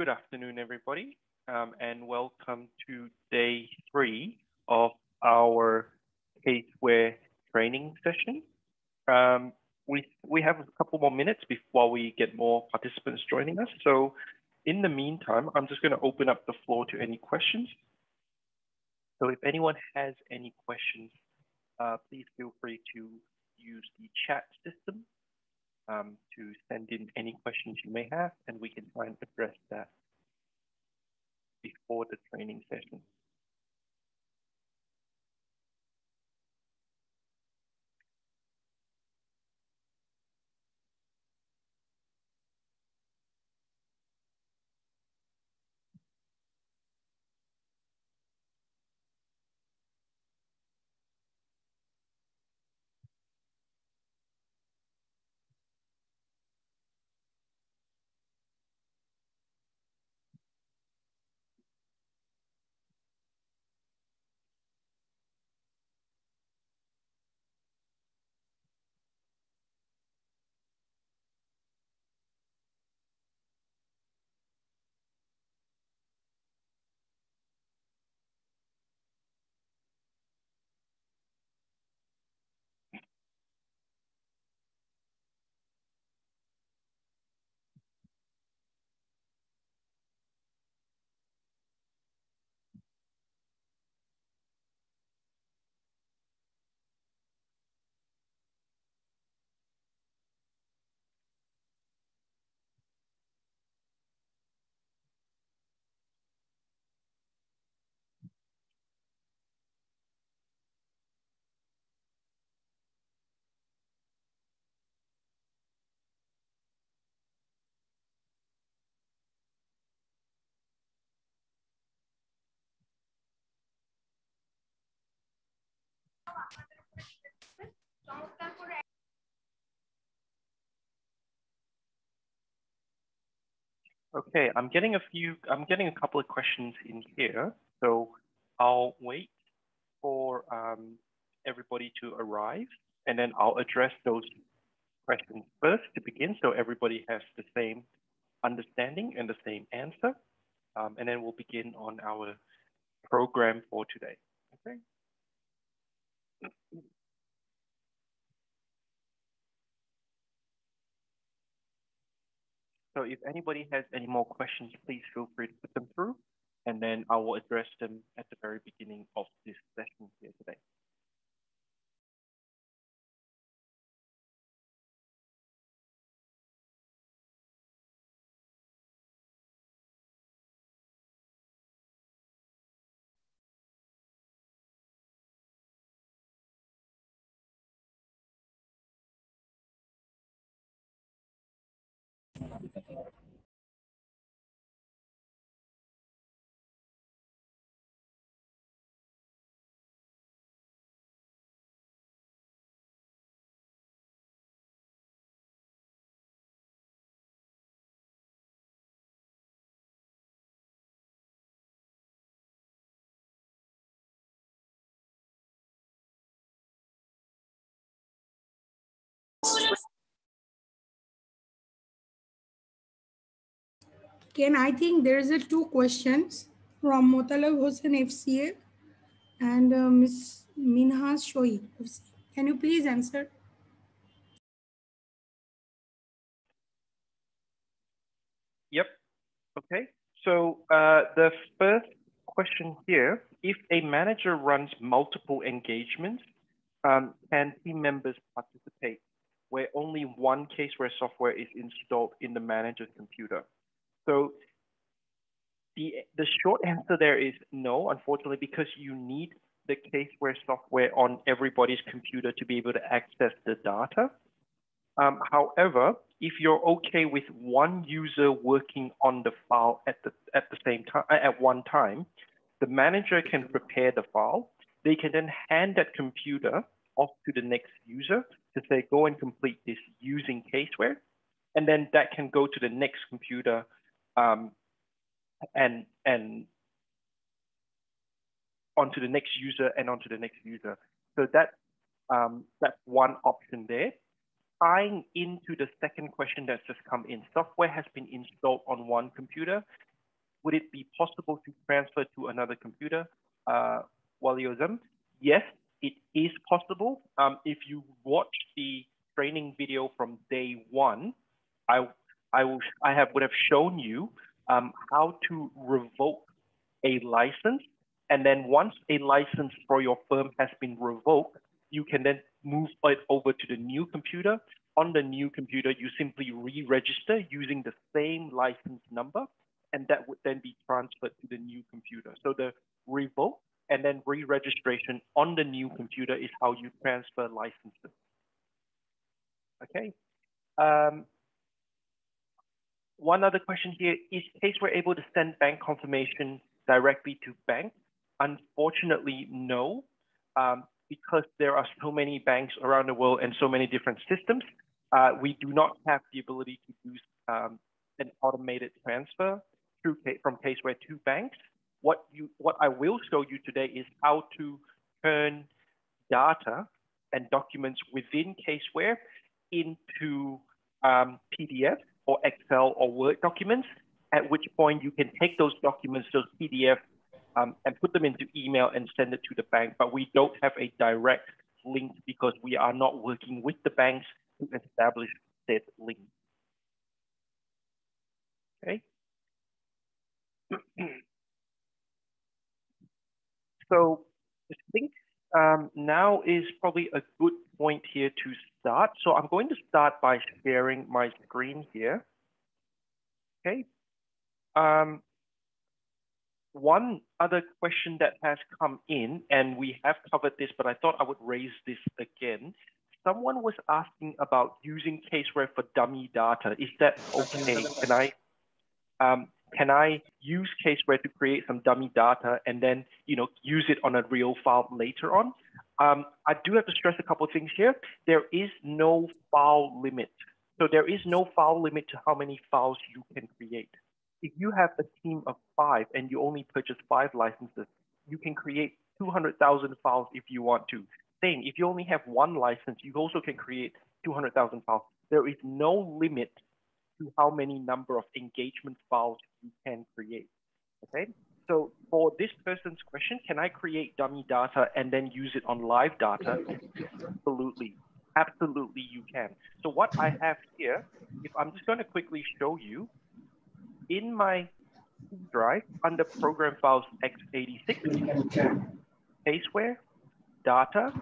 Good afternoon, everybody, um, and welcome to day three of our Caseware training session. Um, we, we have a couple more minutes before we get more participants joining us. So in the meantime, I'm just going to open up the floor to any questions. So if anyone has any questions, uh, please feel free to use the chat system um, to send in any questions you may have, and we can try and address that before the training session. Okay, I'm getting a few, I'm getting a couple of questions in here. So I'll wait for um, everybody to arrive and then I'll address those questions first to begin so everybody has the same understanding and the same answer. Um, and then we'll begin on our program for today, okay? So if anybody has any more questions, please feel free to put them through, and then I will address them at the very beginning of this session here today. significantly. Ken, I think there's a two questions from Motalab Hossain FCA and uh, Ms. Minhas Shoi. Can you please answer? Yep. Okay. So uh, the first question here, if a manager runs multiple engagements, um, can team members participate where only one caseware software is installed in the manager's computer? So the, the short answer there is no, unfortunately, because you need the caseware software on everybody's computer to be able to access the data. Um, however, if you're okay with one user working on the file at the, at the same time, at one time, the manager can prepare the file. They can then hand that computer off to the next user to say, go and complete this using caseware. And then that can go to the next computer um, and and onto the next user and onto the next user. So that um, that's one option there. Tying into the second question that's just come in, software has been installed on one computer would it be possible to transfer to another computer? Uh, Waliosm, yes, it is possible. Um, if you watch the training video from day one, I, I, will, I have, would have shown you um, how to revoke a license. And then once a license for your firm has been revoked, you can then move it over to the new computer. On the new computer, you simply re-register using the same license number, and that would then be transferred to the new computer. So the revoke and then re-registration on the new computer is how you transfer licenses. Okay. Um, one other question here, is Caseware able to send bank confirmation directly to bank? Unfortunately, no, um, because there are so many banks around the world and so many different systems, uh, we do not have the ability to do um, an automated transfer through from Caseware to banks. What you, what I will show you today is how to turn data and documents within Caseware into um, PDF or Excel or Word documents, at which point you can take those documents, those PDF, um, and put them into email and send it to the bank. But we don't have a direct link because we are not working with the banks to establish that link. Okay. so I think um, now is probably a good point here to start. So I'm going to start by sharing my screen here. Okay. Um, one other question that has come in, and we have covered this, but I thought I would raise this again. Someone was asking about using Caseware for dummy data. Is that okay? Can I um, can I use Caseware to create some dummy data and then you know use it on a real file later on? Um, I do have to stress a couple of things here. There is no file limit. So there is no file limit to how many files you can create. If you have a team of five and you only purchase five licenses, you can create 200,000 files if you want to. Same, if you only have one license, you also can create 200,000 files. There is no limit to how many number of engagement files you can create. Okay, so for this person's question, can I create dummy data and then use it on live data? Absolutely, absolutely you can. So what I have here, if I'm just going to quickly show you, in my drive under program files x86, caseware, data,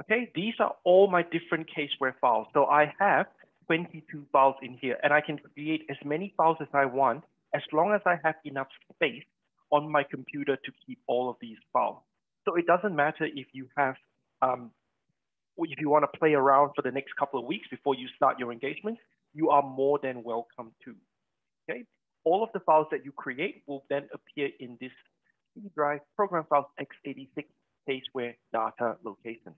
Okay, these are all my different caseware files. So I have 22 files in here and I can create as many files as I want as long as I have enough space on my computer to keep all of these files. So it doesn't matter if you have, um, if you want to play around for the next couple of weeks before you start your engagement, you are more than welcome to. Okay, all of the files that you create will then appear in this C drive program files x86 caseware data location.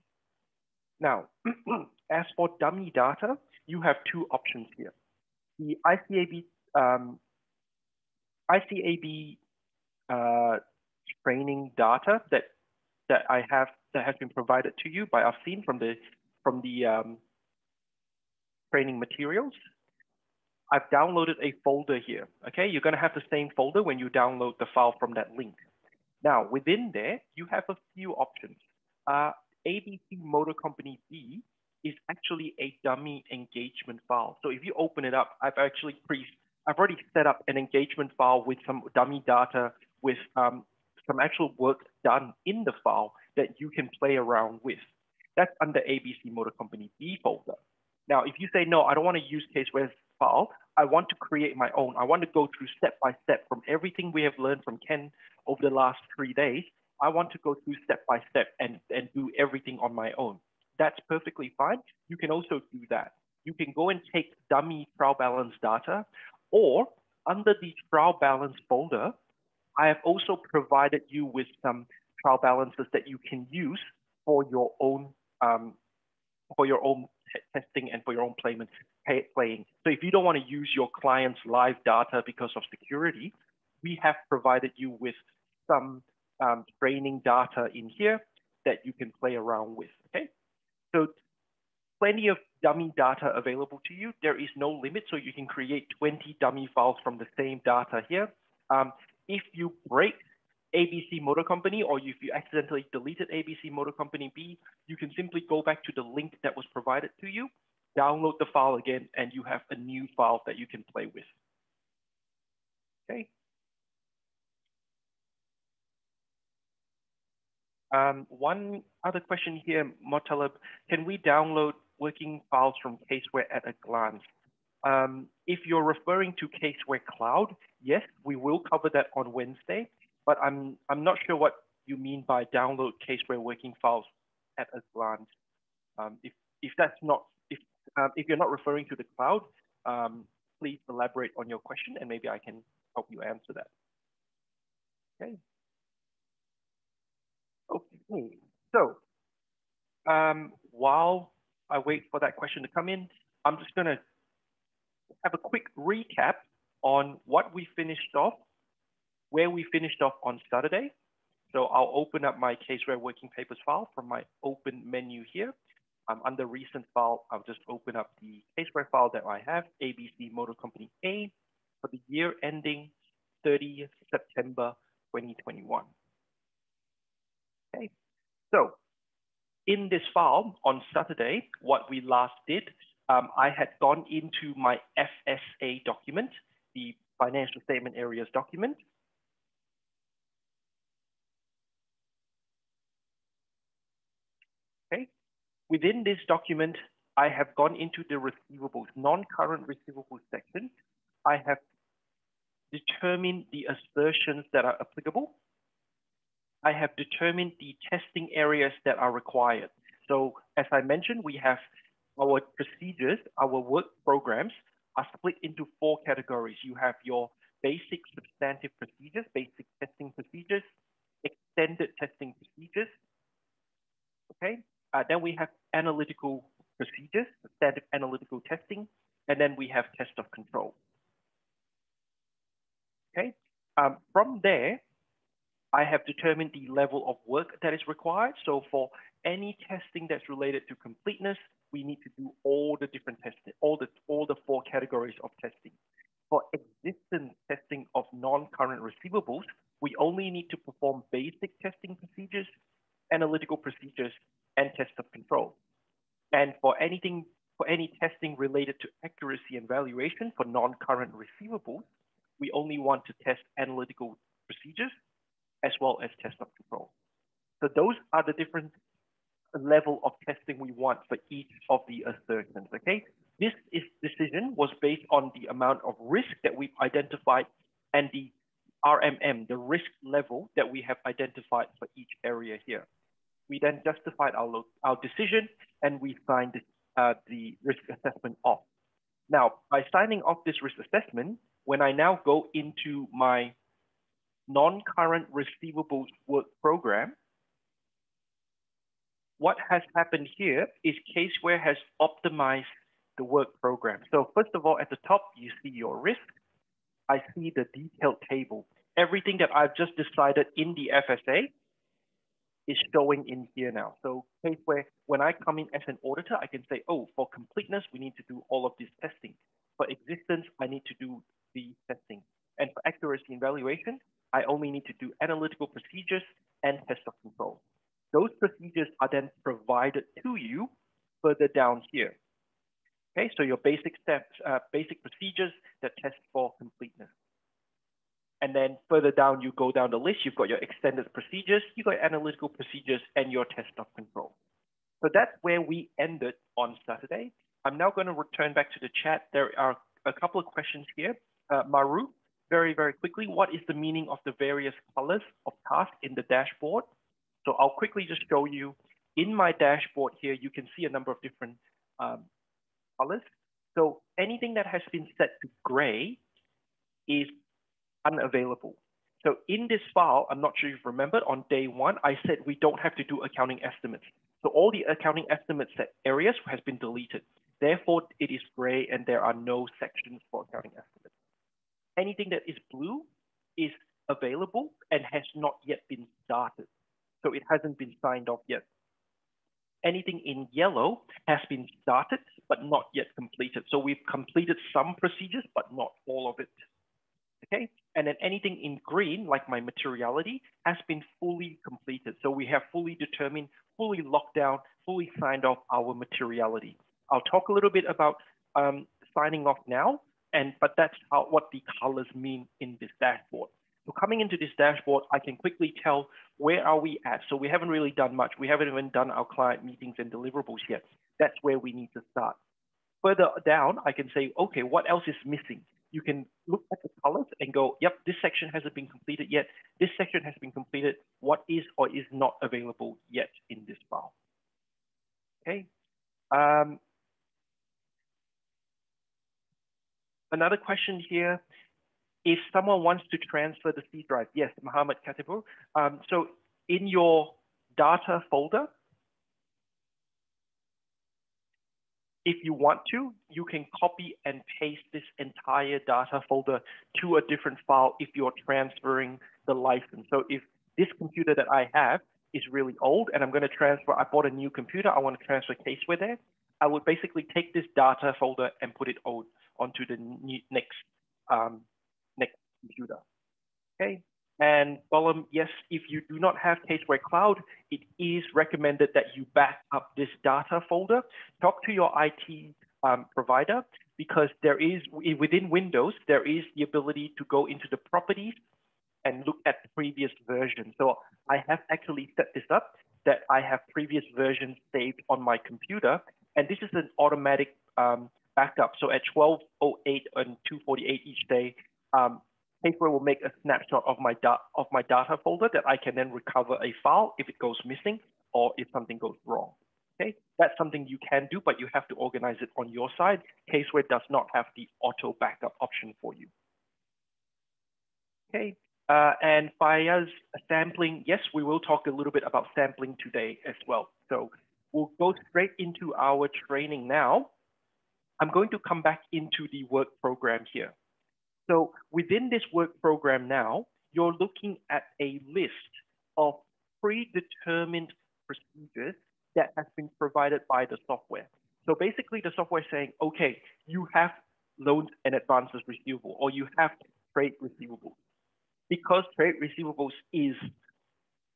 Now, as for dummy data, you have two options here. The ICAB, um, ICAB uh, training data that that I have that has been provided to you by Afseen from the from the um, training materials. I've downloaded a folder here. Okay, you're going to have the same folder when you download the file from that link. Now, within there, you have a few options. Uh, ABC Motor Company B is actually a dummy engagement file. So if you open it up, I've actually pre, I've already set up an engagement file with some dummy data with um, some actual work done in the file that you can play around with. That's under ABC Motor Company B folder. Now, if you say, no, I don't want to use case Caseware's file, I want to create my own. I want to go through step by step from everything we have learned from Ken over the last three days I want to go through step by step and, and do everything on my own. That's perfectly fine. You can also do that. You can go and take dummy trial balance data or under the trial balance folder, I have also provided you with some trial balances that you can use for your own um, for your own testing and for your own playing. So if you don't want to use your client's live data because of security, we have provided you with some um, training data in here that you can play around with, okay? So plenty of dummy data available to you. There is no limit, so you can create 20 dummy files from the same data here. Um, if you break ABC Motor Company or if you accidentally deleted ABC Motor Company B, you can simply go back to the link that was provided to you, download the file again, and you have a new file that you can play with. Okay. Um, one other question here, Motalab, can we download working files from Caseware at a glance? Um, if you're referring to Caseware Cloud, yes, we will cover that on Wednesday, but I'm, I'm not sure what you mean by download Caseware working files at a glance. Um, if, if that's not, if, um, if you're not referring to the cloud, um, please elaborate on your question and maybe I can help you answer that. Okay. Okay, so um, while I wait for that question to come in, I'm just gonna have a quick recap on what we finished off, where we finished off on Saturday. So I'll open up my Caseware working papers file from my open menu here. Um, under recent file, I'll just open up the Caseware file that I have, ABC Motor Company A, for the year ending 30 September 2021. Okay, so in this file on Saturday, what we last did, um, I had gone into my FSA document, the financial statement areas document. Okay, within this document, I have gone into the receivables, non-current receivables section. I have determined the assertions that are applicable I have determined the testing areas that are required. So as I mentioned, we have our procedures, our work programs are split into four categories. You have your basic substantive procedures, basic testing procedures, extended testing procedures. Okay, uh, then we have analytical procedures, standard analytical testing, and then we have test of control. Okay, um, from there, I have determined the level of work that is required. So for any testing that's related to completeness, we need to do all the different testing, all the, all the four categories of testing. For existence testing of non-current receivables, we only need to perform basic testing procedures, analytical procedures, and test of control. And for anything, for any testing related to accuracy and valuation for non-current receivables, we only want to test analytical procedures as well as test of control. So those are the different level of testing we want for each of the assertions, okay? This is, decision was based on the amount of risk that we've identified and the RMM, the risk level that we have identified for each area here. We then justified our, our decision and we signed uh, the risk assessment off. Now, by signing off this risk assessment, when I now go into my non-current receivables work program, what has happened here is Caseware has optimized the work program. So first of all, at the top, you see your risk. I see the detailed table. Everything that I've just decided in the FSA is showing in here now. So Caseware, when I come in as an auditor, I can say, oh, for completeness, we need to do all of this testing. For existence, I need to do the testing. And for accuracy and valuation, I only need to do analytical procedures and test of control. Those procedures are then provided to you further down here. Okay, so your basic steps, uh, basic procedures that test for completeness. And then further down, you go down the list, you've got your extended procedures, you've got analytical procedures and your test of control. So that's where we ended on Saturday. I'm now going to return back to the chat. There are a couple of questions here. Uh, Maru, very, very quickly, what is the meaning of the various colors of tasks in the dashboard? So I'll quickly just show you in my dashboard here, you can see a number of different um, colors. So anything that has been set to gray is unavailable. So in this file, I'm not sure you've remembered, on day one, I said we don't have to do accounting estimates. So all the accounting estimates set areas has been deleted. Therefore, it is gray and there are no sections for accounting estimates anything that is blue is available and has not yet been started. So it hasn't been signed off yet. Anything in yellow has been started, but not yet completed. So we've completed some procedures, but not all of it. Okay, and then anything in green, like my materiality, has been fully completed. So we have fully determined, fully locked down, fully signed off our materiality. I'll talk a little bit about um, signing off now, and but that's how, what the colors mean in this dashboard. So coming into this dashboard, I can quickly tell where are we at. So we haven't really done much. We haven't even done our client meetings and deliverables yet. That's where we need to start. Further down, I can say, okay, what else is missing? You can look at the colors and go, yep, this section hasn't been completed yet. This section has been completed. What is or is not available yet in this file? Okay. Um, another question here if someone wants to transfer the C drive, yes, Mohammed Katibur. Um, so in your data folder, if you want to, you can copy and paste this entire data folder to a different file if you're transferring the license. So if this computer that I have is really old and I'm going to transfer, I bought a new computer, I want to transfer caseware there, I would basically take this data folder and put it on, onto the next um, next computer. Okay. And Golam, yes, if you do not have Caseware Cloud, it is recommended that you back up this data folder. Talk to your IT um, provider because there is, within Windows, there is the ability to go into the properties and look at previous versions. So I have actually set this up that I have previous versions saved on my computer. And this is an automatic um, backup. So at 12.08 and 2.48 each day, um, Caseware will make a snapshot of my, of my data folder that I can then recover a file if it goes missing or if something goes wrong. Okay, that's something you can do, but you have to organize it on your side. Caseware does not have the auto backup option for you. Okay, uh, and by sampling, yes, we will talk a little bit about sampling today as well. So we'll go straight into our training now. I'm going to come back into the work program here. So within this work program now, you're looking at a list of predetermined procedures that has been provided by the software. So basically the software is saying, okay, you have loans and advances receivable, or you have trade receivables. Because trade receivables is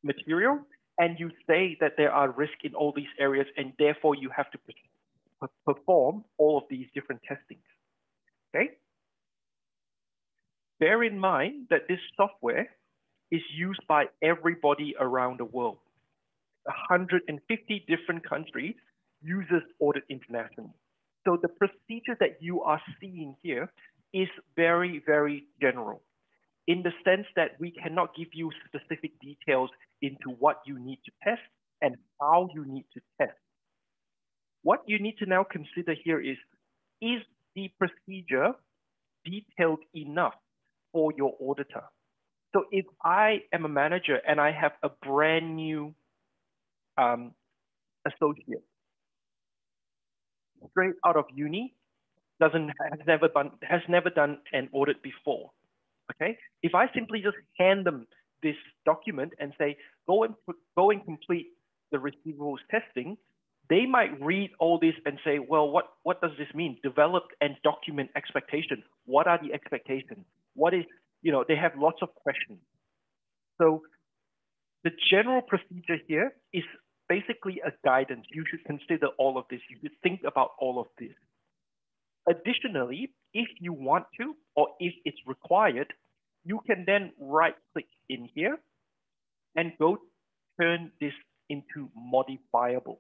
material, and you say that there are risks in all these areas, and therefore you have to perform all of these different testings, okay? bear in mind that this software is used by everybody around the world. 150 different countries uses Audit International. So the procedure that you are seeing here is very, very general in the sense that we cannot give you specific details into what you need to test and how you need to test. What you need to now consider here is, is the procedure detailed enough for your auditor. So if I am a manager and I have a brand new um, associate straight out of uni, doesn't has never done has never done an audit before. Okay, if I simply just hand them this document and say go and go and complete the receivables testing, they might read all this and say, well, what what does this mean? Develop and document expectation. What are the expectations? What is, you know, they have lots of questions. So the general procedure here is basically a guidance. You should consider all of this. You should think about all of this. Additionally, if you want to, or if it's required, you can then right click in here and go turn this into modifiable.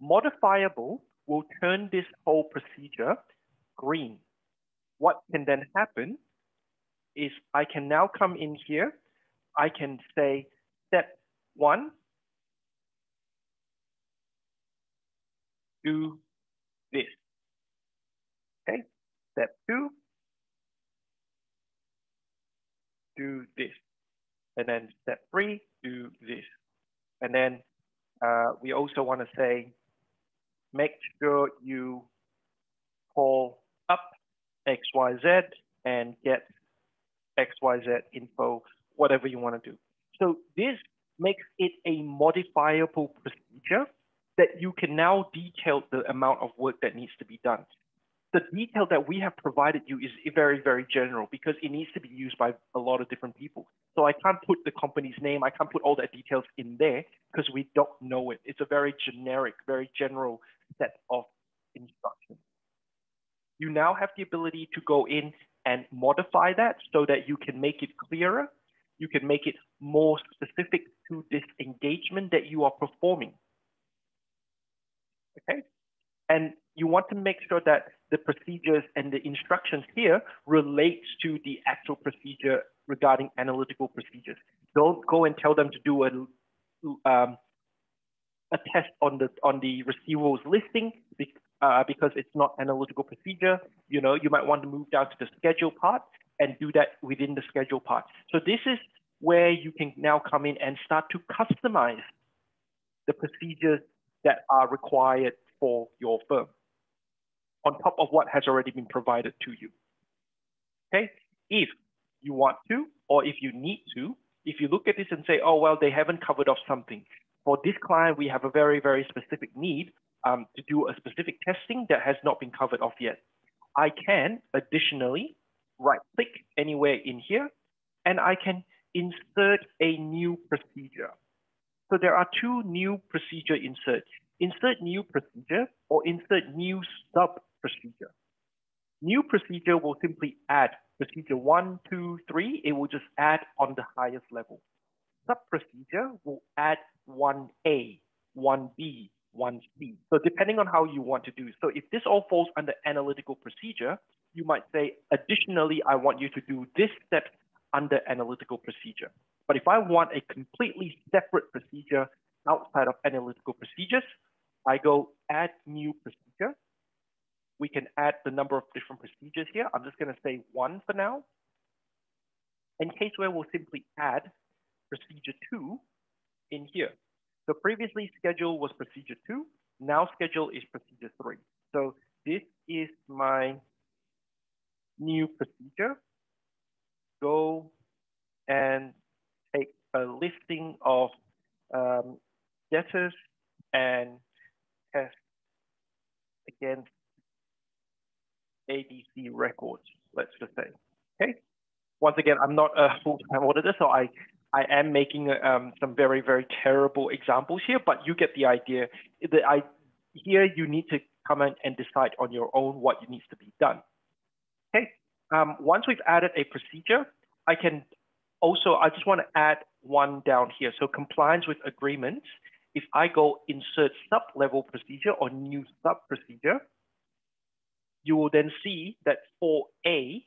Modifiable will turn this whole procedure green what can then happen is I can now come in here. I can say step one, do this. Okay, step two, do this. And then step three, do this. And then uh, we also want to say, make sure you call up XYZ and get XYZ info, whatever you want to do. So this makes it a modifiable procedure that you can now detail the amount of work that needs to be done. The detail that we have provided you is very, very general because it needs to be used by a lot of different people. So I can't put the company's name, I can't put all that details in there because we don't know it. It's a very generic, very general set of instructions. You now have the ability to go in and modify that so that you can make it clearer. You can make it more specific to this engagement that you are performing. Okay. And you want to make sure that the procedures and the instructions here relates to the actual procedure regarding analytical procedures. Don't go and tell them to do a, um, a test on the on the receivables listing uh, because it's not analytical procedure. You know, you might want to move down to the schedule part and do that within the schedule part. So this is where you can now come in and start to customize the procedures that are required for your firm on top of what has already been provided to you. Okay, if you want to, or if you need to, if you look at this and say, oh, well, they haven't covered off something. For this client, we have a very, very specific need um, to do a specific testing that has not been covered off yet. I can additionally right click anywhere in here and I can insert a new procedure. So there are two new procedure inserts. Insert new procedure or insert new sub procedure. New procedure will simply add procedure one, two, three. It will just add on the highest level. Sub procedure will add 1A, 1B, 1C. So depending on how you want to do. So if this all falls under analytical procedure, you might say, additionally, I want you to do this step under analytical procedure. But if I want a completely separate procedure outside of analytical procedures, I go add new procedure. We can add the number of different procedures here. I'm just going to say one for now. In Caseware we'll simply add procedure two in here. So previously schedule was procedure two, now schedule is procedure three. So this is my new procedure. Go and take a listing of um, debtors and test against ADC records, let's just say, okay? Once again, I'm not a full-time auditor, so I I am making um, some very, very terrible examples here, but you get the idea. That I, here you need to come in and decide on your own what needs to be done. Okay, um, once we've added a procedure, I can also, I just want to add one down here. So compliance with agreements, if I go insert sub-level procedure or new sub-procedure, you will then see that 4A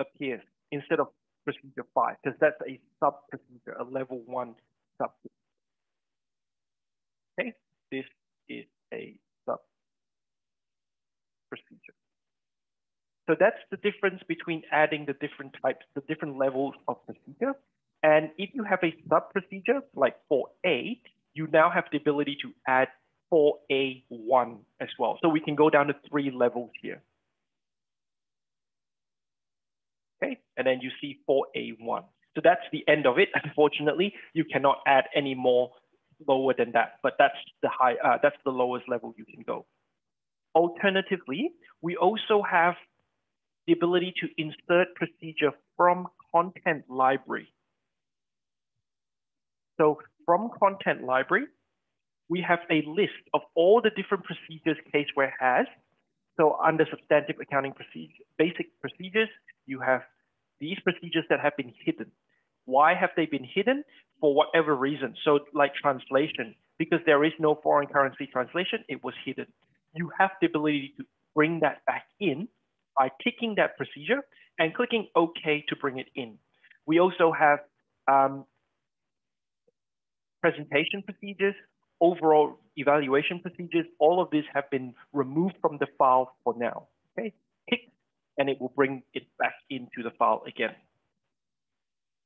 appears instead of procedure five, because that's a sub procedure, a level one sub. -procedure. Okay, this is a sub procedure. So that's the difference between adding the different types, the different levels of procedure. And if you have a sub procedure like 4A, you now have the ability to add 4A1 as well. So we can go down to three levels here. Okay? And then you see 4A1. So that's the end of it. Unfortunately, you cannot add any more lower than that, but that's the high, uh, that's the lowest level you can go. Alternatively, we also have the ability to insert procedure from content library. So from content library, we have a list of all the different procedures Caseware has. So under substantive accounting procedure, basic procedures, you have these procedures that have been hidden. Why have they been hidden? For whatever reason. So like translation, because there is no foreign currency translation, it was hidden. You have the ability to bring that back in by ticking that procedure and clicking OK to bring it in. We also have um, presentation procedures, overall evaluation procedures. All of these have been removed from the file for now. Okay, and it will bring it back into the file again.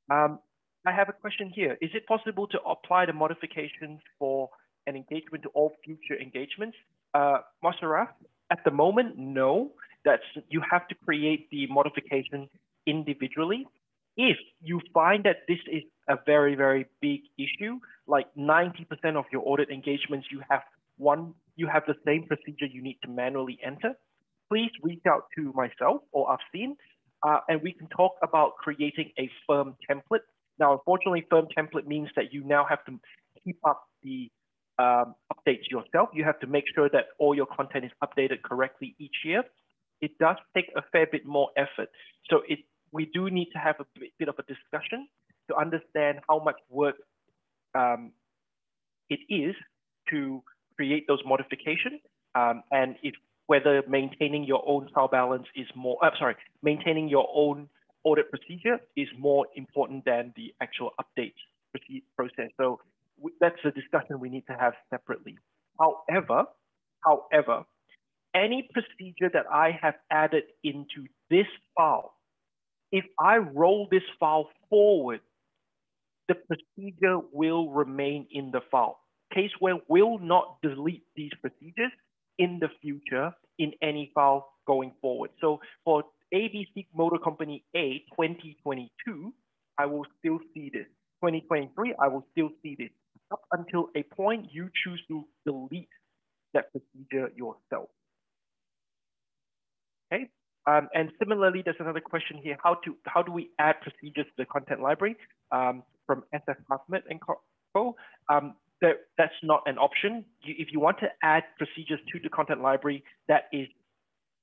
Um, I have a question here. Is it possible to apply the modifications for an engagement to all future engagements? Uh, at the moment, no. That's you have to create the modification individually. If you find that this is a very, very big issue. Like 90% of your audit engagements, you have one, you have the same procedure you need to manually enter. Please reach out to myself or Afseen, uh, and we can talk about creating a firm template. Now, unfortunately, firm template means that you now have to keep up the um, updates yourself. You have to make sure that all your content is updated correctly each year. It does take a fair bit more effort. So it we do need to have a bit of a discussion to understand how much work um, it is to create those modifications um, and if whether maintaining your own trial balance is more, uh, sorry, maintaining your own audit procedure is more important than the actual update process. So that's a discussion we need to have separately. However, however, any procedure that I have added into this file, if I roll this file forward, the procedure will remain in the file. Caseware will not delete these procedures in the future in any file going forward. So for ABC Motor Company A 2022, I will still see this. 2023, I will still see this up until a point you choose to delete that procedure yourself. Okay, um, and similarly, there's another question here: how to how do we add procedures to the content library um, from SF Ahmed and Co? Um, that that's not an option. You, if you want to add procedures to the content library, that is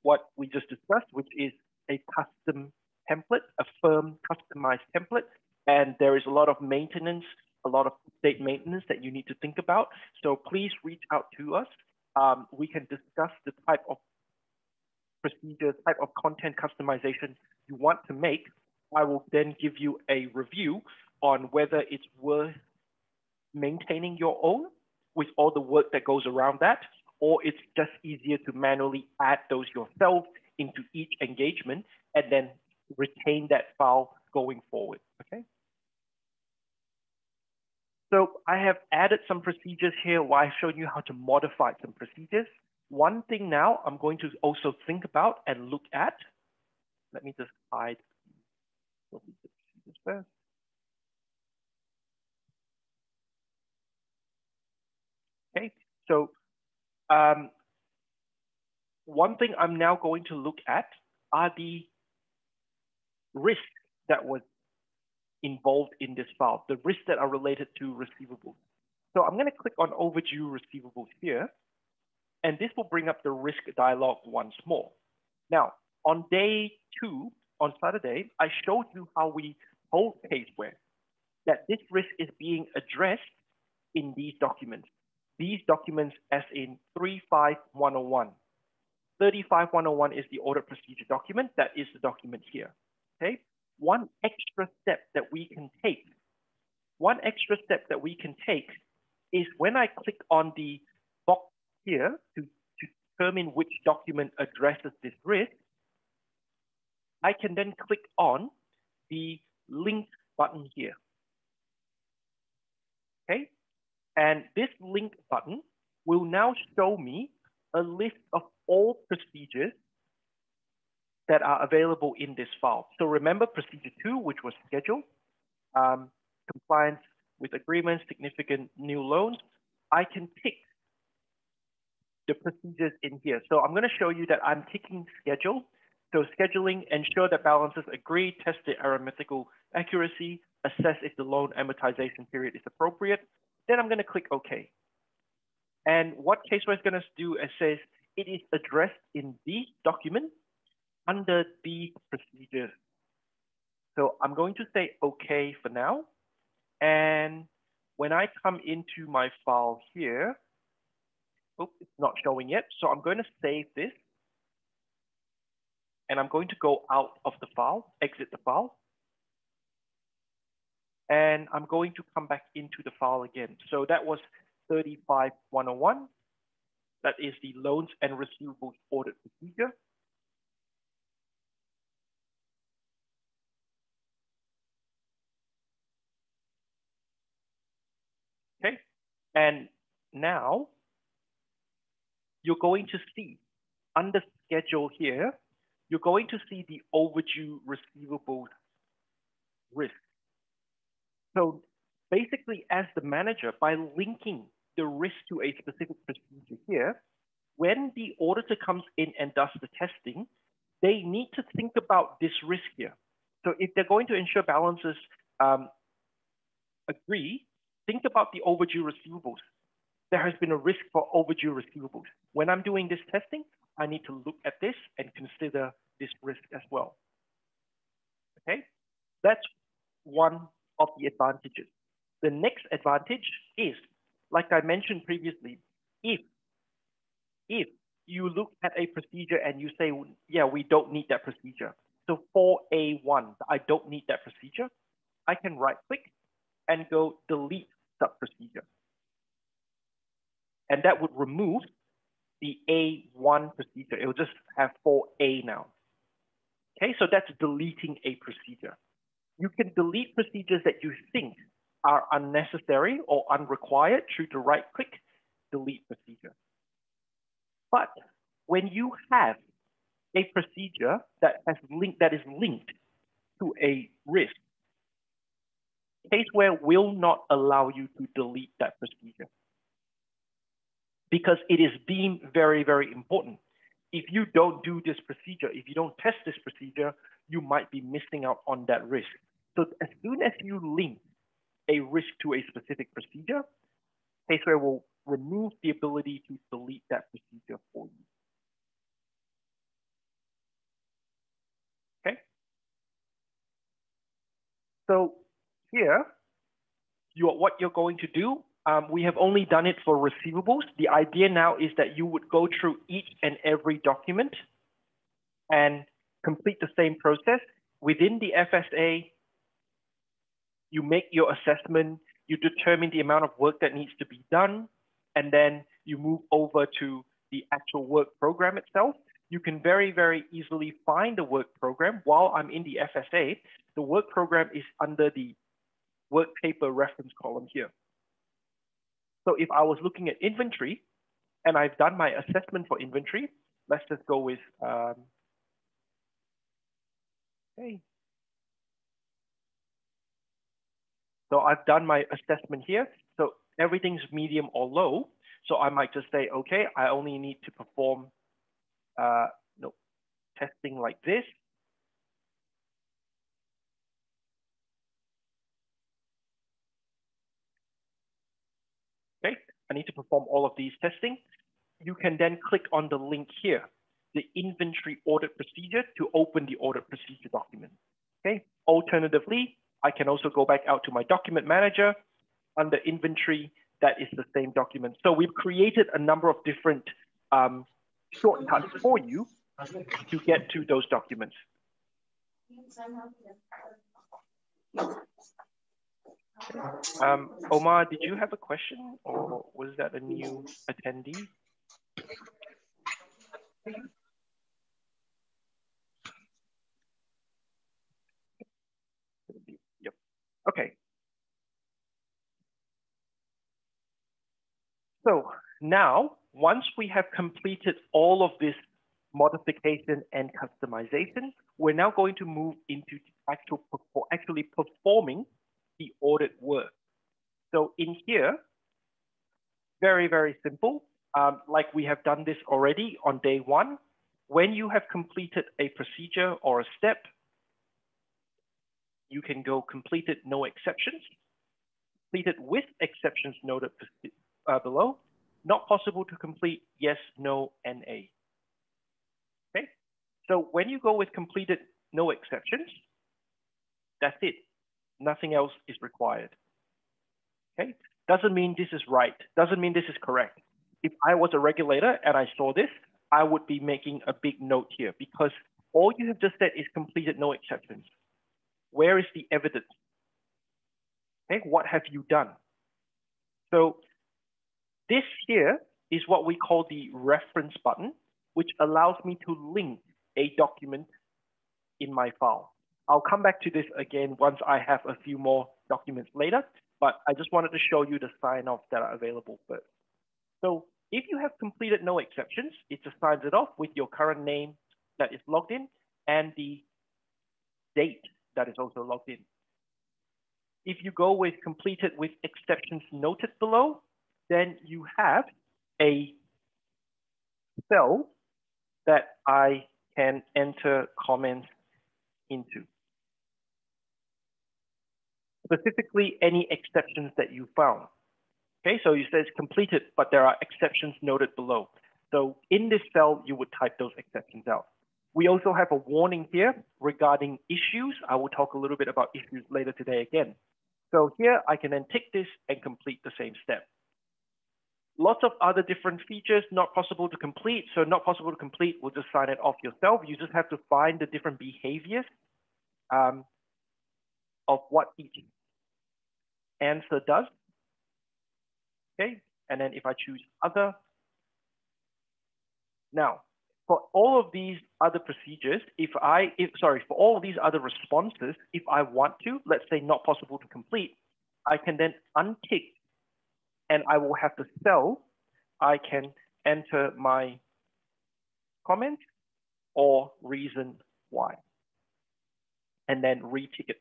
what we just discussed, which is a custom template, a firm customized template. And there is a lot of maintenance, a lot of state maintenance that you need to think about. So please reach out to us. Um, we can discuss the type of procedures, type of content customization you want to make. I will then give you a review on whether it's worth maintaining your own with all the work that goes around that, or it's just easier to manually add those yourself into each engagement and then retain that file going forward, okay? So I have added some procedures here while I've shown you how to modify some procedures. One thing now I'm going to also think about and look at, let me just hide first. Okay, so um, one thing I'm now going to look at are the risks that was involved in this file, the risks that are related to receivables. So I'm going to click on overdue receivables here, and this will bring up the risk dialog once more. Now, on day two, on Saturday, I showed you how we hold Caseware that this risk is being addressed in these documents these documents as in 35101. 35101 is the audit procedure document. That is the document here, okay? One extra step that we can take, one extra step that we can take is when I click on the box here to, to determine which document addresses this risk, I can then click on the link button here. Okay, and this link button will now show me a list of all procedures that are available in this file. So remember procedure two, which was schedule, um, compliance with agreements, significant new loans. I can pick the procedures in here. So I'm going to show you that I'm ticking schedule. So scheduling, ensure that balances agree, test the arithmetical accuracy, assess if the loan amortization period is appropriate, then I'm going to click OK. And what Caseware is going to do is says it is addressed in the document under the procedure. So I'm going to say OK for now. And when I come into my file here, oh, it's not showing yet. So I'm going to save this. And I'm going to go out of the file, exit the file and I'm going to come back into the file again. So that was 35101. That is the loans and receivables audit procedure. Okay, and now you're going to see under schedule here, you're going to see the overdue receivables risk. So basically as the manager, by linking the risk to a specific procedure here, when the auditor comes in and does the testing, they need to think about this risk here. So if they're going to ensure balances um, agree, think about the overdue receivables. There has been a risk for overdue receivables. When I'm doing this testing, I need to look at this and consider this risk as well. Okay, that's one of the advantages. The next advantage is, like I mentioned previously, if, if you look at a procedure and you say, yeah, we don't need that procedure. So for A1, I don't need that procedure. I can right click and go delete sub procedure. And that would remove the A1 procedure. It will just have 4A now. Okay, so that's deleting a procedure. You can delete procedures that you think are unnecessary or unrequired through the right click, delete procedure. But when you have a procedure that has linked that is linked to a risk, Caseware will not allow you to delete that procedure because it is deemed very, very important. If you don't do this procedure, if you don't test this procedure, you might be missing out on that risk. So as soon as you link a risk to a specific procedure, Caseware will remove the ability to delete that procedure for you. Okay. So here, you, what you're going to do, um, we have only done it for receivables. The idea now is that you would go through each and every document and complete the same process. Within the FSA, you make your assessment, you determine the amount of work that needs to be done, and then you move over to the actual work program itself. You can very, very easily find the work program. While I'm in the FSA, the work program is under the work paper reference column here. So if I was looking at inventory and I've done my assessment for inventory, let's just go with, um, okay, So I've done my assessment here. So everything's medium or low. So I might just say, okay, I only need to perform uh, no, testing like this. Okay, I need to perform all of these testing. You can then click on the link here, the inventory audit procedure to open the audit procedure document. Okay, alternatively, I can also go back out to my document manager under inventory. That is the same document. So we've created a number of different um, shortcuts for you to get to those documents. Um, Omar, did you have a question or was that a new attendee? Okay. So now, once we have completed all of this modification and customization, we're now going to move into actual, actually performing the audit work. So in here, very, very simple. Um, like we have done this already on day one, when you have completed a procedure or a step, you can go completed no exceptions, completed with exceptions noted uh, below, not possible to complete yes, no, NA. Okay, so when you go with completed no exceptions, that's it. Nothing else is required. Okay, doesn't mean this is right, doesn't mean this is correct. If I was a regulator and I saw this, I would be making a big note here because all you have just said is completed no exceptions. Where is the evidence? Okay, what have you done? So this here is what we call the reference button, which allows me to link a document in my file. I'll come back to this again once I have a few more documents later, but I just wanted to show you the sign-offs that are available first. So if you have completed no exceptions, it just signs it off with your current name that is logged in and the date that is also logged in. if you go with completed with exceptions noted below, then you have a cell that I can enter comments into. Specifically, any exceptions that you found. Okay, so you say it's completed, but there are exceptions noted below. So in this cell, you would type those exceptions out. We also have a warning here regarding issues. I will talk a little bit about issues later today again. So here I can then tick this and complete the same step. Lots of other different features, not possible to complete. So not possible to complete, we'll just sign it off yourself. You just have to find the different behaviors um, of what each answer does. Okay, and then if I choose other, now for all of these other procedures, if I, if, sorry, for all of these other responses, if I want to, let's say not possible to complete, I can then untick and I will have the cell. I can enter my comment or reason why, and then retick it.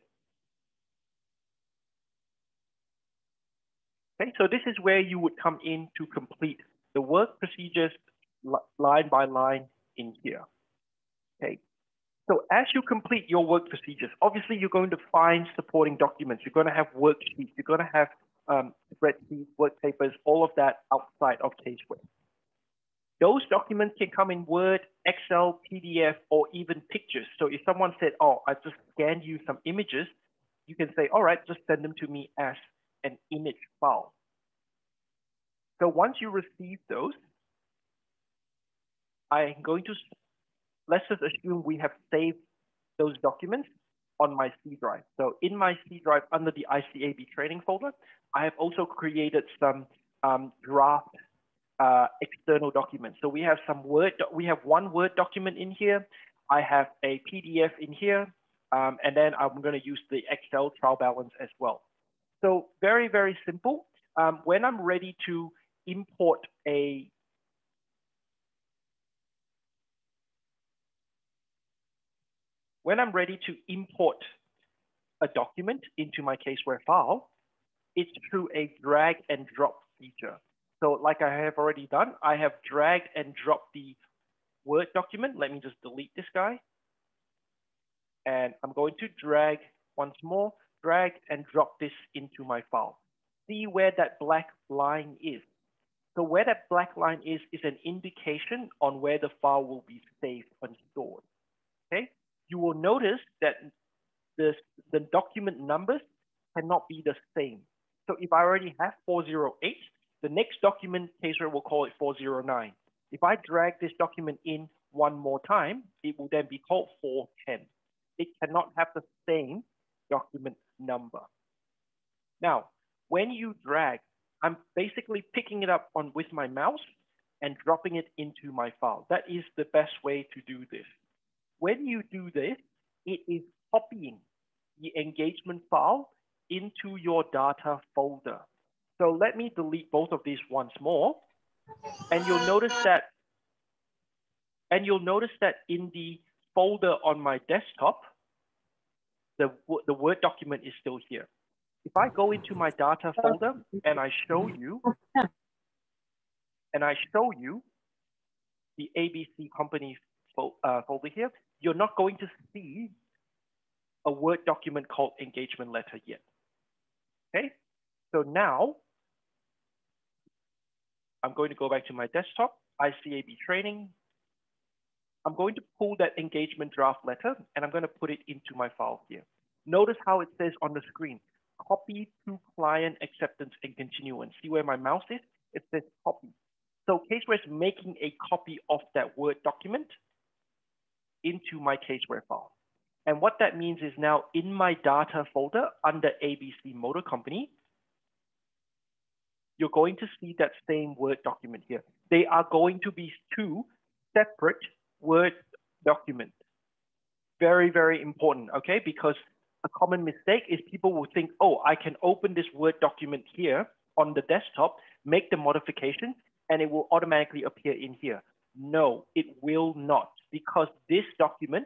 Okay, so this is where you would come in to complete the work procedures line by line in here. Okay. So as you complete your work procedures, obviously you're going to find supporting documents. You're going to have worksheets. You're going to have um, spreadsheets, work papers, all of that outside of Caseware. Those documents can come in Word, Excel, PDF, or even pictures. So if someone said, oh, I just scanned you some images, you can say, all right, just send them to me as an image file. So once you receive those, I'm going to, let's just assume we have saved those documents on my C drive. So in my C drive under the ICAB training folder, I have also created some um, draft uh, external documents. So we have some Word, we have one Word document in here. I have a PDF in here, um, and then I'm going to use the Excel trial balance as well. So very, very simple. Um, when I'm ready to import a when I'm ready to import a document into my Caseware file, it's through a drag and drop feature. So like I have already done, I have dragged and dropped the Word document. Let me just delete this guy. And I'm going to drag once more, drag and drop this into my file. See where that black line is. So where that black line is, is an indication on where the file will be saved and stored, okay? You will notice that the, the document numbers cannot be the same. So if I already have 408, the next document Caseware will call it 409. If I drag this document in one more time, it will then be called 410. It cannot have the same document number. Now, when you drag, I'm basically picking it up on with my mouse and dropping it into my file. That is the best way to do this. When you do this, it is copying the engagement file into your data folder. So let me delete both of these once more. And you'll notice that, and you'll notice that in the folder on my desktop, the, the Word document is still here. If I go into my data folder and I show you, and I show you the ABC company uh, folder here, you're not going to see a Word document called engagement letter yet. Okay, so now I'm going to go back to my desktop, ICAB training. I'm going to pull that engagement draft letter and I'm going to put it into my file here. Notice how it says on the screen, copy to client acceptance and continuance. See where my mouse is? It says copy. So Caseware is making a copy of that Word document into my Caseware file. And what that means is now in my data folder under ABC Motor Company, you're going to see that same Word document here. They are going to be two separate Word documents. Very, very important, okay? Because a common mistake is people will think, oh, I can open this Word document here on the desktop, make the modification, and it will automatically appear in here. No, it will not because this document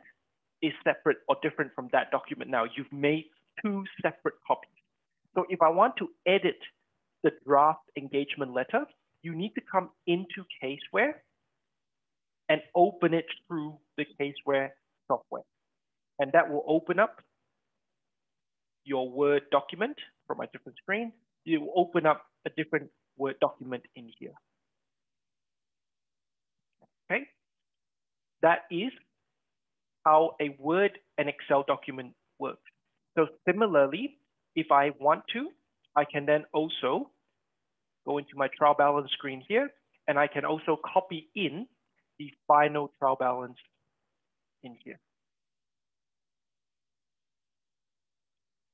is separate or different from that document now. You've made two separate copies. So if I want to edit the draft engagement letter, you need to come into Caseware and open it through the Caseware software. And that will open up your Word document from a different screen. You will open up a different Word document in here. Okay, that is how a Word and Excel document works. So similarly, if I want to, I can then also go into my trial balance screen here, and I can also copy in the final trial balance in here.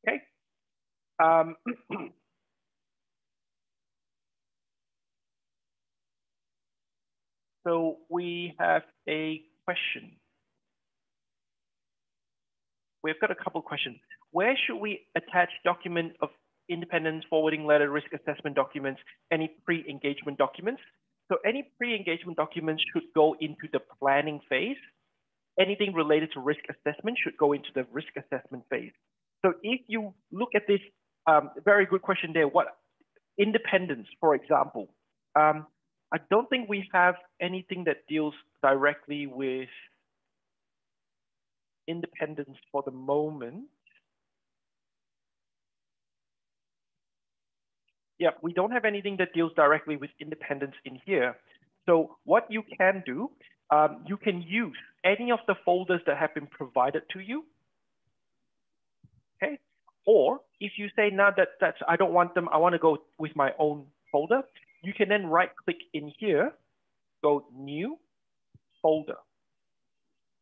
Okay. Um, so we have a question. We've got a couple of questions. Where should we attach document of independence, forwarding letter, risk assessment documents, any pre-engagement documents? So any pre-engagement documents should go into the planning phase. Anything related to risk assessment should go into the risk assessment phase. So if you look at this, um, very good question there, what independence, for example, um, I don't think we have anything that deals directly with independence for the moment. Yeah, we don't have anything that deals directly with independence in here. So what you can do, um, you can use any of the folders that have been provided to you. Okay. Or if you say now that that's I don't want them, I want to go with my own folder, you can then right click in here, go new folder.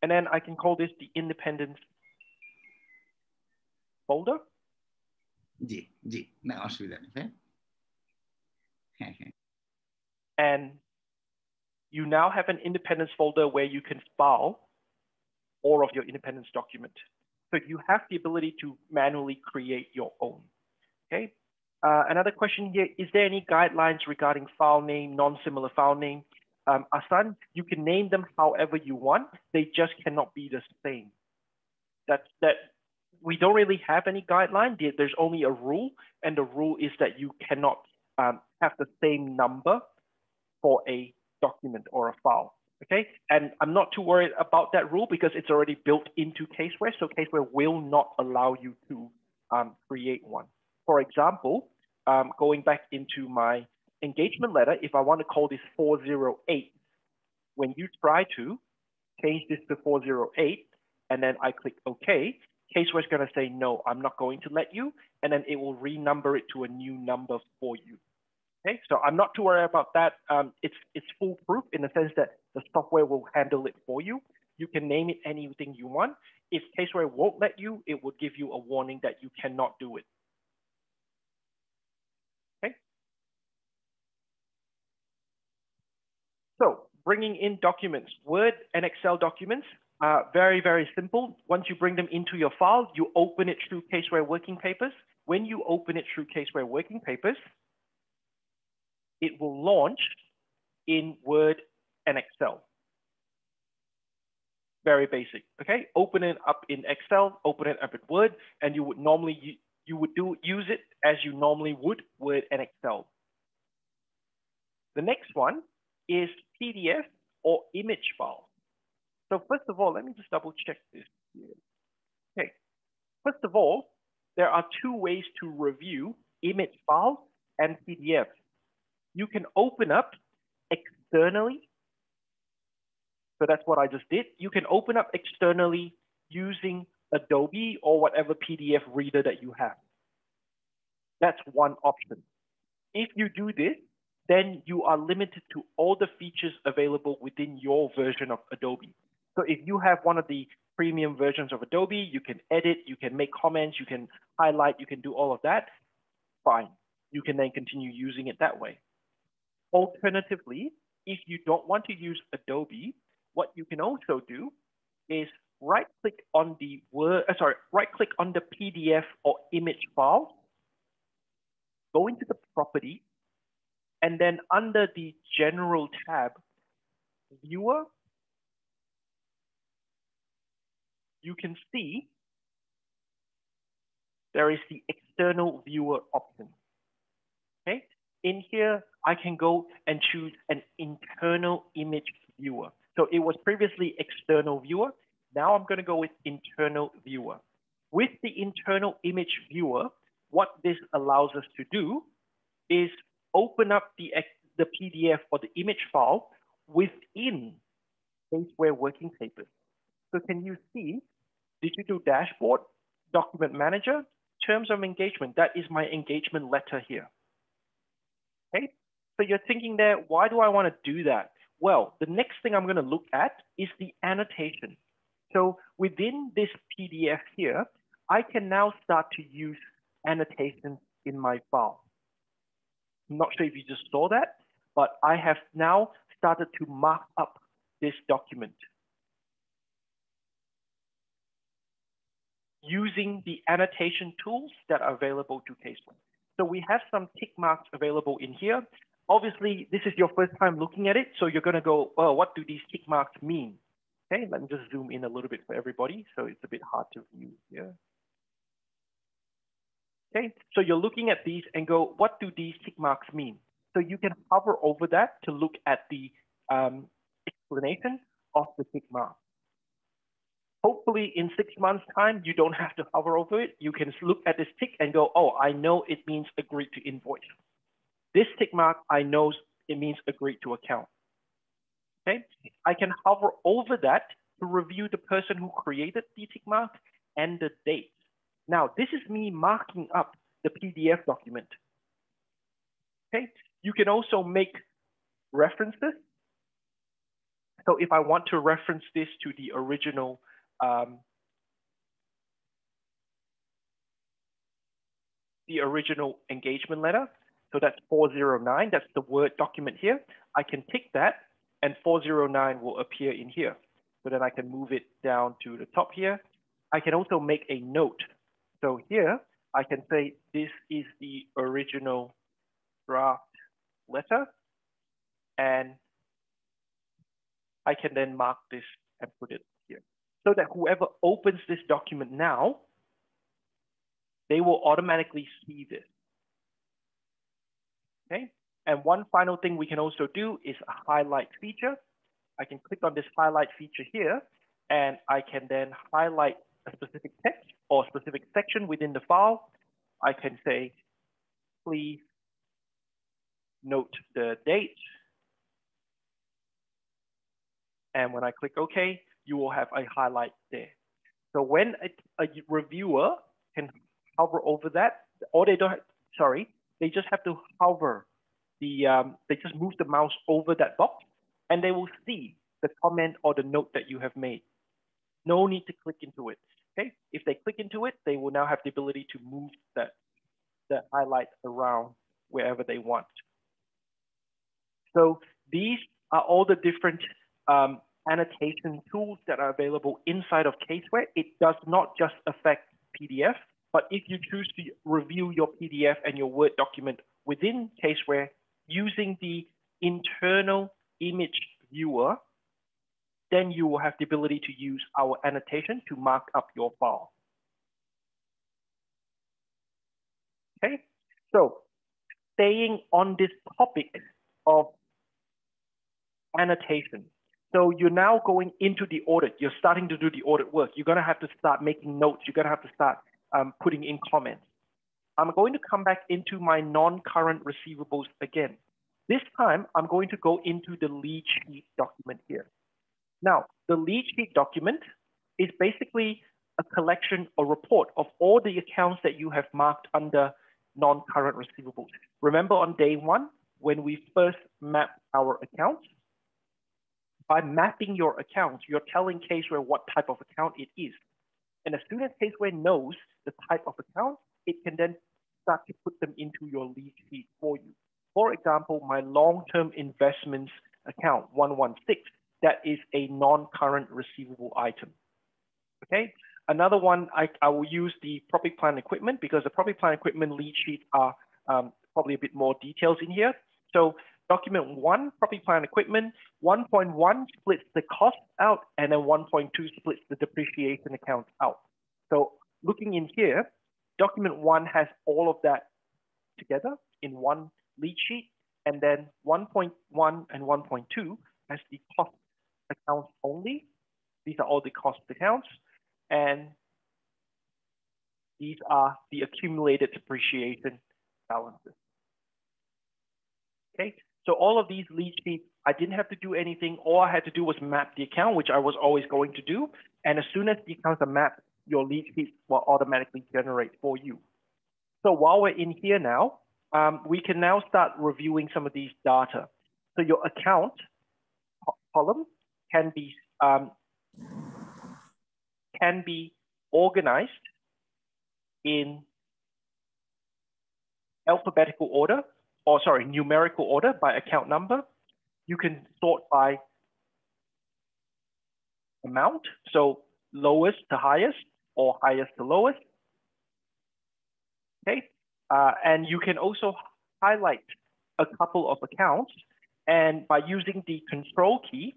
And then I can call this the independence folder. জি জি না অসুবিধা নেই And you now have an independence folder where you can file all of your independence document. So you have the ability to manually create your own. Okay. Uh, another question here, is there any guidelines regarding file name, non-similar file name? Um, Asan, you can name them however you want. They just cannot be the same. That that we don't really have any guideline. There's only a rule, and the rule is that you cannot um, have the same number for a document or a file. Okay, and I'm not too worried about that rule because it's already built into Caseware, so Caseware will not allow you to um, create one. For example, um, going back into my engagement letter, if I want to call this 408, when you try to change this to 408, and then I click OK, Caseware is going to say, no, I'm not going to let you. And then it will renumber it to a new number for you. Okay, so I'm not too worried about that. Um, it's, it's foolproof in the sense that the software will handle it for you. You can name it anything you want. If Caseware won't let you, it will give you a warning that you cannot do it. So bringing in documents, Word and Excel documents, uh, very, very simple. Once you bring them into your file, you open it through Caseware Working Papers. When you open it through Caseware Working Papers, it will launch in Word and Excel. Very basic, okay? Open it up in Excel, open it up in Word, and you would normally, you, you would do use it as you normally would Word and Excel. The next one is PDF or image file. So first of all, let me just double check this. Okay, first of all, there are two ways to review image files and PDF. You can open up externally. So that's what I just did. You can open up externally using Adobe or whatever PDF reader that you have. That's one option. If you do this, then you are limited to all the features available within your version of Adobe. So if you have one of the premium versions of Adobe, you can edit, you can make comments, you can highlight, you can do all of that, fine. You can then continue using it that way. Alternatively, if you don't want to use Adobe, what you can also do is right click on the word, uh, sorry, right click on the PDF or image file, go into the property and then under the general tab, viewer, you can see there is the external viewer option. Okay, in here, I can go and choose an internal image viewer. So it was previously external viewer. Now I'm going to go with internal viewer. With the internal image viewer, what this allows us to do is open up the, the PDF or the image file within Caseware Working Papers. So can you see digital dashboard, document manager, terms of engagement. That is my engagement letter here. Okay, so you're thinking there, why do I want to do that? Well, the next thing I'm going to look at is the annotation. So within this PDF here, I can now start to use annotations in my file. I'm not sure if you just saw that, but I have now started to mark up this document. using the annotation tools that are available to Caseware. So we have some tick marks available in here. Obviously, this is your first time looking at it, so you're gonna go, oh, what do these tick marks mean? Okay, let me just zoom in a little bit for everybody, so it's a bit hard to view here. Okay, so you're looking at these and go, what do these tick marks mean? So you can hover over that to look at the um, explanation of the tick mark. Hopefully in six months time, you don't have to hover over it. You can look at this tick and go, oh, I know it means agreed to invoice. This tick mark, I know it means agreed to account. Okay, I can hover over that to review the person who created the tick mark and the date. Now, this is me marking up the PDF document. Okay, you can also make references. So if I want to reference this to the original um, the original engagement letter. So that's 409, that's the Word document here. I can tick that and 409 will appear in here. So then I can move it down to the top here. I can also make a note. So here I can say this is the original draft letter and I can then mark this and put it here so that whoever opens this document now, they will automatically see this. Okay, and one final thing we can also do is a highlight feature. I can click on this highlight feature here, and I can then highlight a specific text or specific section within the file. I can say, please note the date. And when I click OK, you will have a highlight there. So when a, a reviewer can hover over that, or they don't, sorry, they just have to hover the, um, they just move the mouse over that box and they will see the comment or the note that you have made. No need to click into it, okay? If they click into it, they will now have the ability to move that, that highlight around wherever they want. So these are all the different um, annotation tools that are available inside of Caseware. It does not just affect PDF, but if you choose to review your PDF and your Word document within Caseware using the internal image viewer, then you will have the ability to use our annotation to mark up your file. Okay, so staying on this topic of annotation, so you're now going into the audit. You're starting to do the audit work. You're going to have to start making notes. You're going to have to start um, putting in comments. I'm going to come back into my non-current receivables again. This time, I'm going to go into the lead sheet document here. Now, the lead sheet document is basically a collection or report of all the accounts that you have marked under non-current receivables. Remember on day one, when we first mapped our accounts, by mapping your account, you're telling Caseware what type of account it is. And as soon as Caseware knows the type of account, it can then start to put them into your lead sheet for you. For example, my long-term investments account 116, that is a non-current receivable item. Okay. Another one, I, I will use the property plant equipment because the property plant equipment lead sheets are um, probably a bit more details in here. So document one, property plant equipment, 1.1 splits the cost out, and then 1.2 splits the depreciation account out. So looking in here, document one has all of that together in one lead sheet. And then 1.1 and 1.2 has the cost accounts only. These are all the cost accounts. And these are the accumulated depreciation balances. Okay, so all of these lead sheets, I didn't have to do anything. All I had to do was map the account, which I was always going to do. And as soon as the accounts are mapped, your lead sheet will automatically generate for you. So while we're in here now, um, we can now start reviewing some of these data. So your account column can be um, can be organized in alphabetical order, or sorry, numerical order by account number. You can sort by amount, so lowest to highest or highest to lowest. Okay, uh, and you can also highlight a couple of accounts. And by using the control key,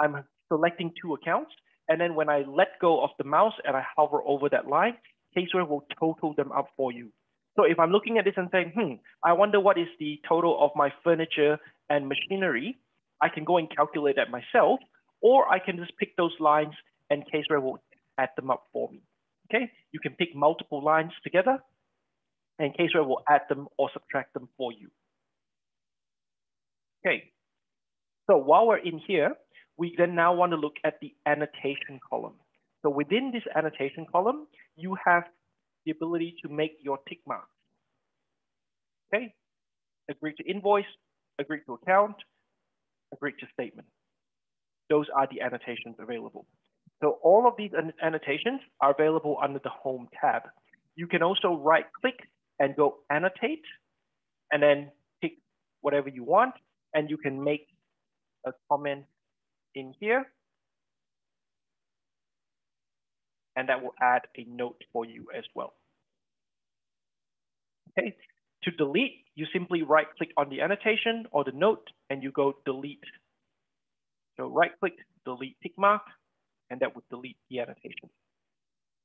I'm selecting two accounts. And then when I let go of the mouse and I hover over that line, Caseware will total them up for you. So if I'm looking at this and saying, hmm, I wonder what is the total of my furniture and machinery, I can go and calculate that myself, or I can just pick those lines and Caseware will add them up for me. Okay, you can pick multiple lines together and Caseware will add them or subtract them for you. Okay, so while we're in here, we then now want to look at the annotation column. So within this annotation column, you have the ability to make your tick marks. Okay, agree to invoice, agree to account, agree to statement. Those are the annotations available. So all of these annotations are available under the Home tab. You can also right click and go annotate and then pick whatever you want and you can make a comment in here and that will add a note for you as well. Okay, to delete, you simply right click on the annotation or the note and you go delete. So right click, delete tick mark, and that would delete the annotation.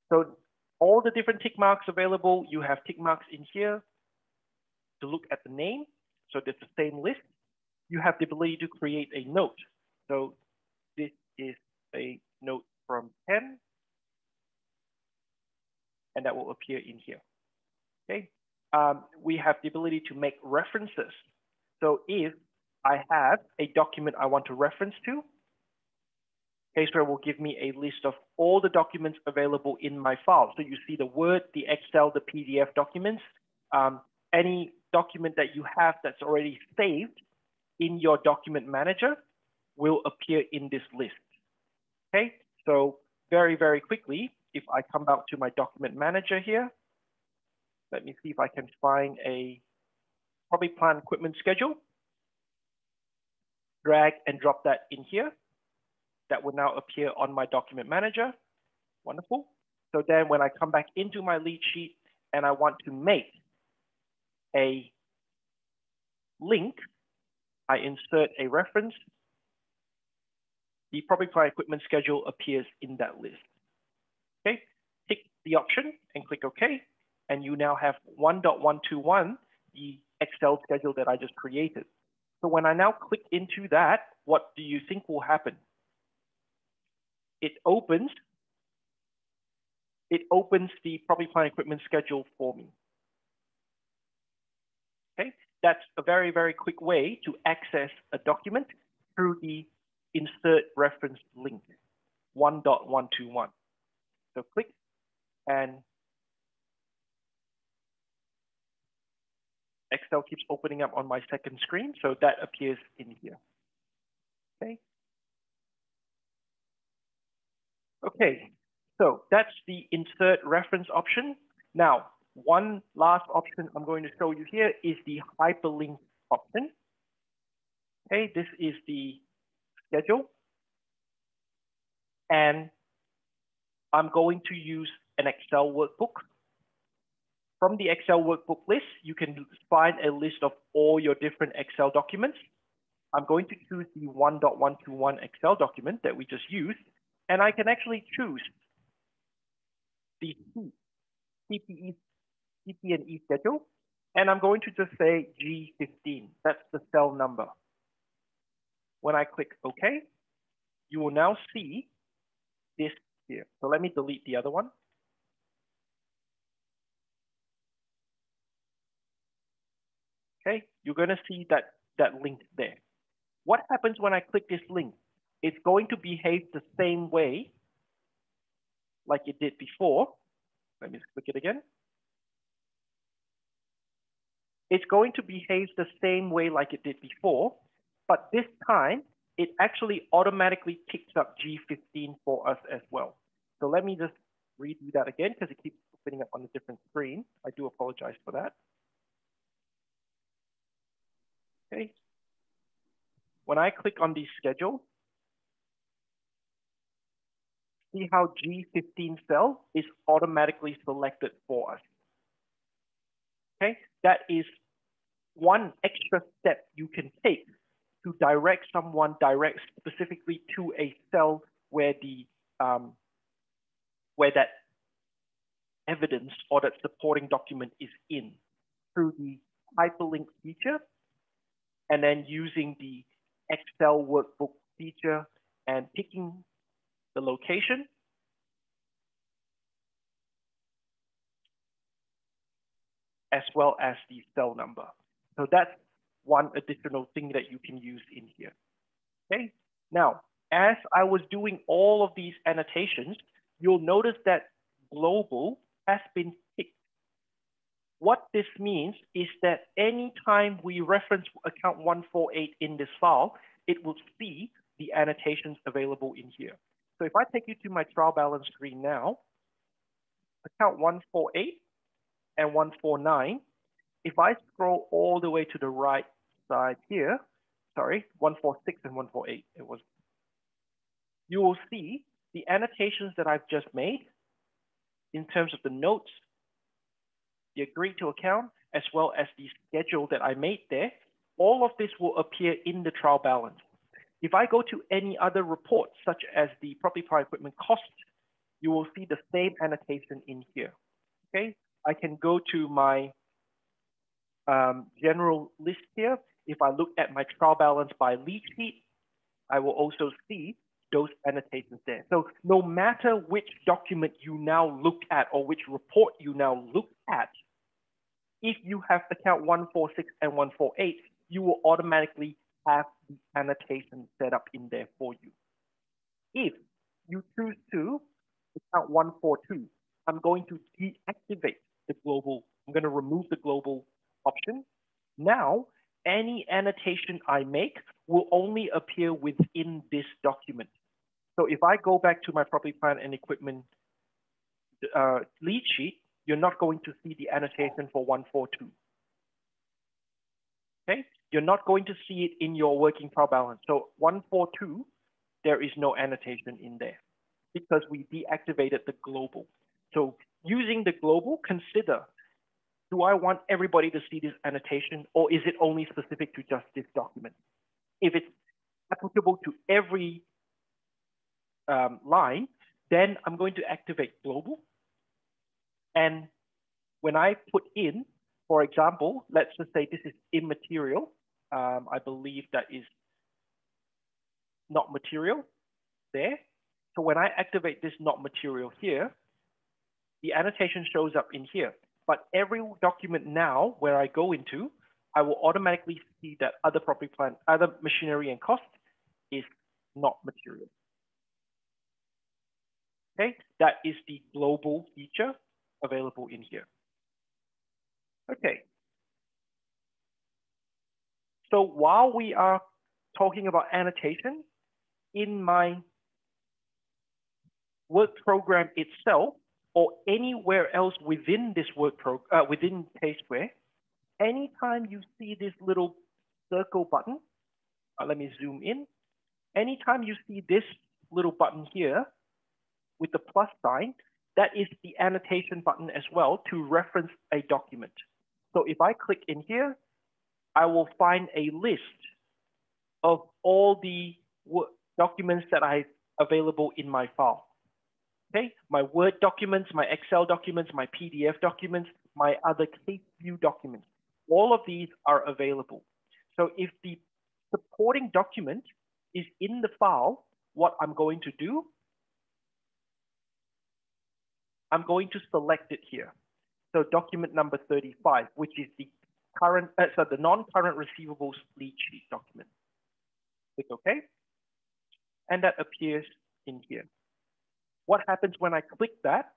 So all the different tick marks available, you have tick marks in here to look at the name. So that's the same list. You have the ability to create a note. So is a note from Ken, and that will appear in here. Okay. Um, we have the ability to make references. So if I have a document I want to reference to, Caseware will give me a list of all the documents available in my file. So you see the Word, the Excel, the PDF documents, um, any document that you have that's already saved in your document manager will appear in this list. Okay, so very, very quickly, if I come out to my document manager here, let me see if I can find a property plan equipment schedule. Drag and drop that in here that will now appear on my document manager. Wonderful. So then when I come back into my lead sheet and I want to make a link, I insert a reference. The property plant equipment schedule appears in that list. Okay, tick the option and click OK. And you now have 1.121, the Excel schedule that I just created. So when I now click into that, what do you think will happen? it opens it opens the property plant equipment schedule for me. Okay, that's a very, very quick way to access a document through the insert reference link 1.121. So click and Excel keeps opening up on my second screen. So that appears in here. Okay, Okay, so that's the insert reference option. Now, one last option I'm going to show you here is the hyperlink option. Okay, this is the schedule. And I'm going to use an Excel workbook. From the Excel workbook list, you can find a list of all your different Excel documents. I'm going to choose the 1.121 Excel document that we just used and I can actually choose the sheet PPE, PP&E schedule, and I'm going to just say G15. That's the cell number. When I click OK, you will now see this here. So let me delete the other one. Okay, you're going to see that, that link there. What happens when I click this link? It's going to behave the same way like it did before. Let me click it again. It's going to behave the same way like it did before, but this time it actually automatically picks up G15 for us as well. So let me just redo that again because it keeps opening up on a different screen. I do apologize for that. Okay. When I click on the schedule, see how G15 cell is automatically selected for us. Okay, that is one extra step you can take to direct someone direct specifically to a cell where the um, where that evidence or that supporting document is in through the hyperlink feature and then using the Excel workbook feature and picking the location as well as the cell number. So that's one additional thing that you can use in here. Okay, now, as I was doing all of these annotations, you'll notice that global has been picked. What this means is that anytime we reference account 148 in this file, it will see the annotations available in here. So if I take you to my trial balance screen now, account 148 and 149, if I scroll all the way to the right side here, sorry, 146 and 148, it was, you will see the annotations that I've just made in terms of the notes, the agreed to account, as well as the schedule that I made there, all of this will appear in the trial balance. If I go to any other report, such as the property plant equipment cost, you will see the same annotation in here. Okay, I can go to my um, general list here. If I look at my trial balance by lead sheet, I will also see those annotations there. So no matter which document you now look at or which report you now look at, if you have account 146 and 148, you will automatically have the annotation set up in there for you. If you choose to account 142, I'm going to deactivate the global, I'm going to remove the global option. Now, any annotation I make will only appear within this document. So if I go back to my property plant and equipment uh, lead sheet, you're not going to see the annotation for 142. Okay, you're not going to see it in your working trial balance. So 142, there is no annotation in there because we deactivated the global. So using the global, consider, do I want everybody to see this annotation or is it only specific to just this document? If it's applicable to every um, line, then I'm going to activate global. And when I put in, for example, let's just say this is immaterial. Um, I believe that is not material there. So when I activate this not material here, the annotation shows up in here. But every document now where I go into, I will automatically see that other property plant, other machinery and cost is not material. Okay, that is the global feature available in here. Okay. So while we are talking about annotation, in my work program itself, or anywhere else within this work pro uh, within Caseware, anytime you see this little circle button, uh, let me zoom in. Anytime you see this little button here, with the plus sign, that is the annotation button as well to reference a document. So if I click in here, I will find a list of all the documents that I available in my file. Okay, my Word documents, my Excel documents, my PDF documents, my other case view documents. All of these are available. So if the supporting document is in the file, what I'm going to do, I'm going to select it here. So document number 35, which is the current, uh, so the non-current receivables lead sheet document. Click OK. And that appears in here. What happens when I click that?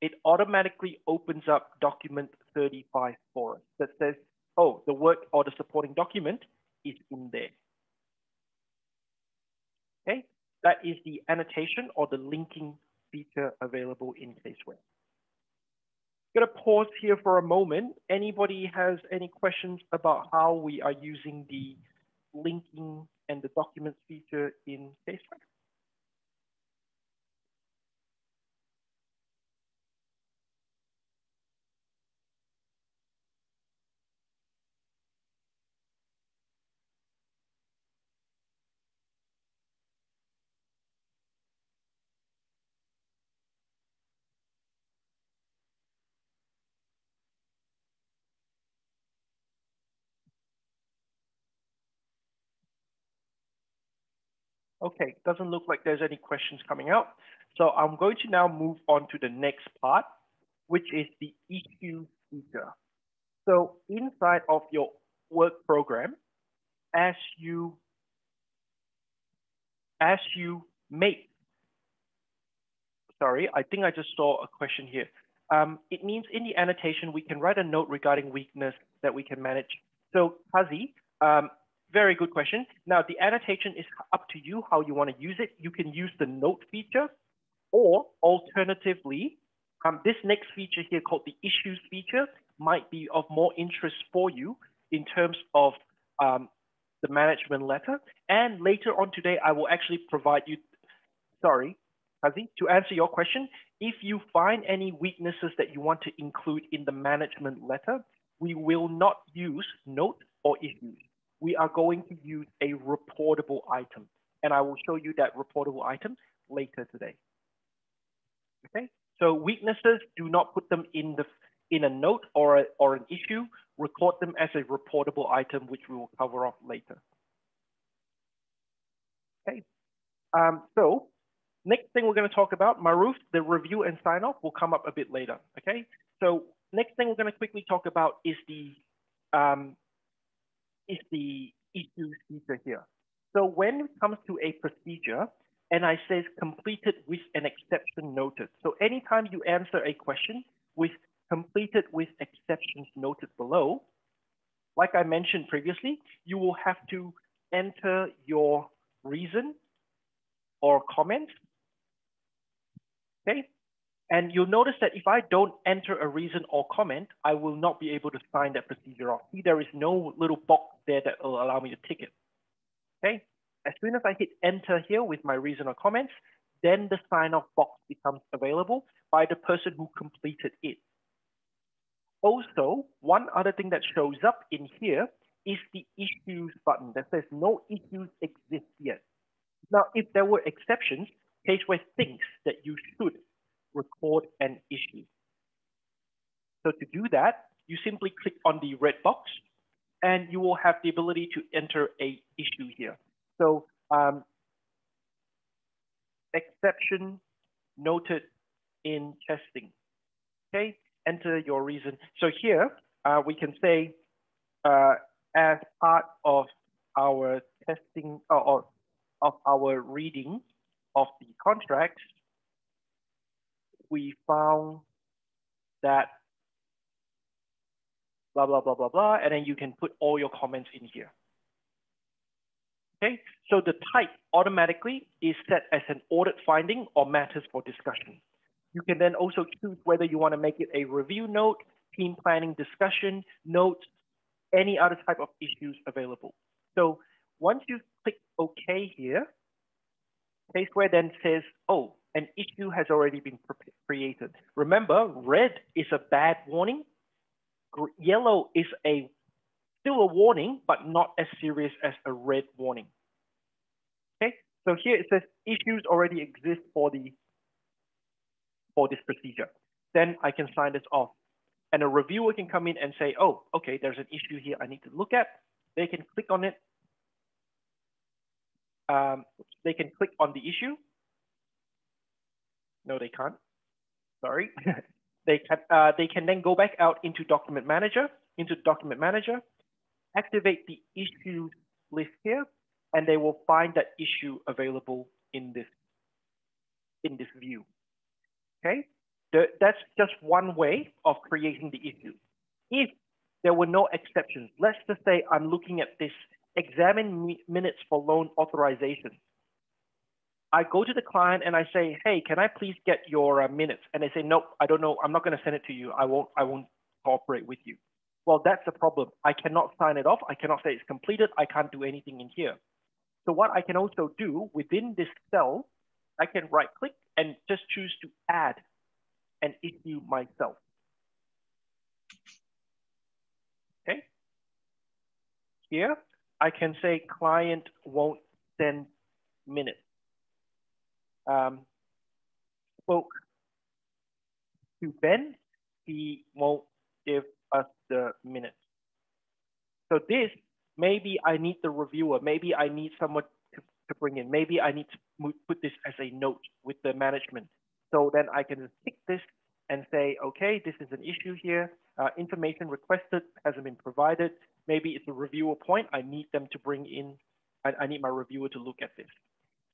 It automatically opens up document 35 for us that says, oh, the work or the supporting document is in there. Okay, that is the annotation or the linking feature available in Caseware. Gonna pause here for a moment. Anybody has any questions about how we are using the linking and the documents feature in Caseware? Okay, doesn't look like there's any questions coming out. So I'm going to now move on to the next part, which is the issue feature. So inside of your work program, as you as you make, sorry, I think I just saw a question here. Um, it means in the annotation, we can write a note regarding weakness that we can manage. So Kazi, um, very good question. Now, the annotation is up to you how you want to use it. You can use the note feature, or alternatively, um, this next feature here called the issues feature might be of more interest for you in terms of um, the management letter. And later on today, I will actually provide you, sorry, Kazi, to answer your question, if you find any weaknesses that you want to include in the management letter, we will not use note or issues we are going to use a reportable item. And I will show you that reportable item later today. Okay, so weaknesses, do not put them in the in a note or, a, or an issue, record them as a reportable item, which we will cover off later. Okay, um, so next thing we're going to talk about, Maruf, the review and sign off will come up a bit later. Okay, so next thing we're going to quickly talk about is the um, is the issue feature here. So when it comes to a procedure, and I says completed with an exception noted. So anytime you answer a question with completed with exceptions noted below, like I mentioned previously, you will have to enter your reason or comment. Okay, and you'll notice that if I don't enter a reason or comment, I will not be able to sign that procedure off. See, there is no little box there that will allow me to tick it. Okay, as soon as I hit enter here with my reason or comments, then the sign off box becomes available by the person who completed it. Also, one other thing that shows up in here is the issues button that says no issues exist yet. Now, if there were exceptions, Caseware thinks that you should record an issue. So to do that, you simply click on the red box and you will have the ability to enter a issue here. So um, exception noted in testing. Okay, enter your reason. So here uh, we can say uh, as part of our testing or, or of our reading of the contract, we found that blah, blah, blah, blah, blah, and then you can put all your comments in here. Okay, so the type automatically is set as an audit finding or matters for discussion. You can then also choose whether you want to make it a review note, team planning discussion, note, any other type of issues available. So once you click OK here, Caseware then says, oh, an issue has already been created. Remember, red is a bad warning. Yellow is a still a warning, but not as serious as a red warning. Okay, so here it says issues already exist for the for this procedure. Then I can sign this off. And a reviewer can come in and say, oh, okay, there's an issue here I need to look at. They can click on it. Um, they can click on the issue. No, they can't. Sorry. they can uh, they can then go back out into Document Manager, into Document Manager, activate the issues list here, and they will find that issue available in this in this view. Okay, the, that's just one way of creating the issue. If there were no exceptions, let's just say I'm looking at this examine minutes for loan authorization. I go to the client and I say, hey, can I please get your uh, minutes? And they say, nope, I don't know. I'm not going to send it to you. I won't, I won't cooperate with you. Well, that's the problem. I cannot sign it off. I cannot say it's completed. I can't do anything in here. So what I can also do within this cell, I can right click and just choose to add an issue myself. Okay. Here, I can say client won't send minutes. Um, spoke to Ben, he won't give us the minutes. So this, maybe I need the reviewer, maybe I need someone to, to bring in, maybe I need to put this as a note with the management. So then I can tick this and say, okay, this is an issue here. Uh, information requested hasn't been provided. Maybe it's a reviewer point. I need them to bring in, I, I need my reviewer to look at this.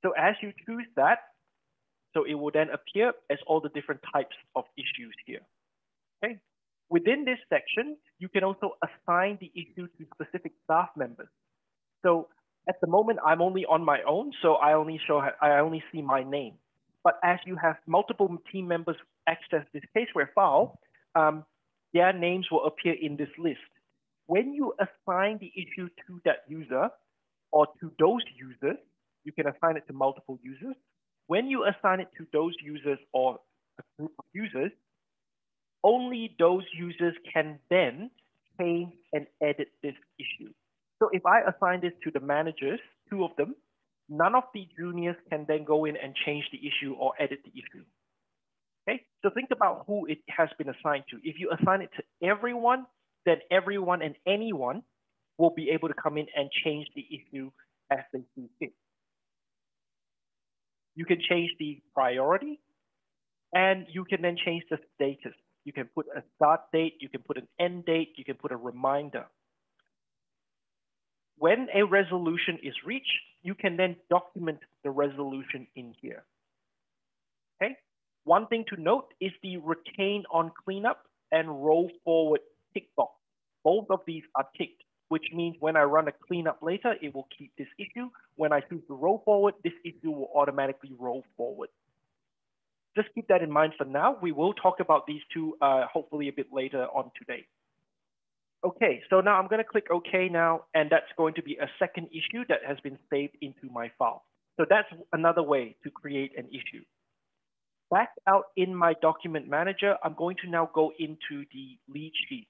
So as you choose that, so it will then appear as all the different types of issues here. Okay. Within this section, you can also assign the issue to specific staff members. So at the moment, I'm only on my own, so I only show I only see my name. But as you have multiple team members access this caseware file, um, their names will appear in this list. When you assign the issue to that user or to those users, you can assign it to multiple users. When you assign it to those users or a group of users, only those users can then change and edit this issue. So if I assign this to the managers, two of them, none of the juniors can then go in and change the issue or edit the issue. Okay, so think about who it has been assigned to. If you assign it to everyone, then everyone and anyone will be able to come in and change the issue as they see fit. You can change the priority and you can then change the status. You can put a start date, you can put an end date, you can put a reminder. When a resolution is reached, you can then document the resolution in here. Okay. One thing to note is the retain on cleanup and roll forward tick box. Both of these are ticked, which means when I run a cleanup later, it will keep this issue. When I choose to roll forward, this issue will automatically roll forward. Just keep that in mind for now. We will talk about these two uh, hopefully a bit later on today. Okay, so now I'm going to click OK now, and that's going to be a second issue that has been saved into my file. So that's another way to create an issue. Back out in my document manager, I'm going to now go into the lead sheet.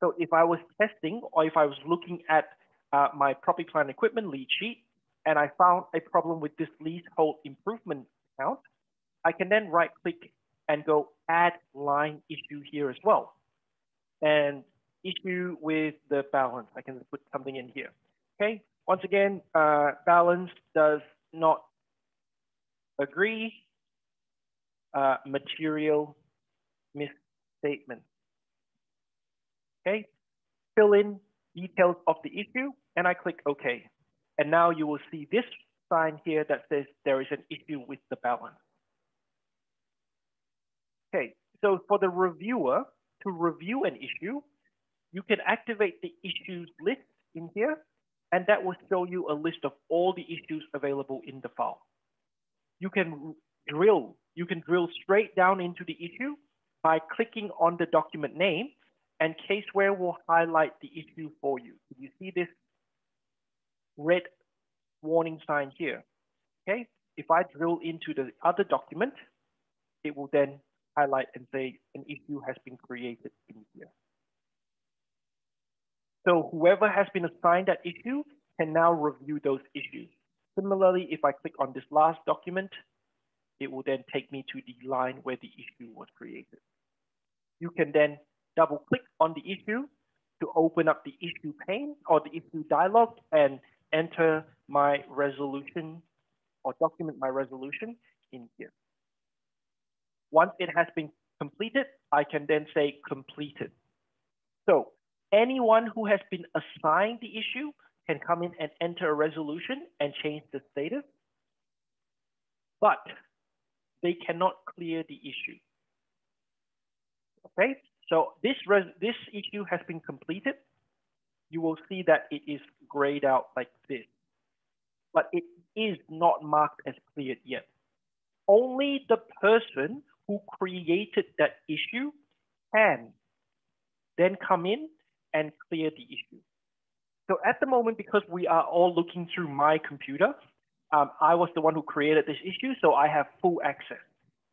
So if I was testing or if I was looking at uh, my property plant equipment lead sheet and I found a problem with this leasehold improvement account, I can then right click and go add line issue here as well. And issue with the balance. I can put something in here. Okay, once again, uh, balance does not agree. Uh, material misstatement. Okay, fill in details of the issue and I click OK. And now you will see this sign here that says there is an issue with the balance. Okay, so for the reviewer to review an issue, you can activate the issues list in here, and that will show you a list of all the issues available in the file. You can drill, you can drill straight down into the issue by clicking on the document name, and Caseware will highlight the issue for you. You see this red warning sign here, okay? If I drill into the other document, it will then highlight and say an issue has been created in here. So whoever has been assigned that issue can now review those issues. Similarly, if I click on this last document, it will then take me to the line where the issue was created. You can then double click on the issue to open up the issue pane or the issue dialog and enter my resolution or document my resolution in here. Once it has been completed, I can then say completed. So anyone who has been assigned the issue can come in and enter a resolution and change the status, but they cannot clear the issue. Okay, so this, this issue has been completed. You will see that it is grayed out like this, but it is not marked as cleared yet. Only the person who created that issue can then come in and clear the issue. So at the moment, because we are all looking through my computer, um, I was the one who created this issue, so I have full access.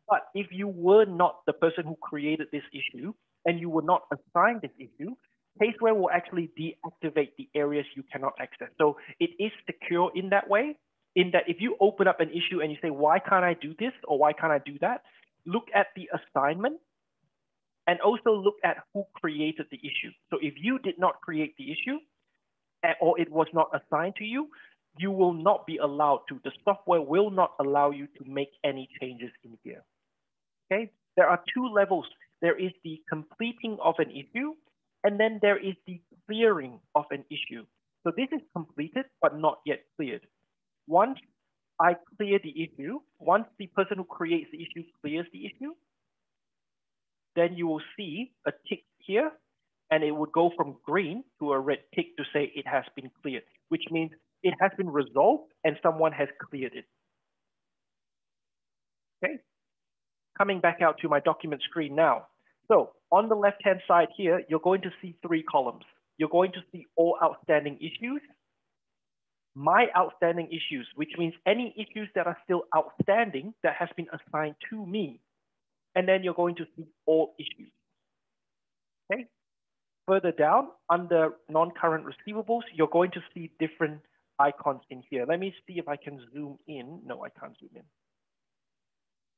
But if you were not the person who created this issue and you were not assigned this issue, Caseware will actually deactivate the areas you cannot access. So it is secure in that way, in that if you open up an issue and you say, why can't I do this or why can't I do that? Look at the assignment and also look at who created the issue. So if you did not create the issue eh, or it was not assigned to you, you will not be allowed to. The software will not allow you to make any changes in here. Okay, there are two levels. There is the completing of an issue, and then there is the clearing of an issue. So this is completed, but not yet cleared. Once I clear the issue, once the person who creates the issue clears the issue, then you will see a tick here, and it would go from green to a red tick to say it has been cleared, which means it has been resolved and someone has cleared it. Okay, coming back out to my document screen now. So on the left-hand side here, you're going to see three columns. You're going to see all outstanding issues, my outstanding issues, which means any issues that are still outstanding that has been assigned to me. And then you're going to see all issues. Okay. Further down under non-current receivables, you're going to see different icons in here. Let me see if I can zoom in. No, I can't zoom in.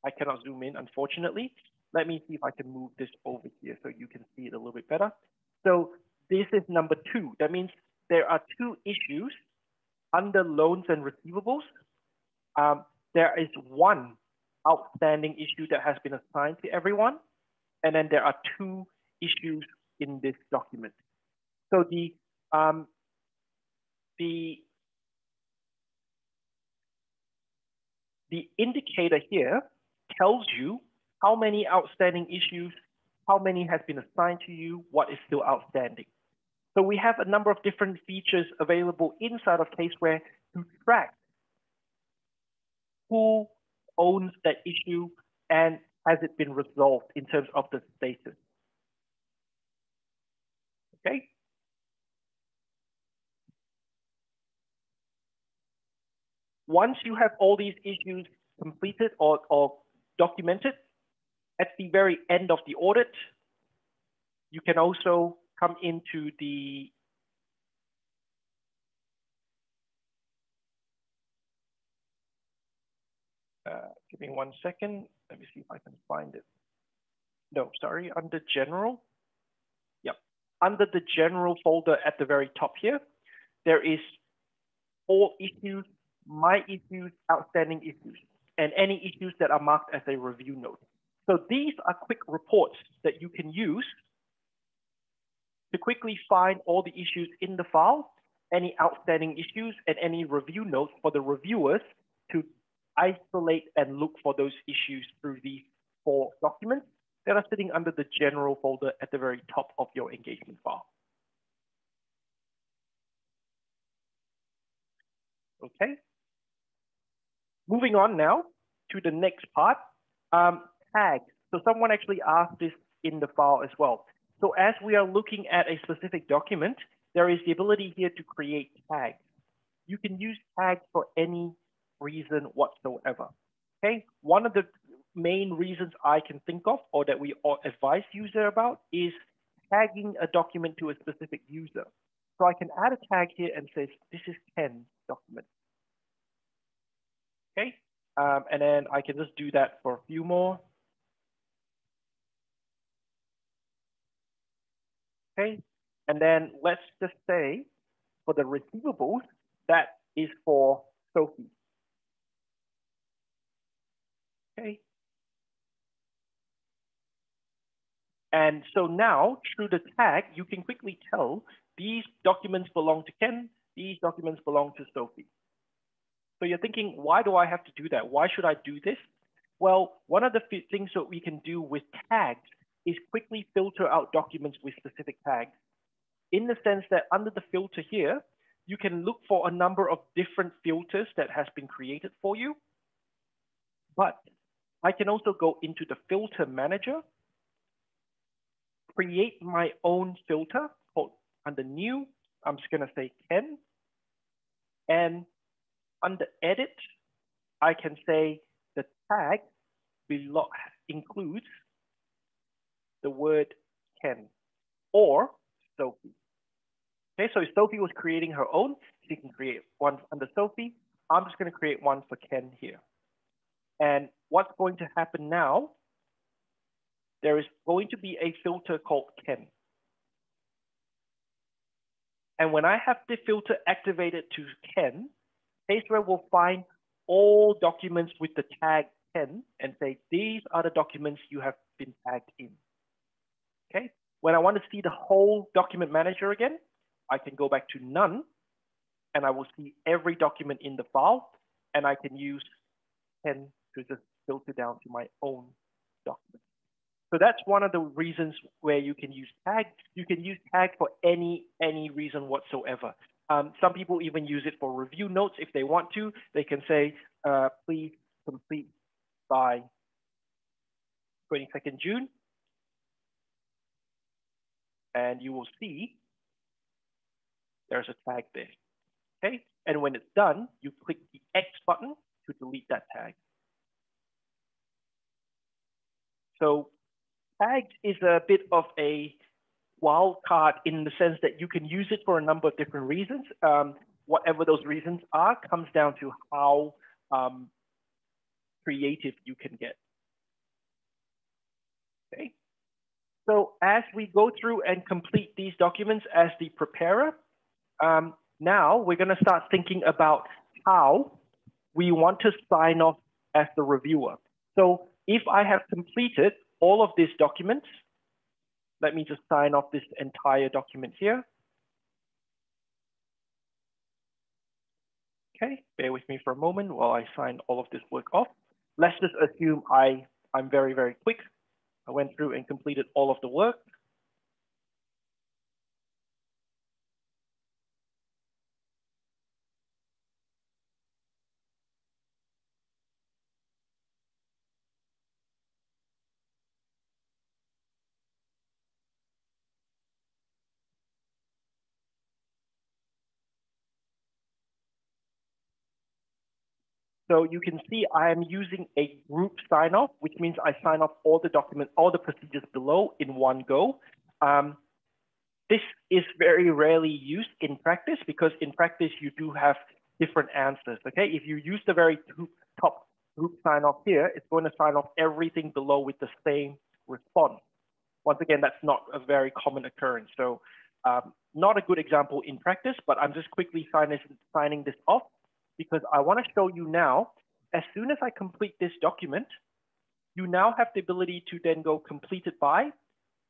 I cannot zoom in, unfortunately. Let me see if I can move this over here so you can see it a little bit better. So this is number two. That means there are two issues under loans and receivables. Um, there is one outstanding issue that has been assigned to everyone. And then there are two issues in this document. So the, um, the the indicator here tells you how many outstanding issues, how many has been assigned to you, what is still outstanding. So we have a number of different features available inside of Caseware to track who owns that issue and has it been resolved in terms of the status. Okay. Once you have all these issues completed or, or documented, at the very end of the audit, you can also come into the uh, give me one second. Let me see if I can find it. No, sorry, under general. Yep, under the general folder at the very top here, there is all issues my issues, outstanding issues, and any issues that are marked as a review note. So these are quick reports that you can use to quickly find all the issues in the file, any outstanding issues, and any review notes for the reviewers to isolate and look for those issues through these four documents that are sitting under the general folder at the very top of your engagement file. Okay, Moving on now to the next part, um, tags. So someone actually asked this in the file as well. So as we are looking at a specific document, there is the ability here to create tags. You can use tags for any reason whatsoever. Okay, one of the main reasons I can think of or that we advise user about is tagging a document to a specific user. So I can add a tag here and say, this is Ken document. Okay, Um, and then I can just do that for a few more. Okay, and then let's just say for the receivables, that is for Sophie. Okay. And so now through the tag, you can quickly tell these documents belong to Ken, these documents belong to Sophie. So you're thinking, why do I have to do that? Why should I do this? Well, one of the things that we can do with tags is quickly filter out documents with specific tags in the sense that under the filter here, you can look for a number of different filters that has been created for you. But I can also go into the filter manager, create my own filter called under new, I'm just gonna say Ken. And under edit, I can say the tag includes the word Ken or Sophie. Okay, so Sophie was creating her own. She can create one under Sophie. I'm just going to create one for Ken here. And what's going to happen now, there is going to be a filter called Ken. And when I have the filter activated to Ken, Caseware will find all documents with the tag Ken and say, these are the documents you have been tagged in. Okay. When I want to see the whole document manager again, I can go back to none and I will see every document in the file and I can use Ken to just filter down to my own document. So that's one of the reasons where you can use tag. You can use tag for any, any reason whatsoever. Um, some people even use it for review notes if they want to. They can say, uh, please complete by 22nd June. And you will see there's a tag there. Okay, and when it's done, you click the X button to delete that tag. So tags is a bit of a wild card in the sense that you can use it for a number of different reasons. Um, whatever those reasons are comes down to how um, creative you can get. Okay. So as we go through and complete these documents as the preparer, um, now we're going to start thinking about how we want to sign off as the reviewer. So if I have completed all of these documents, let me just sign off this entire document here. Okay, bear with me for a moment while I sign all of this work off. Let's just assume I, I'm very, very quick. I went through and completed all of the work. So you can see I am using a group sign off, which means I sign off all the documents, all the procedures below in one go. Um, this is very rarely used in practice because in practice you do have different answers. Okay, if you use the very top group sign off here, it's going to sign off everything below with the same response. Once again, that's not a very common occurrence. So um, not a good example in practice, but I'm just quickly signing this off because I want to show you now, as soon as I complete this document, you now have the ability to then go completed by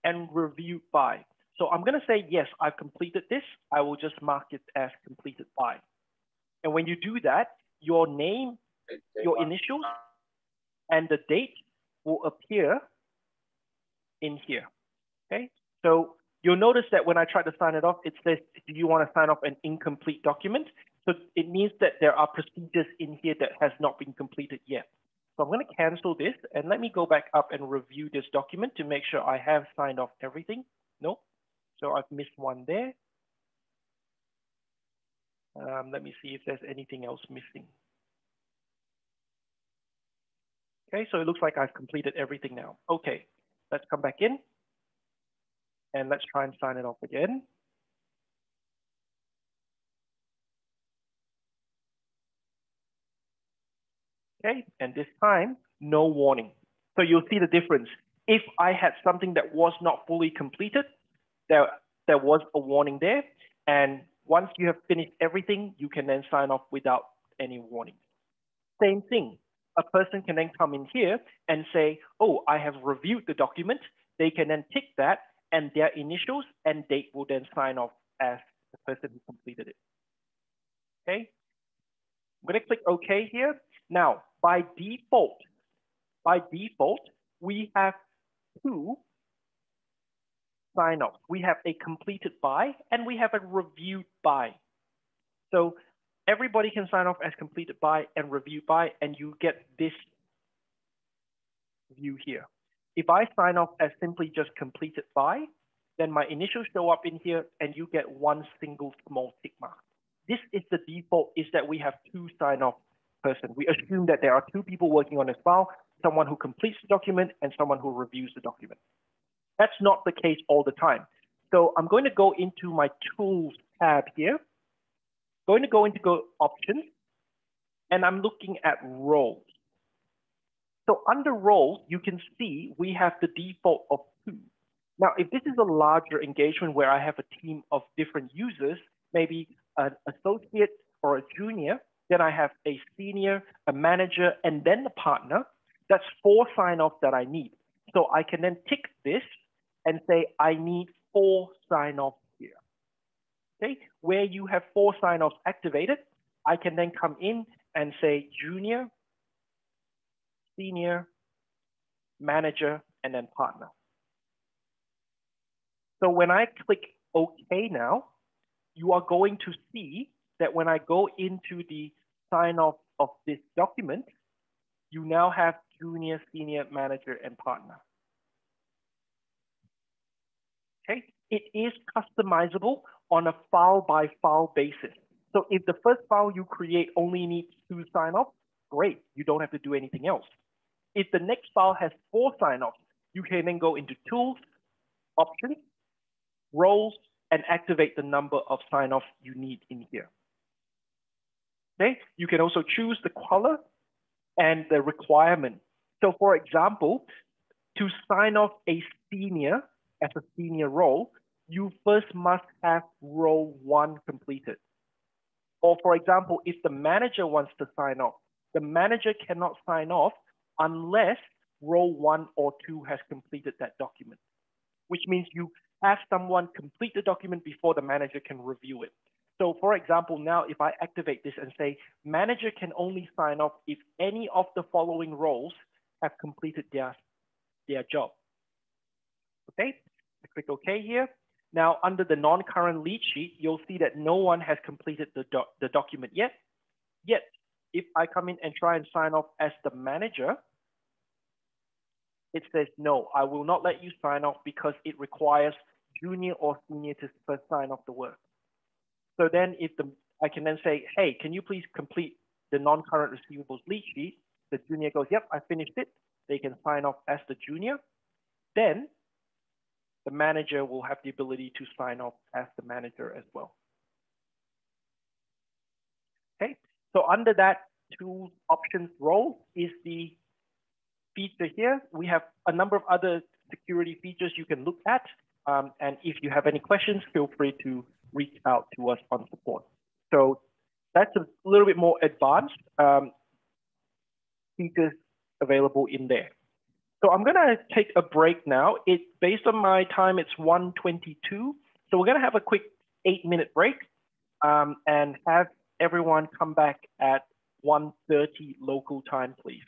and reviewed by. So I'm going to say, yes, I've completed this. I will just mark it as completed by. And when you do that, your name, your initials, and the date will appear in here. Okay. So you'll notice that when I try to sign it off, it says, do you want to sign off an incomplete document? So it means that there are procedures in here that has not been completed yet. So I'm going to cancel this and let me go back up and review this document to make sure I have signed off everything. No, so I've missed one there. Um, let me see if there's anything else missing. Okay, so it looks like I've completed everything now. Okay, let's come back in and let's try and sign it off again. Okay, and this time, no warning. So you'll see the difference. If I had something that was not fully completed, there, there was a warning there. And once you have finished everything, you can then sign off without any warning. Same thing, a person can then come in here and say, oh, I have reviewed the document. They can then tick that and their initials and date will then sign off as the person who completed it. Okay, I'm gonna click OK here. Now, by default, by default, we have two sign-offs. We have a completed by and we have a reviewed by. So everybody can sign off as completed by and reviewed by, and you get this view here. If I sign off as simply just completed by, then my initials show up in here and you get one single small tick mark. This is the default is that we have two sign off person. We assume that there are two people working on this file, someone who completes the document and someone who reviews the document. That's not the case all the time. So I'm going to go into my tools tab here, going to go into go options, and I'm looking at roles. So under roles, you can see we have the default of two. Now, if this is a larger engagement where I have a team of different users, maybe an associate or a junior, then I have a senior, a manager, and then the partner. That's four sign-offs that I need. So I can then tick this and say, I need four sign-offs here. Okay, where you have four sign-offs activated, I can then come in and say junior, senior, manager, and then partner. So when I click OK now, you are going to see that when I go into the sign off of this document, you now have junior, senior, manager, and partner. Okay, it is customizable on a file by file basis. So if the first file you create only needs two sign offs, great, you don't have to do anything else. If the next file has four sign offs, you can then go into tools, options, roles, and activate the number of sign offs you need in here. Okay, you can also choose the color and the requirement. So for example, to sign off a senior as a senior role, you first must have role one completed. Or for example, if the manager wants to sign off, the manager cannot sign off unless role one or two has completed that document, which means you have someone complete the document before the manager can review it. So for example, now if I activate this and say manager can only sign off if any of the following roles have completed their, their job. Okay, I click OK here. Now under the non-current lead sheet, you'll see that no one has completed the, doc the document yet. Yet, if I come in and try and sign off as the manager, it says, no, I will not let you sign off because it requires junior or senior to first sign off the work. So then if the, I can then say, hey, can you please complete the non-current receivables lead sheet? The junior goes, yep, I finished it. They can sign off as the junior. Then the manager will have the ability to sign off as the manager as well. Okay, so under that tools options role is the feature here. We have a number of other security features you can look at. Um, and if you have any questions, feel free to reach out to us on support. So that's a little bit more advanced um, features available in there. So I'm gonna take a break now. It based on my time, it's 1:22. So we're gonna have a quick eight minute break um, and have everyone come back at 1:30 local time, please.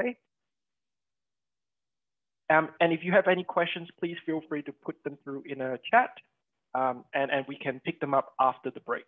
Okay. Um, and if you have any questions, please feel free to put them through in a chat um, and, and we can pick them up after the break.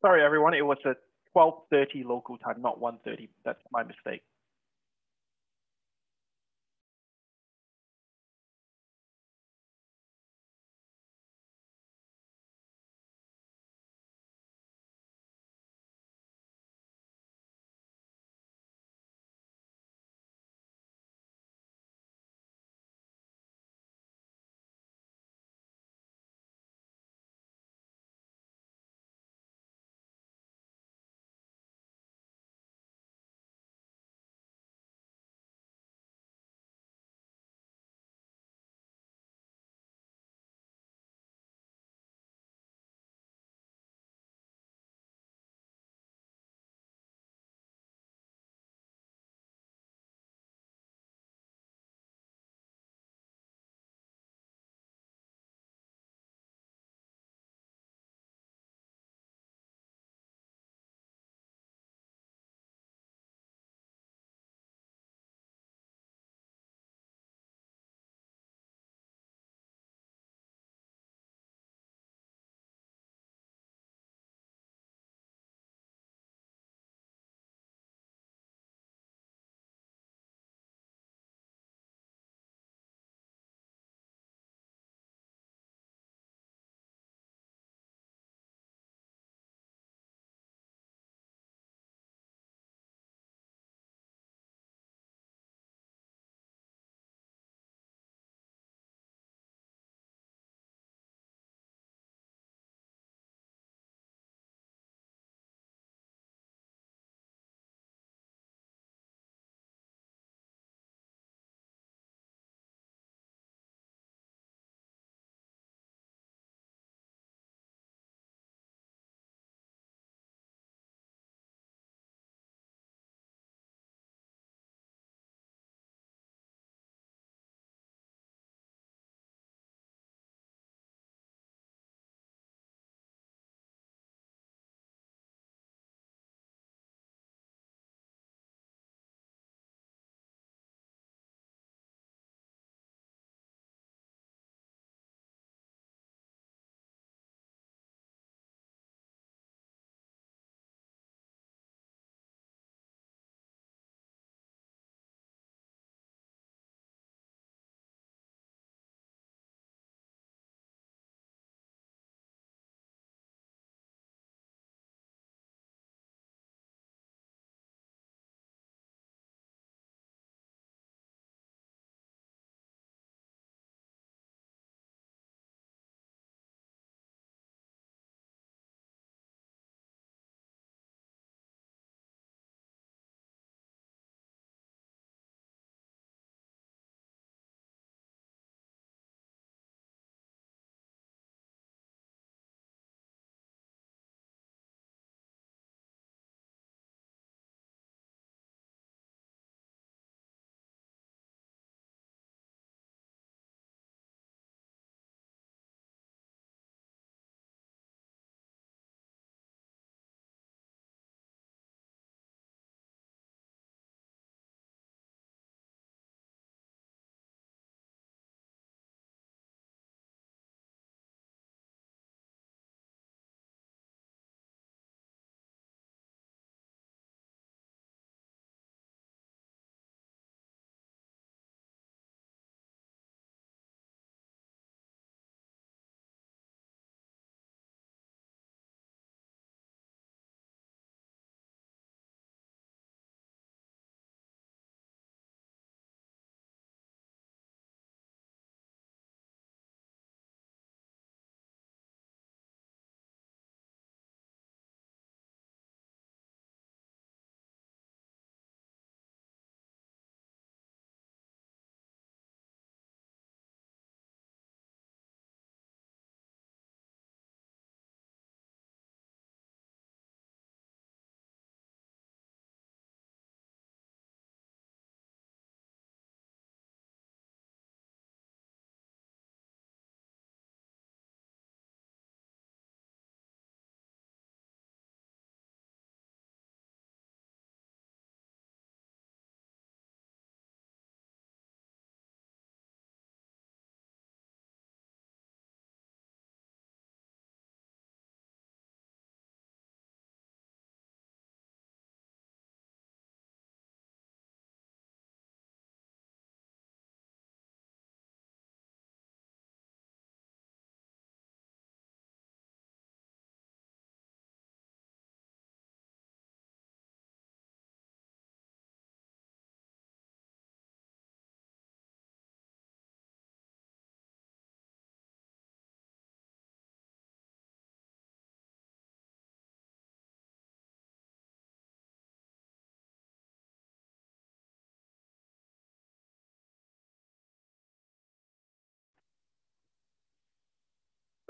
Sorry, everyone. It was at 12.30 local time, not 1.30. That's my mistake.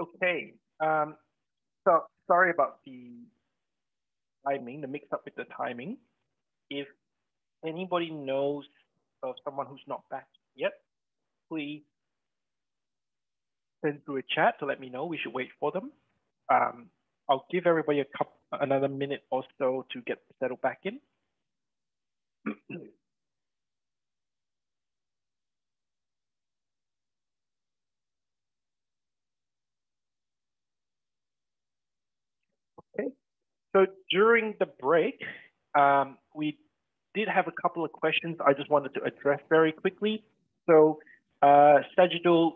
Okay. Um, so sorry about the timing, the mix up with the timing. If anybody knows of someone who's not back yet, please send through a chat to let me know. We should wait for them. Um, I'll give everybody a couple, another minute or so to get settled back in. okay, so during the break, um, we did have a couple of questions I just wanted to address very quickly. So uh, Sajidul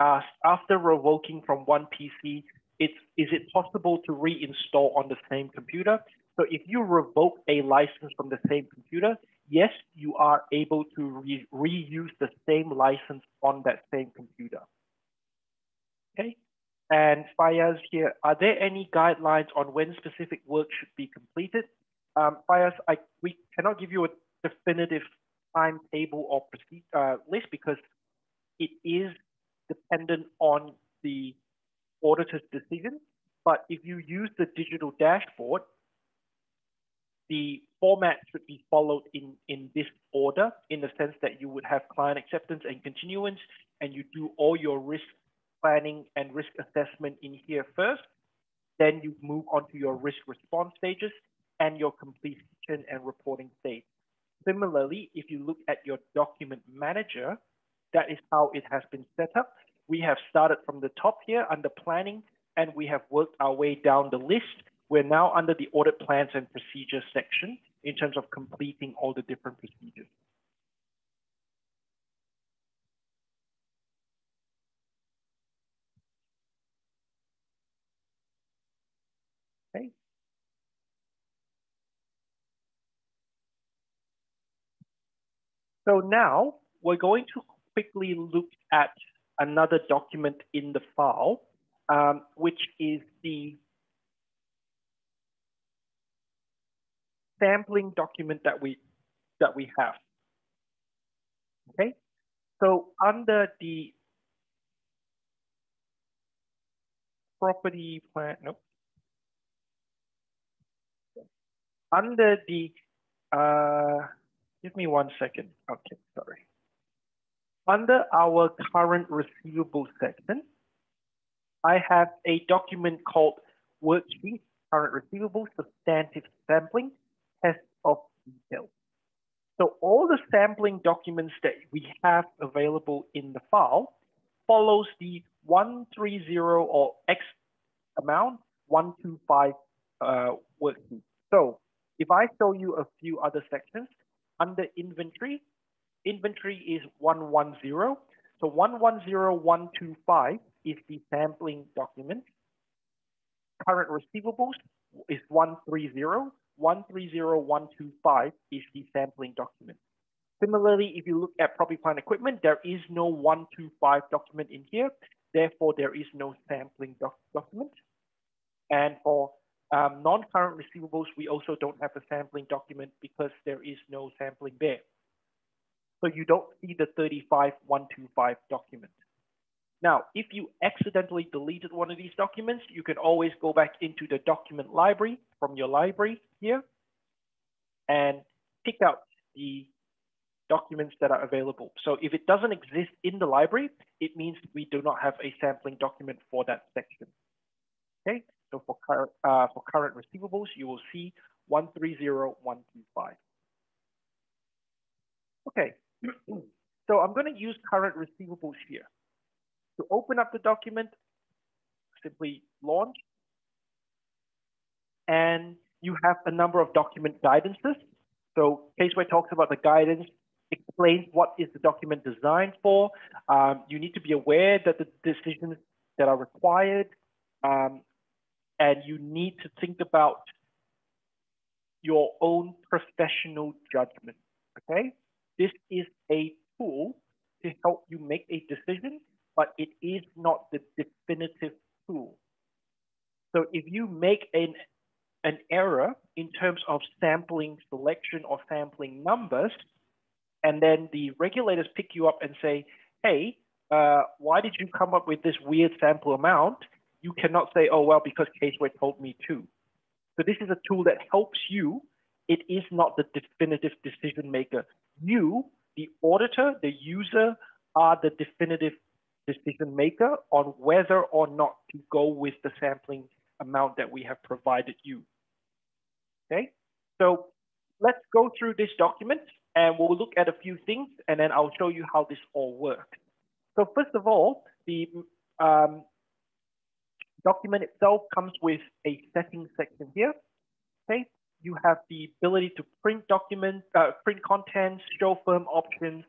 asked, after revoking from one PC, it's, is it possible to reinstall on the same computer? So if you revoke a license from the same computer, yes, you are able to re reuse the same license on that same computer. Okay. And Fayaz here, are there any guidelines on when specific work should be completed? Um, I, we cannot give you a definitive timetable or uh, list because it is dependent on the auditor's decision. But if you use the digital dashboard, the format should be followed in, in this order in the sense that you would have client acceptance and continuance, and you do all your risk planning and risk assessment in here first. Then you move on to your risk response stages and your completion and reporting stage. Similarly, if you look at your document manager, that is how it has been set up. We have started from the top here under planning, and we have worked our way down the list. We're now under the audit plans and procedures section in terms of completing all the different procedures. Okay. So now we're going to quickly look at another document in the file, um, which is the sampling document that we that we have. Okay, so under the property plan, nope. Under the, uh, give me one second. Okay, sorry. Under our current receivable section, I have a document called Worksheet Current Receivable Substantive Sampling Test of Details. So all the sampling documents that we have available in the file follows the 130 or X amount 125 uh, worksheet. So if I show you a few other sections under inventory, inventory is 110. So 110125 is the sampling document. Current receivables is 130. 130125 is the sampling document. Similarly, if you look at property plant equipment, there is no 125 document in here. Therefore, there is no sampling doc document. And for um, non-current receivables, we also don't have a sampling document because there is no sampling there. So you don't see the 35125 document. Now, if you accidentally deleted one of these documents, you can always go back into the document library from your library here and pick out the documents that are available. So if it doesn't exist in the library, it means we do not have a sampling document for that section. Okay, so for, current, uh, for current receivables, you will see 130125. Okay, so I'm going to use current receivables here. To open up the document, simply launch. And you have a number of document guidances. So Caseware talks about the guidance, explains what is the document designed for. Um, you need to be aware that the decisions that are required, um, and you need to think about your own professional judgment, okay? This is a tool to help you make a decision, but it is not the definitive tool. So if you make an, an error in terms of sampling selection or sampling numbers, and then the regulators pick you up and say, hey, uh, why did you come up with this weird sample amount? You cannot say, oh, well, because Caseware told me to. So this is a tool that helps you. It is not the definitive decision maker. You, the auditor, the user, are the definitive decision maker on whether or not to go with the sampling amount that we have provided you. Okay, so let's go through this document and we'll look at a few things and then I'll show you how this all works. So first of all, the um, document itself comes with a settings section here. Okay, you have the ability to print documents, uh, print contents, show firm options,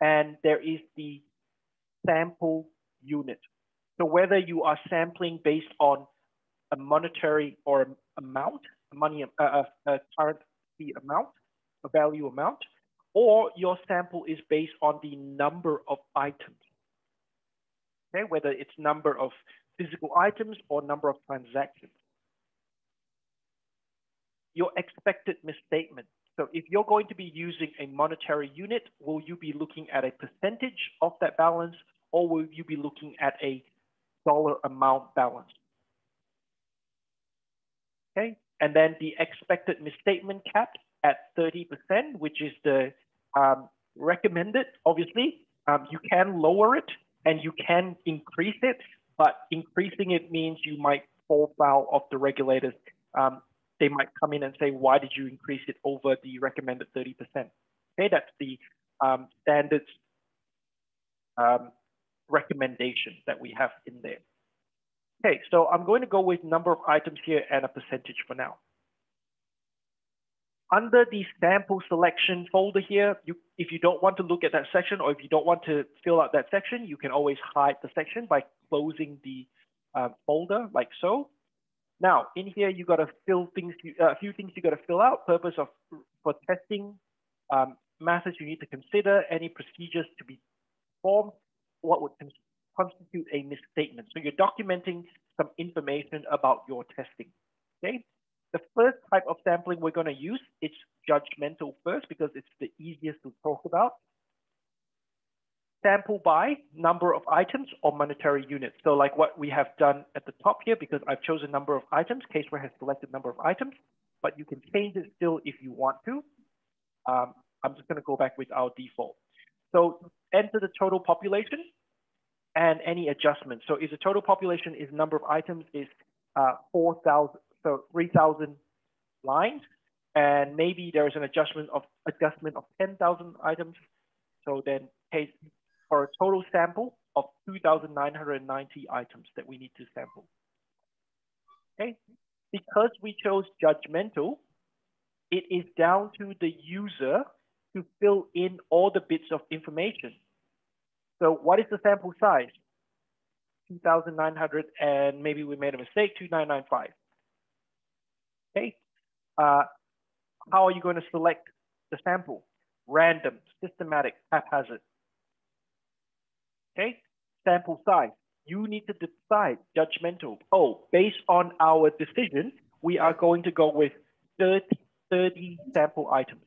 and there is the sample unit. So whether you are sampling based on a monetary or amount, money, uh, uh, a currency amount, a value amount, or your sample is based on the number of items. Okay, whether it's number of physical items or number of transactions. Your expected misstatement. So if you're going to be using a monetary unit, will you be looking at a percentage of that balance or will you be looking at a dollar amount balance? Okay, and then the expected misstatement cap at 30%, which is the um, recommended, obviously. Um, you can lower it and you can increase it, but increasing it means you might fall foul of the regulators. Um, they might come in and say, why did you increase it over the recommended 30%? Okay, that's the um, standards um, recommendation that we have in there. Okay, so I'm going to go with number of items here and a percentage for now. Under the sample selection folder here, you, if you don't want to look at that section or if you don't want to fill out that section, you can always hide the section by closing the uh, folder like so. Now, in here, you got to fill things, uh, a few things you got to fill out, purpose of for testing, um, methods you need to consider, any procedures to be performed, what would constitute a misstatement. So you're documenting some information about your testing, okay? The first type of sampling we're gonna use, is judgmental first because it's the easiest to talk about. Sample by number of items or monetary units. So like what we have done at the top here, because I've chosen number of items, Caseware has selected number of items, but you can change it still if you want to. Um, I'm just gonna go back with our default. So enter the total population and any adjustments. So if the total population is number of items is uh, 4,000, so 3,000 lines, and maybe there is an adjustment of adjustment of 10,000 items. So then hey, for a total sample of 2,990 items that we need to sample. Okay, because we chose judgmental, it is down to the user to fill in all the bits of information. So what is the sample size? 2,900 and maybe we made a mistake, 2,995. Okay. Uh, how are you going to select the sample? Random, systematic, haphazard. Okay. Sample size. You need to decide judgmental. Oh, based on our decision, we are going to go with 30, 30 sample items.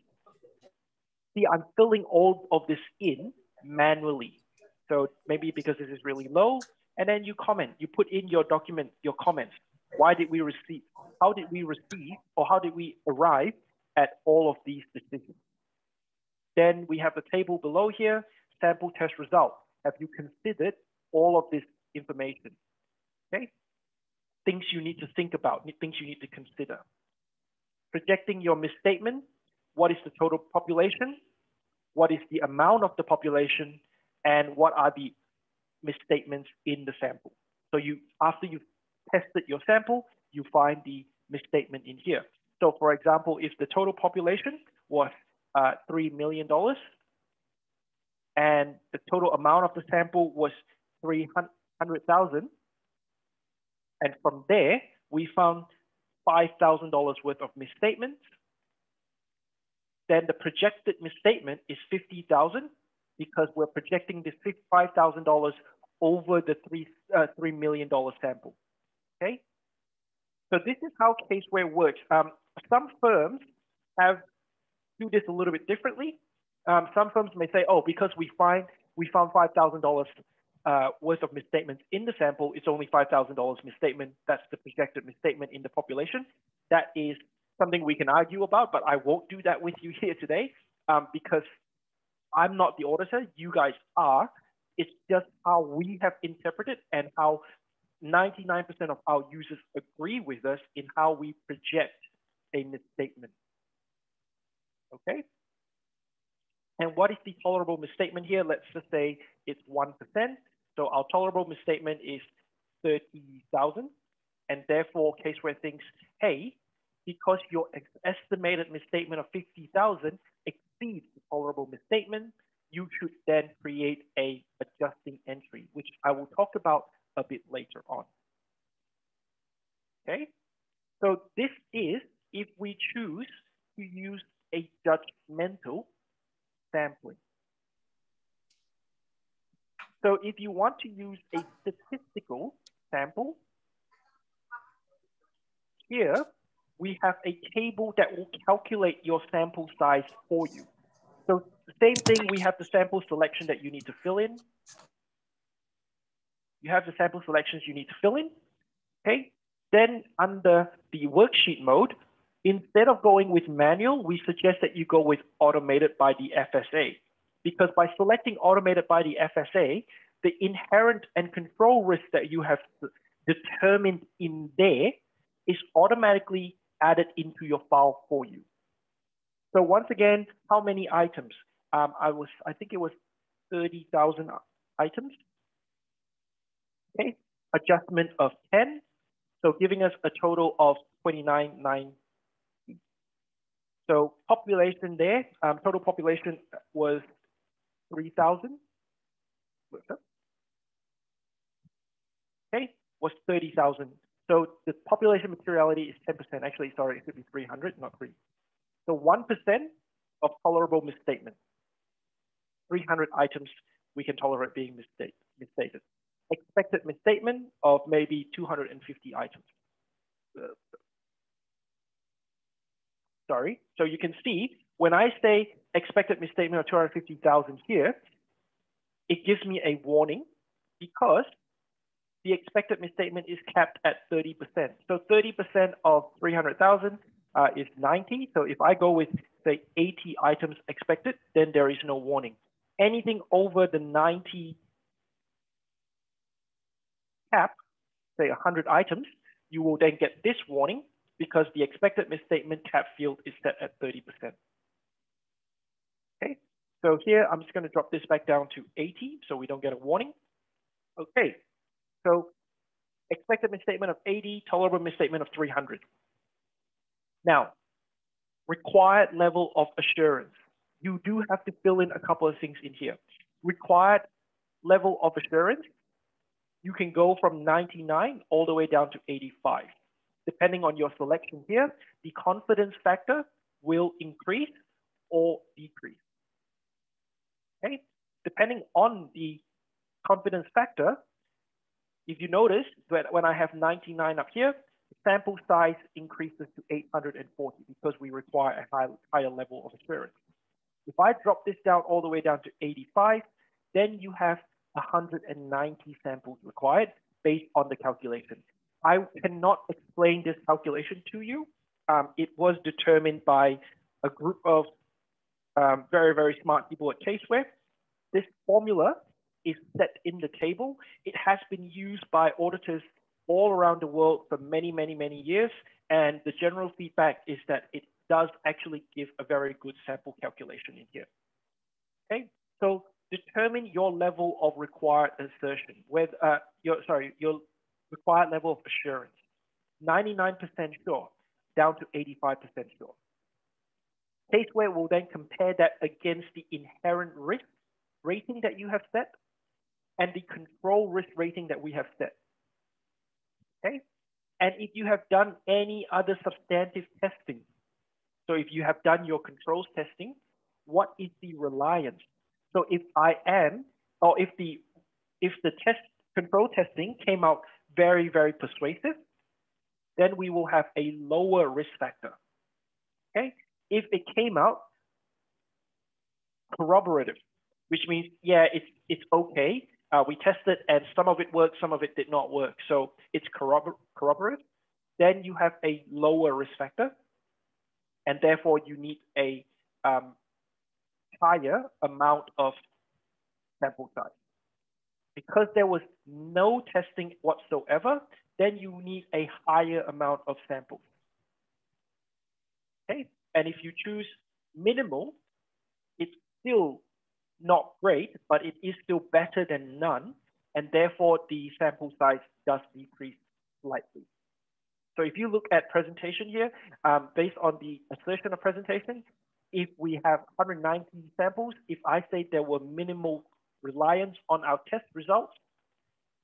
See, I'm filling all of this in manually. So maybe because this is really low, and then you comment, you put in your document, your comments. Why did we receive, how did we receive, or how did we arrive at all of these decisions? Then we have the table below here, sample test result. Have you considered all of this information? Okay, things you need to think about, things you need to consider. Projecting your misstatement, what is the total population? What is the amount of the population? And what are the misstatements in the sample? So you, after you've tested your sample, you find the misstatement in here. So for example, if the total population was uh, $3 million and the total amount of the sample was 300,000, and from there, we found $5,000 worth of misstatements then the projected misstatement is 50,000 because we're projecting this $5,000 over the three, uh, $3 million sample, okay? So this is how Caseware works. Um, some firms have do this a little bit differently. Um, some firms may say, oh, because we find we found $5,000 uh, worth of misstatements in the sample, it's only $5,000 misstatement. That's the projected misstatement in the population. That is something we can argue about, but I won't do that with you here today um, because I'm not the auditor, you guys are. It's just how we have interpreted and how 99% of our users agree with us in how we project a misstatement. Okay? And what is the tolerable misstatement here? Let's just say it's 1%. So our tolerable misstatement is 30,000. And therefore, Caseware thinks, hey, because your estimated misstatement of 50,000 exceeds the tolerable misstatement, you should then create a adjusting entry, which I will talk about a bit later on. Okay, so this is if we choose to use a judgmental sampling. So if you want to use a statistical sample, here we have a table that will calculate your sample size for you. So same thing, we have the sample selection that you need to fill in. You have the sample selections you need to fill in, okay? Then under the worksheet mode, instead of going with manual, we suggest that you go with automated by the FSA. Because by selecting automated by the FSA, the inherent and control risk that you have determined in there is automatically added into your file for you. So once again, how many items? Um, I was, I think it was 30,000 items. Okay, adjustment of 10. So giving us a total of 29,9. So population there, um, total population was 3,000. Okay, was 30,000 so the population materiality is 10%. Actually, sorry, it should be 300, not 3. So 1% of tolerable misstatement. 300 items we can tolerate being misstated. Expected misstatement of maybe 250 items. Sorry. So you can see when I say expected misstatement of 250,000 here, it gives me a warning because the expected misstatement is capped at 30%. So 30% of 300,000 uh, is 90. So if I go with say 80 items expected, then there is no warning. Anything over the 90 cap, say 100 items, you will then get this warning because the expected misstatement cap field is set at 30%. Okay, so here I'm just going to drop this back down to 80 so we don't get a warning. Okay, so expected misstatement of 80, tolerable misstatement of 300. Now, required level of assurance. You do have to fill in a couple of things in here. Required level of assurance, you can go from 99 all the way down to 85. Depending on your selection here, the confidence factor will increase or decrease. Okay, depending on the confidence factor, if you notice that when I have 99 up here, the sample size increases to 840 because we require a high, higher level of assurance. If I drop this down all the way down to 85, then you have 190 samples required based on the calculation. I cannot explain this calculation to you. Um, it was determined by a group of um, very, very smart people at Caseware. This formula is set in the table. It has been used by auditors all around the world for many, many, many years. And the general feedback is that it does actually give a very good sample calculation in here. Okay, so determine your level of required assertion, with uh, your, sorry, your required level of assurance. 99% sure, down to 85% sure. Caseware will then compare that against the inherent risk rating that you have set and the control risk rating that we have set. Okay. And if you have done any other substantive testing, so if you have done your controls testing, what is the reliance? So if I am, or if the if the test control testing came out very, very persuasive, then we will have a lower risk factor. Okay. If it came out corroborative, which means, yeah, it's, it's okay, uh, we tested and some of it worked, some of it did not work. So it's corrobor corroborative. Then you have a lower risk factor, and therefore you need a um, higher amount of sample size. Because there was no testing whatsoever, then you need a higher amount of samples. Okay, and if you choose minimal, it's still not great, but it is still better than none, and therefore the sample size does decrease slightly. So if you look at presentation here, um, based on the assertion of presentation, if we have 190 samples, if I say there were minimal reliance on our test results,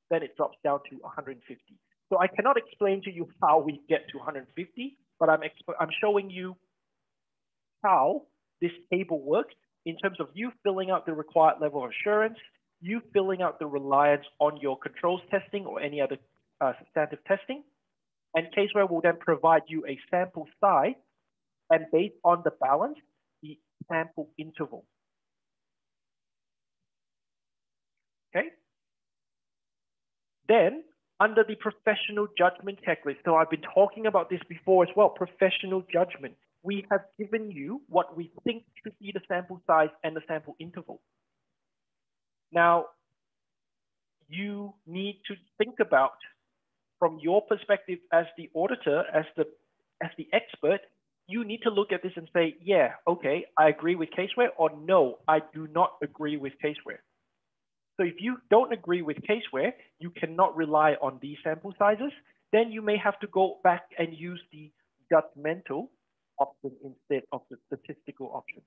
then it drops down to 150. So I cannot explain to you how we get to 150, but I'm, I'm showing you how this table works in terms of you filling out the required level of assurance, you filling out the reliance on your controls testing or any other uh, substantive testing, and Caseware will then provide you a sample size and based on the balance, sample interval. Okay. Then under the professional judgment checklist, so I've been talking about this before as well, professional judgment. We have given you what we think should be the sample size and the sample interval. Now, you need to think about from your perspective as the auditor, as the as the expert, you need to look at this and say, yeah, okay, I agree with caseware, or no, I do not agree with caseware. So if you don't agree with caseware, you cannot rely on these sample sizes, then you may have to go back and use the judgmental option instead of the statistical option.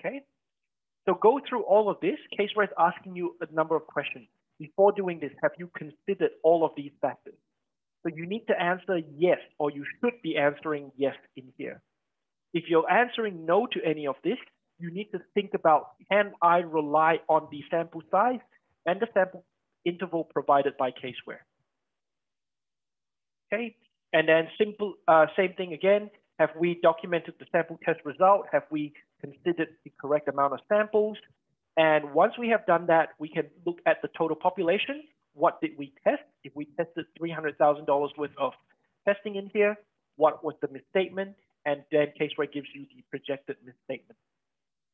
Okay, so go through all of this. Caseware is asking you a number of questions before doing this, have you considered all of these factors? So you need to answer yes, or you should be answering yes in here. If you're answering no to any of this, you need to think about, can I rely on the sample size and the sample interval provided by caseware? Okay, and then simple, uh, same thing again. Have we documented the sample test result? Have we considered the correct amount of samples? And once we have done that, we can look at the total population. What did we test? If we tested $300,000 worth of testing in here, what was the misstatement? And then case Caseware gives you the projected misstatement.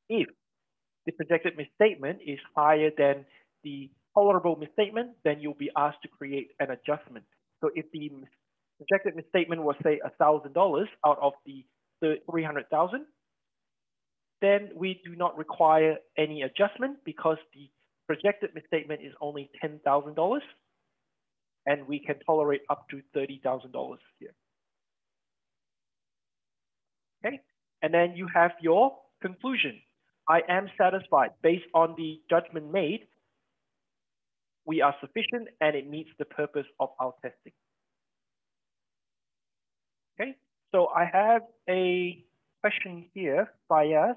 If the projected misstatement is higher than the tolerable misstatement, then you'll be asked to create an adjustment. So if the projected misstatement was say $1,000 out of the 300,000, then we do not require any adjustment because the projected misstatement is only $10,000 and we can tolerate up to $30,000 here. Okay, and then you have your conclusion. I am satisfied based on the judgment made. We are sufficient and it meets the purpose of our testing. Okay, so I have a question here, Fayaz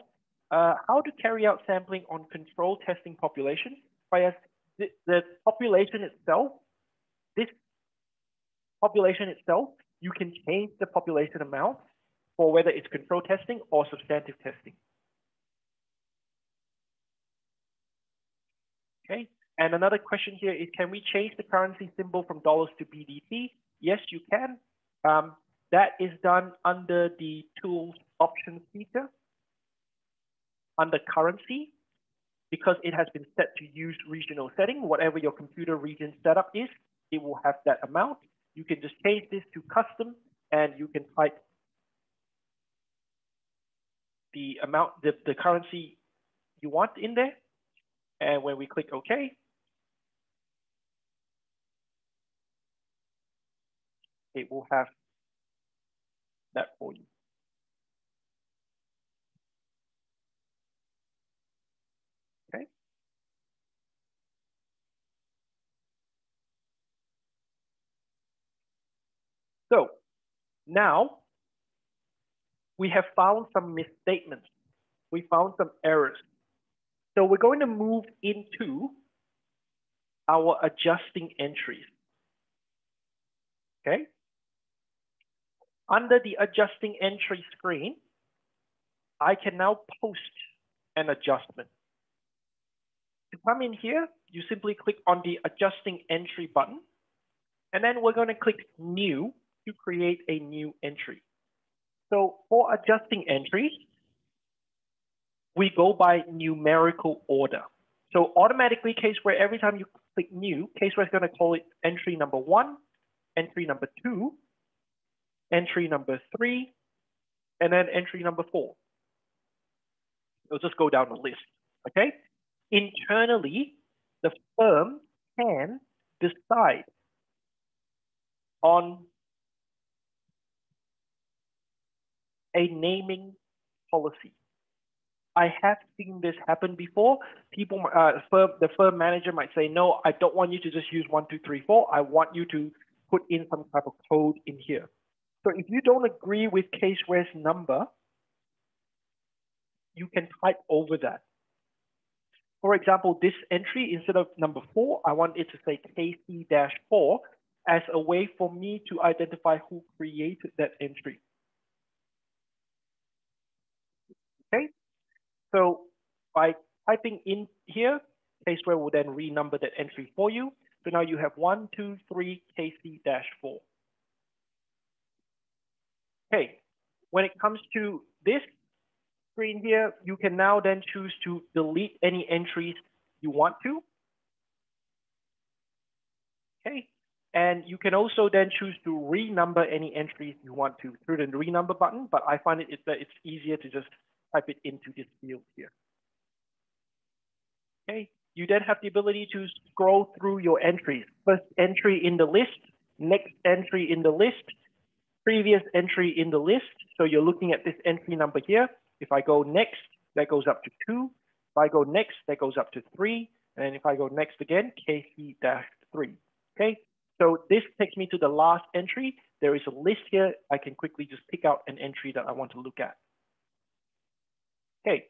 uh, how to carry out sampling on control testing population. Whereas the, the population itself, this population itself, you can change the population amount for whether it's control testing or substantive testing. Okay, and another question here is, can we change the currency symbol from dollars to BDT? Yes, you can. Um, that is done under the tools options feature under currency, because it has been set to use regional setting, whatever your computer region setup is, it will have that amount. You can just change this to custom and you can type the amount, the, the currency you want in there. And when we click OK, it will have that for you. So now we have found some misstatements. We found some errors. So we're going to move into our adjusting entries. Okay. Under the adjusting entry screen, I can now post an adjustment. To come in here, you simply click on the adjusting entry button, and then we're going to click new to create a new entry. So for adjusting entries, we go by numerical order. So automatically Caseware, every time you click new, Caseware is going to call it entry number one, entry number two, entry number three, and then entry number four. It'll just go down the list, okay? Internally, the firm can decide on a naming policy. I have seen this happen before. People, uh, firm, the firm manager might say, no, I don't want you to just use one, two, three, four. I want you to put in some type of code in here. So if you don't agree with Caseware's number, you can type over that. For example, this entry, instead of number four, I want it to say KC-4 as a way for me to identify who created that entry. Okay, so by typing in here, Caseware will then renumber that entry for you. So now you have one, two, three, KC-4. Okay, when it comes to this screen here, you can now then choose to delete any entries you want to. Okay, and you can also then choose to renumber any entries you want to through the renumber button, but I find it, it it's easier to just type it into this field here. Okay, you then have the ability to scroll through your entries. First entry in the list, next entry in the list, previous entry in the list. So you're looking at this entry number here. If I go next, that goes up to two. If I go next, that goes up to three. And if I go next again, KC-3. Okay, so this takes me to the last entry. There is a list here. I can quickly just pick out an entry that I want to look at. Okay,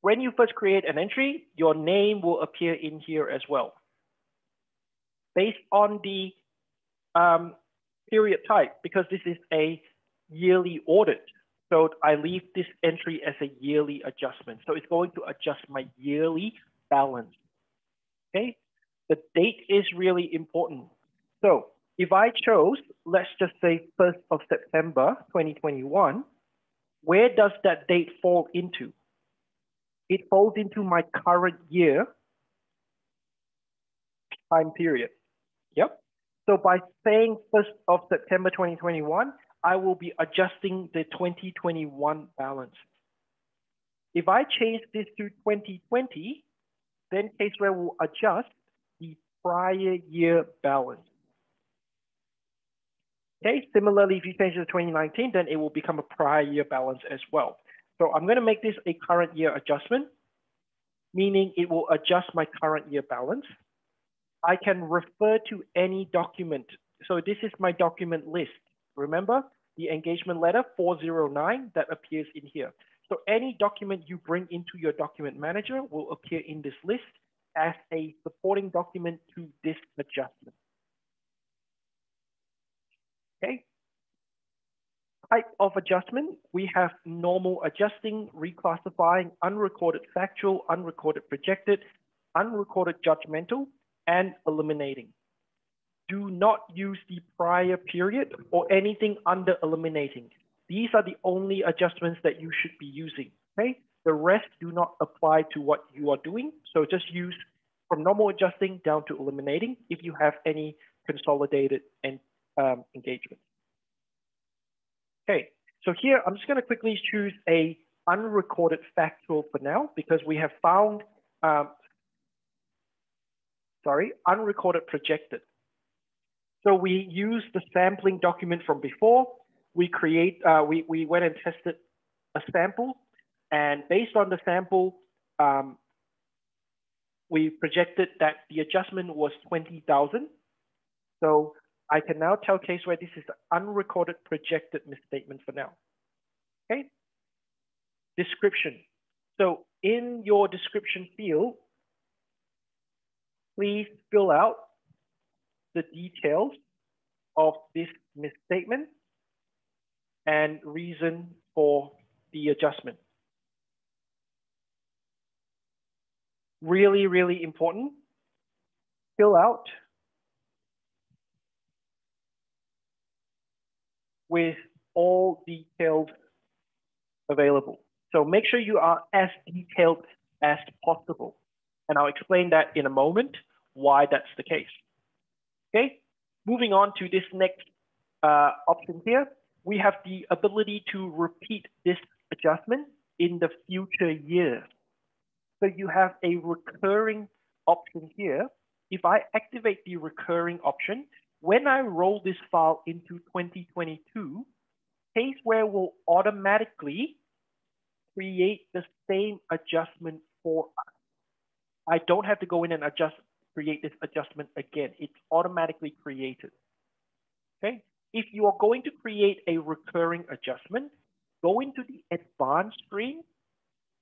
when you first create an entry, your name will appear in here as well. Based on the um, period type, because this is a yearly audit, so I leave this entry as a yearly adjustment. So it's going to adjust my yearly balance. Okay, the date is really important. So if I chose, let's just say 1st of September 2021, where does that date fall into? It falls into my current year time period. Yep. So by saying 1st of September 2021, I will be adjusting the 2021 balance. If I change this to 2020, then Caseware will adjust the prior year balance. Okay, similarly, if you change it to 2019, then it will become a prior year balance as well. So I'm gonna make this a current year adjustment, meaning it will adjust my current year balance. I can refer to any document. So this is my document list. Remember the engagement letter 409 that appears in here. So any document you bring into your document manager will appear in this list as a supporting document to this adjustment. Okay. Type of adjustment, we have normal adjusting, reclassifying, unrecorded factual, unrecorded projected, unrecorded judgmental, and eliminating. Do not use the prior period or anything under eliminating. These are the only adjustments that you should be using, okay? The rest do not apply to what you are doing. So just use from normal adjusting down to eliminating if you have any consolidated and um, engagement. Okay, so here I'm just going to quickly choose a unrecorded factual for now because we have found, um, sorry, unrecorded projected. So we use the sampling document from before. We create, uh, we, we went and tested a sample and based on the sample, um, we projected that the adjustment was 20,000. So I can now tell Caseware this is unrecorded projected misstatement for now. Okay. Description. So in your description field, please fill out the details of this misstatement and reason for the adjustment. really, really important. Fill out with all details available. So make sure you are as detailed as possible. And I'll explain that in a moment, why that's the case. Okay, moving on to this next uh, option here, we have the ability to repeat this adjustment in the future years. So you have a recurring option here. If I activate the recurring option, when I roll this file into 2022, Caseware will automatically create the same adjustment for us. I don't have to go in and adjust, create this adjustment again. It's automatically created. Okay. If you are going to create a recurring adjustment, go into the advanced screen.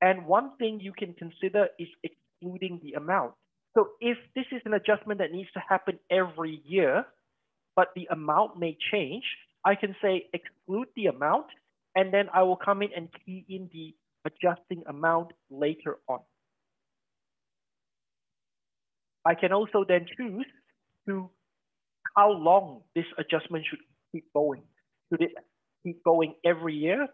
And one thing you can consider is excluding the amount. So if this is an adjustment that needs to happen every year, but the amount may change, I can say exclude the amount, and then I will come in and key in the adjusting amount later on. I can also then choose to how long this adjustment should keep going. Should it keep going every year?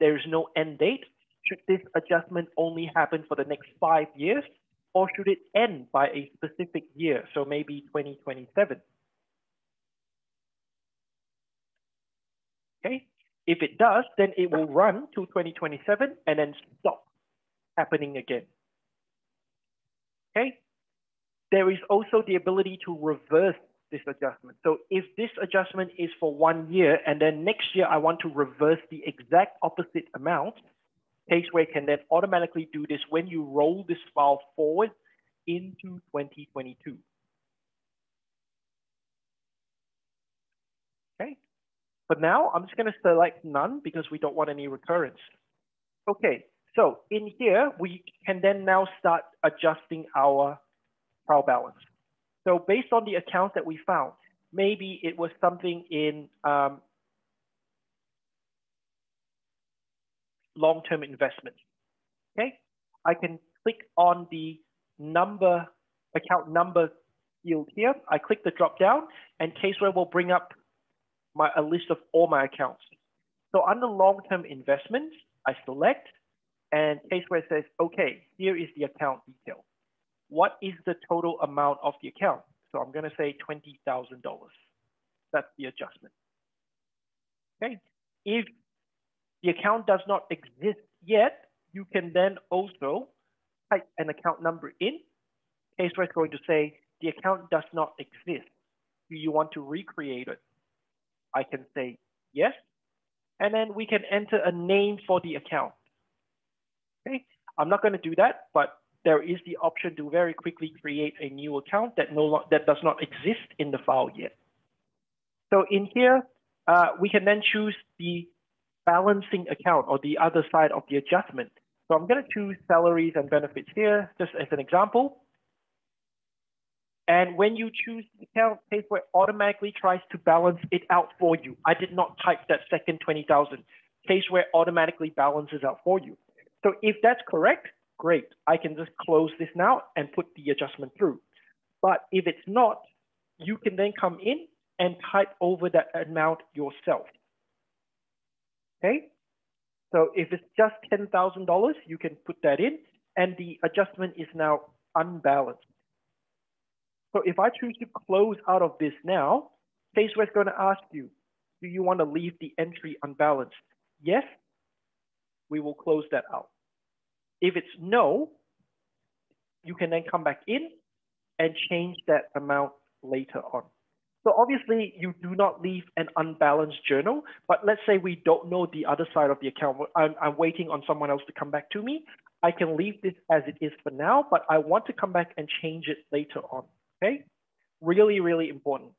There is no end date. Should this adjustment only happen for the next five years? Or should it end by a specific year? So maybe 2027. Okay, if it does, then it will run to 2027 and then stop happening again. Okay, there is also the ability to reverse this adjustment. So if this adjustment is for one year and then next year I want to reverse the exact opposite amount, Caseware can then automatically do this when you roll this file forward into 2022. Okay, but now I'm just gonna select none because we don't want any recurrence. Okay, so in here, we can then now start adjusting our trial balance. So based on the account that we found, maybe it was something in um, long-term investment. Okay, I can click on the number account number field here. I click the drop down, and Caseware will bring up my a list of all my accounts. So under long-term investments, I select, and Caseware says, okay, here is the account detail what is the total amount of the account? So I'm going to say $20,000. That's the adjustment. Okay. If the account does not exist yet, you can then also type an account number in. Caseware is going to say the account does not exist. Do you want to recreate it? I can say yes. And then we can enter a name for the account. Okay. I'm not going to do that, but there is the option to very quickly create a new account that no that does not exist in the file yet. So in here, uh, we can then choose the balancing account or the other side of the adjustment. So I'm going to choose salaries and benefits here, just as an example. And when you choose the account, Caseware automatically tries to balance it out for you. I did not type that second 20,000. Caseware automatically balances out for you. So if that's correct, great. I can just close this now and put the adjustment through. But if it's not, you can then come in and type over that amount yourself. Okay? So if it's just $10,000, you can put that in and the adjustment is now unbalanced. So if I choose to close out of this now, Caseware is going to ask you, do you want to leave the entry unbalanced? Yes, we will close that out. If it's no, you can then come back in and change that amount later on. So obviously you do not leave an unbalanced journal, but let's say we don't know the other side of the account. I'm, I'm waiting on someone else to come back to me. I can leave this as it is for now, but I want to come back and change it later on, okay? Really, really important.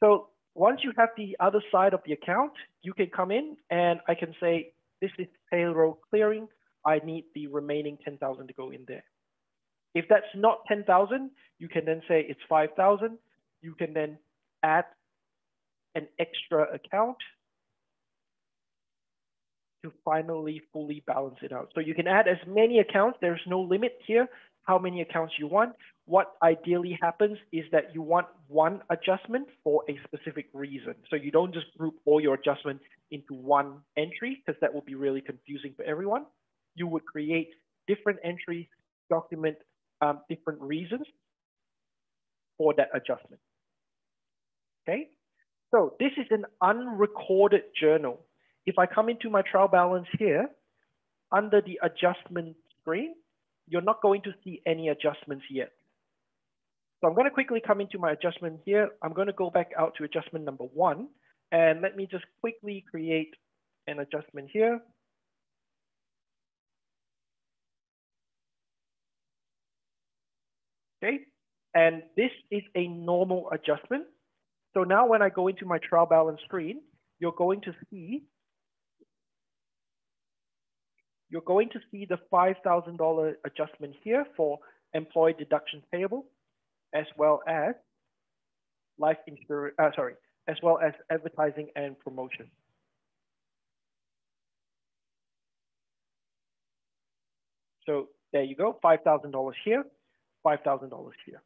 So once you have the other side of the account, you can come in and I can say, this is payroll clearing. I need the remaining 10,000 to go in there. If that's not 10,000, you can then say it's 5,000. You can then add an extra account to finally fully balance it out. So you can add as many accounts. There's no limit here how many accounts you want. What ideally happens is that you want one adjustment for a specific reason. So you don't just group all your adjustments into one entry because that would be really confusing for everyone. You would create different entries, document um, different reasons for that adjustment. Okay, so this is an unrecorded journal. If I come into my trial balance here, under the adjustment screen, you're not going to see any adjustments yet. So I'm going to quickly come into my adjustment here. I'm going to go back out to adjustment number one. And let me just quickly create an adjustment here. Okay, and this is a normal adjustment. So now when I go into my trial balance screen, you're going to see you're going to see the $5,000 adjustment here for employee deductions payable, as well as life insurance, uh, sorry, as well as advertising and promotion. So there you go, $5,000 here, $5,000 here.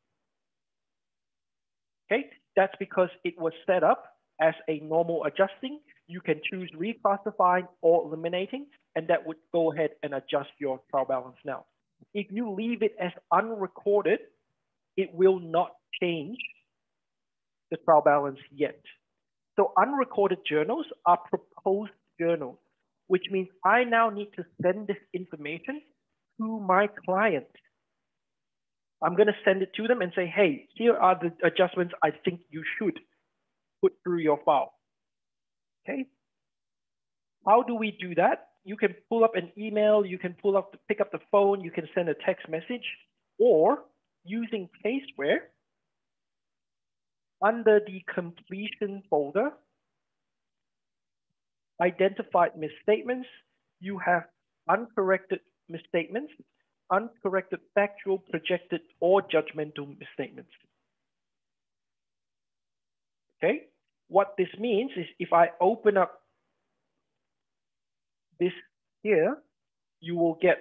Okay, that's because it was set up as a normal adjusting. You can choose reclassifying or eliminating, and that would go ahead and adjust your trial balance now. If you leave it as unrecorded, it will not change the trial balance yet. So unrecorded journals are proposed journals, which means I now need to send this information to my client. I'm going to send it to them and say, hey, here are the adjustments I think you should put through your file. Okay. How do we do that? You can pull up an email, you can pull up, pick up the phone, you can send a text message, or using Caseware, under the completion folder, identified misstatements, you have uncorrected misstatements, uncorrected factual, projected, or judgmental misstatements. Okay, what this means is if I open up this here, you will get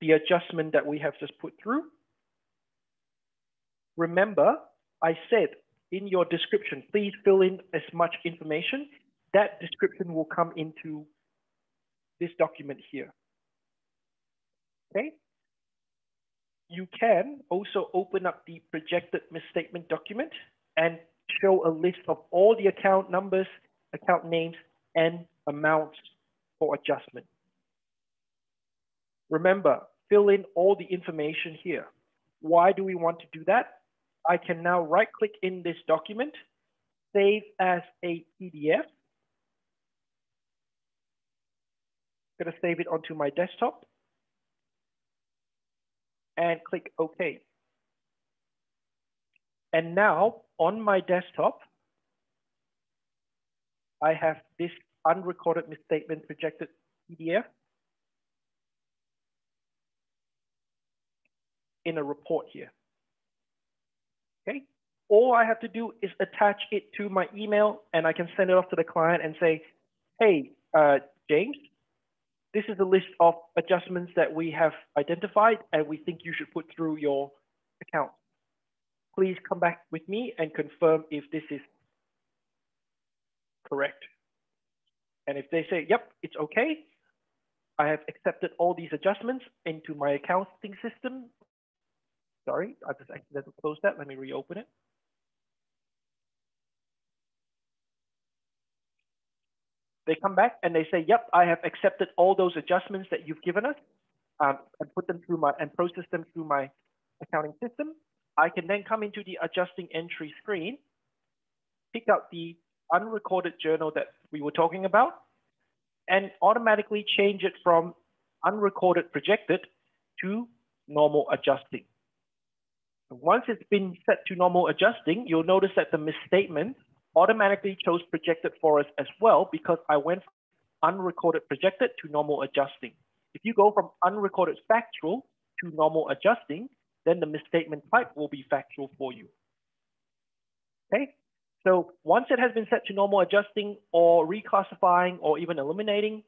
the adjustment that we have just put through. Remember, I said in your description, please fill in as much information. That description will come into this document here. Okay. You can also open up the projected misstatement document and show a list of all the account numbers, account names, and amounts for adjustment. Remember, fill in all the information here. Why do we want to do that? I can now right click in this document, save as a PDF. I'm gonna save it onto my desktop and click OK. And now on my desktop, I have this unrecorded misstatement projected PDF in a report here. All I have to do is attach it to my email and I can send it off to the client and say, hey, uh, James, this is the list of adjustments that we have identified and we think you should put through your account. Please come back with me and confirm if this is correct. And if they say, yep, it's okay, I have accepted all these adjustments into my accounting system. Sorry, I just accidentally closed that. Let me reopen it. They come back and they say, yep, I have accepted all those adjustments that you've given us um, and put them through my and process them through my accounting system. I can then come into the adjusting entry screen, pick out the unrecorded journal that we were talking about, and automatically change it from unrecorded projected to normal adjusting. Once it's been set to normal adjusting, you'll notice that the misstatement automatically chose projected for us as well because I went from unrecorded projected to normal adjusting. If you go from unrecorded factual to normal adjusting, then the misstatement type will be factual for you. Okay, so once it has been set to normal adjusting or reclassifying or even eliminating,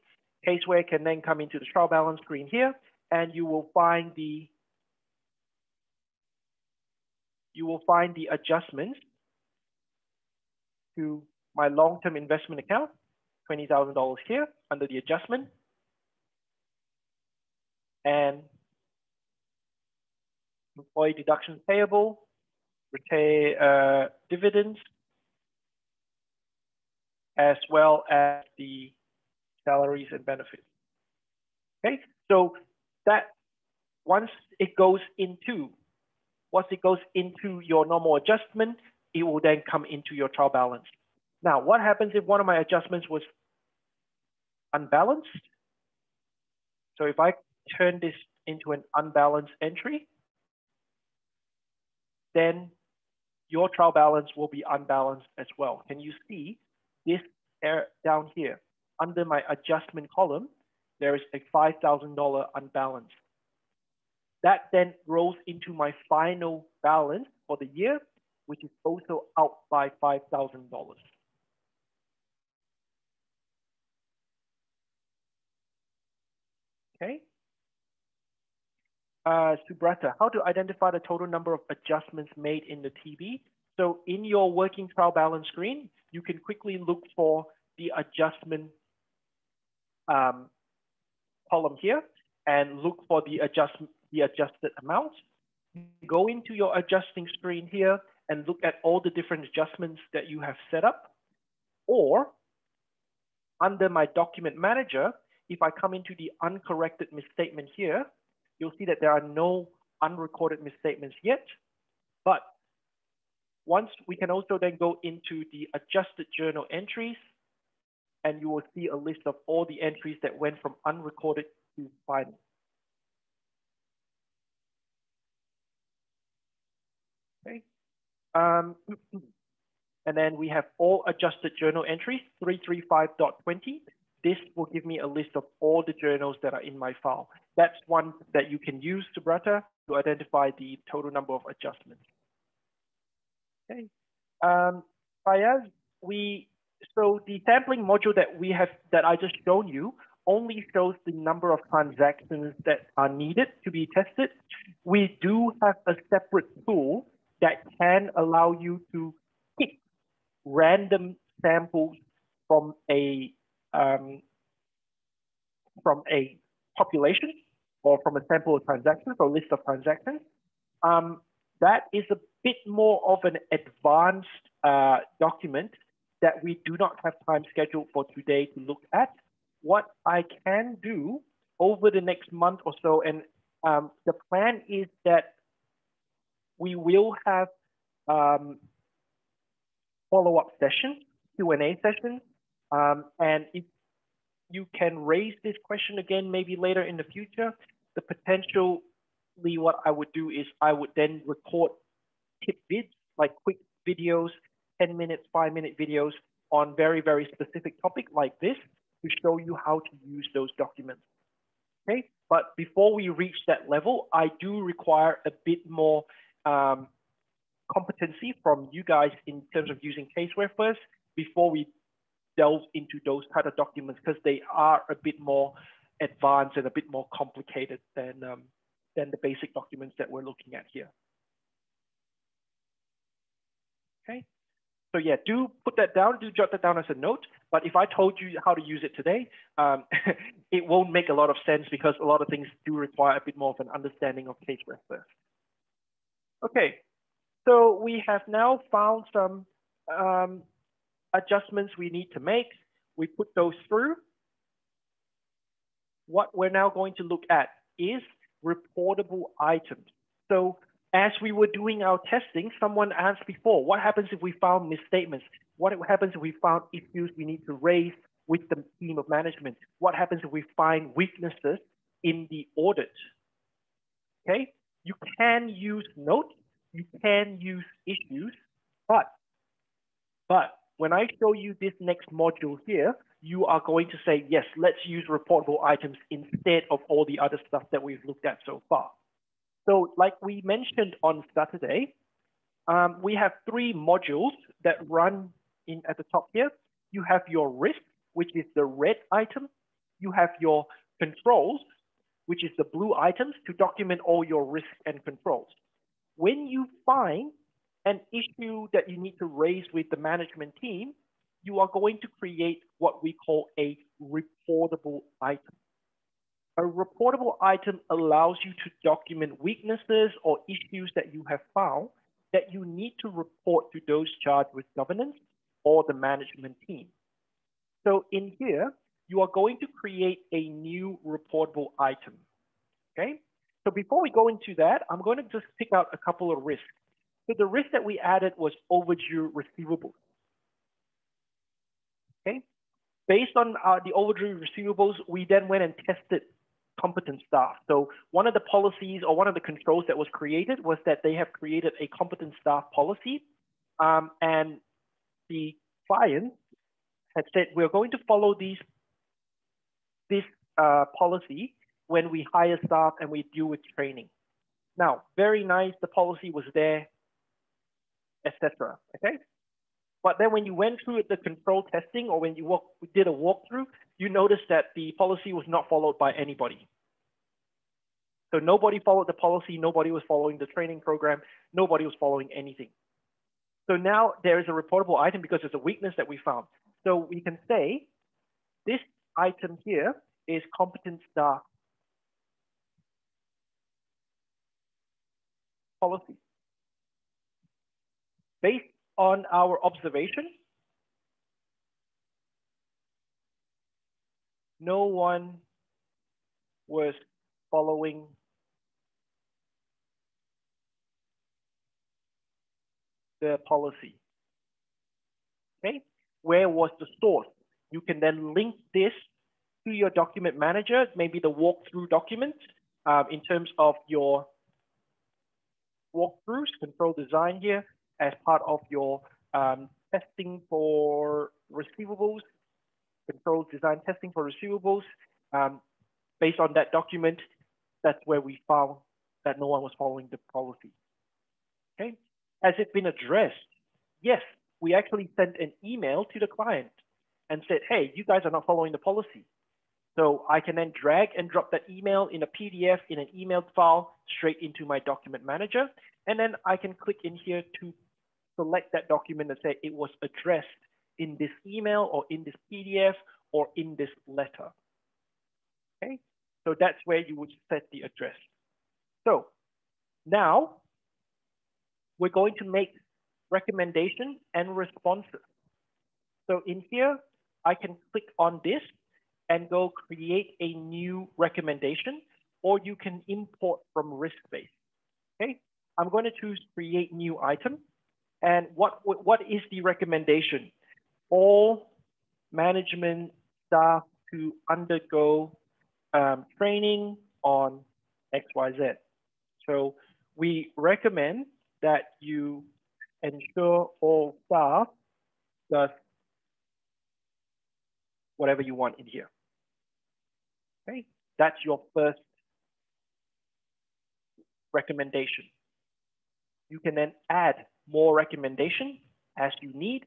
Caseware can then come into the trial balance screen here and you will find the you will find the adjustments to my long-term investment account, $20,000 here under the adjustment. And employee deductions payable, retain uh, dividends, as well as the salaries and benefits. Okay, so that once it goes into, once it goes into your normal adjustment, it will then come into your trial balance. Now, what happens if one of my adjustments was unbalanced? So if I turn this into an unbalanced entry, then your trial balance will be unbalanced as well. Can you see this er, down here? Under my adjustment column, there is a $5,000 unbalance. That then rolls into my final balance for the year, which is also out by $5,000. Okay. Uh, Subrata, how to identify the total number of adjustments made in the TB? So in your working trial balance screen, you can quickly look for the adjustment um, column here and look for the adjustment, the adjusted amount. Go into your adjusting screen here and look at all the different adjustments that you have set up. Or under my document manager, if I come into the uncorrected misstatement here, you'll see that there are no unrecorded misstatements yet. But once we can also then go into the adjusted journal entries, and you will see a list of all the entries that went from unrecorded to final. Okay. Um, and then we have all adjusted journal entries, 335.20. This will give me a list of all the journals that are in my file. That's one that you can use, Subrata, to identify the total number of adjustments. Okay. Um, we so the sampling module that we have that I just shown you only shows the number of transactions that are needed to be tested. We do have a separate tool that can allow you to pick random samples from a um, from a population or from a sample of transactions or list of transactions. Um, that is a bit more of an advanced uh, document that we do not have time scheduled for today to look at. What I can do over the next month or so, and um, the plan is that we will have um, follow-up sessions, Q&A sessions, um, and if you can raise this question again maybe later in the future, the potentially what I would do is I would then record tip vids, like quick videos, 10 minutes, five minute videos on very, very specific topic like this to show you how to use those documents. Okay, but before we reach that level, I do require a bit more um, competency from you guys in terms of using Caseware first before we delve into those kind of documents because they are a bit more advanced and a bit more complicated than, um, than the basic documents that we're looking at here. Okay, so yeah, do put that down, do jot that down as a note. But if I told you how to use it today, um, it won't make a lot of sense because a lot of things do require a bit more of an understanding of Caseware first. Okay, so we have now found some um, adjustments we need to make. We put those through. What we're now going to look at is reportable items. So as we were doing our testing, someone asked before, what happens if we found misstatements? What happens if we found issues we need to raise with the team of management? What happens if we find weaknesses in the audit? Okay, you can use notes, you can use issues, but, but when I show you this next module here, you are going to say, yes, let's use reportable items instead of all the other stuff that we've looked at so far. So like we mentioned on Saturday, um, we have three modules that run in at the top here. You have your risk, which is the red item. You have your controls, which is the blue items to document all your risks and controls. When you find an issue that you need to raise with the management team, you are going to create what we call a reportable item. A reportable item allows you to document weaknesses or issues that you have found that you need to report to those charged with governance or the management team. So in here, you are going to create a new reportable item, okay? So before we go into that, I'm going to just pick out a couple of risks. So the risk that we added was overdue receivables. Okay, based on uh, the overdue receivables, we then went and tested competent staff. So one of the policies or one of the controls that was created was that they have created a competent staff policy, um, and the client had said we're going to follow these this uh, policy when we hire staff and we deal with training. Now, very nice, the policy was there, etc. Okay, but then when you went through the control testing or when you walk, did a walkthrough, you noticed that the policy was not followed by anybody. So nobody followed the policy, nobody was following the training program, nobody was following anything. So now there is a reportable item because it's a weakness that we found. So we can say this item here is competence staff policy. Based on our observation, no one was following the policy. Okay, where was the source? You can then link this to your document manager, maybe the walkthrough document um, in terms of your walkthroughs, control design here as part of your um, testing for receivables, control design testing for receivables. Um, based on that document, that's where we found that no one was following the policy. Okay, has it been addressed? Yes, we actually sent an email to the client and said, hey, you guys are not following the policy. So I can then drag and drop that email in a PDF in an emailed file straight into my document manager. And then I can click in here to select that document and say it was addressed in this email or in this PDF or in this letter. Okay, so that's where you would set the address. So now we're going to make recommendations and responses. So in here, I can click on this and go create a new recommendation, or you can import from RiskBase. Okay, I'm going to choose create new item. And what, what is the recommendation? All management staff to undergo um, training on XYZ. So we recommend that you ensure all staff does whatever you want in here. Okay, that's your first recommendation. You can then add more recommendations as you need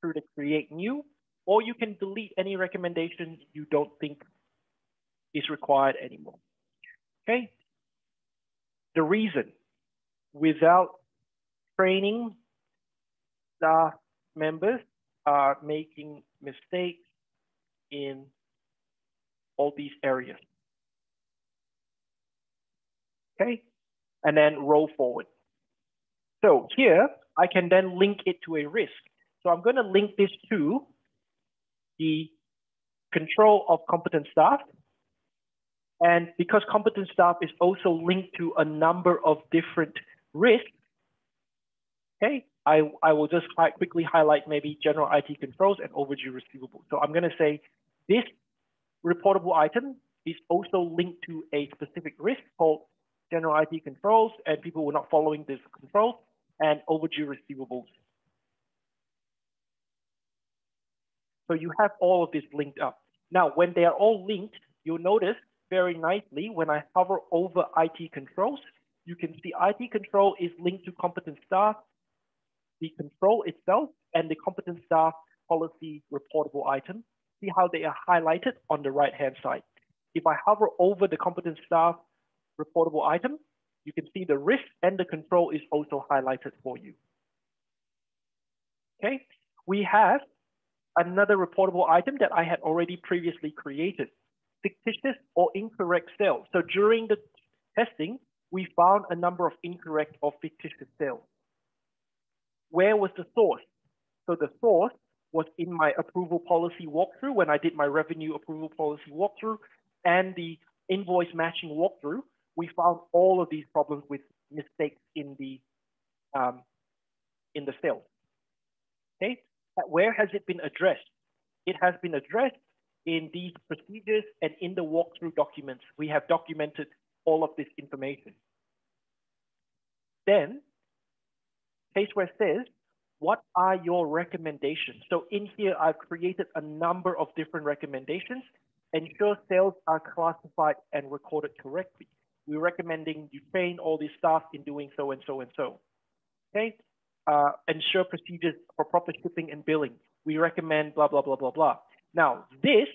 through the create new, or you can delete any recommendation you don't think is required anymore. Okay. The reason without training, staff members are making mistakes in all these areas. Okay, and then roll forward. So here, I can then link it to a risk. So I'm going to link this to the control of competent staff. And because competent staff is also linked to a number of different risks, okay, I, I will just quite quickly highlight maybe general IT controls and overdue receivables. So I'm going to say this reportable item is also linked to a specific risk called general IT controls and people were not following this controls and overdue receivables. So you have all of this linked up. Now, when they are all linked, you'll notice very nicely when I hover over IT controls, you can see IT control is linked to competent staff, the control itself, and the competent staff policy reportable item. See how they are highlighted on the right-hand side. If I hover over the competent staff reportable item, you can see the risk and the control is also highlighted for you. Okay, we have another reportable item that I had already previously created, fictitious or incorrect sales. So during the testing, we found a number of incorrect or fictitious sales. Where was the source? So the source was in my approval policy walkthrough when I did my revenue approval policy walkthrough and the invoice matching walkthrough. We found all of these problems with mistakes in the um, in the sales. Okay, where has it been addressed? It has been addressed in these procedures and in the walkthrough documents. We have documented all of this information. Then, Caseware says, what are your recommendations? So in here, I've created a number of different recommendations. Ensure sales are classified and recorded correctly. We're recommending you train all these staff in doing so and so and so. Okay, uh, ensure procedures for proper shipping and billing. We recommend blah, blah, blah, blah, blah. Now, this,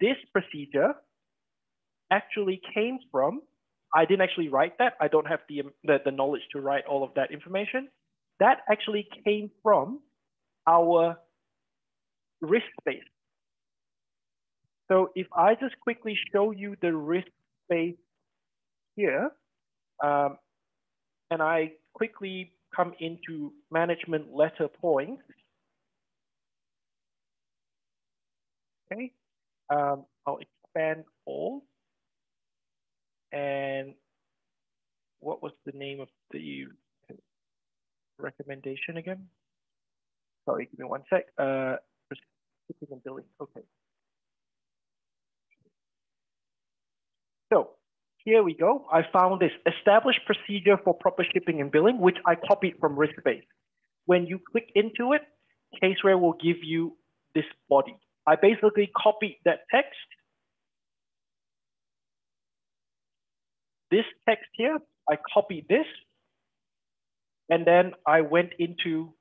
this procedure actually came from, I didn't actually write that. I don't have the, the, the knowledge to write all of that information. That actually came from our risk space. So if I just quickly show you the risk space here, um, and I quickly come into management letter points. Okay, um, I'll expand all. And what was the name of the recommendation again? Sorry, give me one sec. Uh, shipping and billing. Okay. So here we go. I found this established procedure for proper shipping and billing, which I copied from RiskBase. When you click into it, Caseware will give you this body. I basically copied that text. This text here, I copied this. And then I went into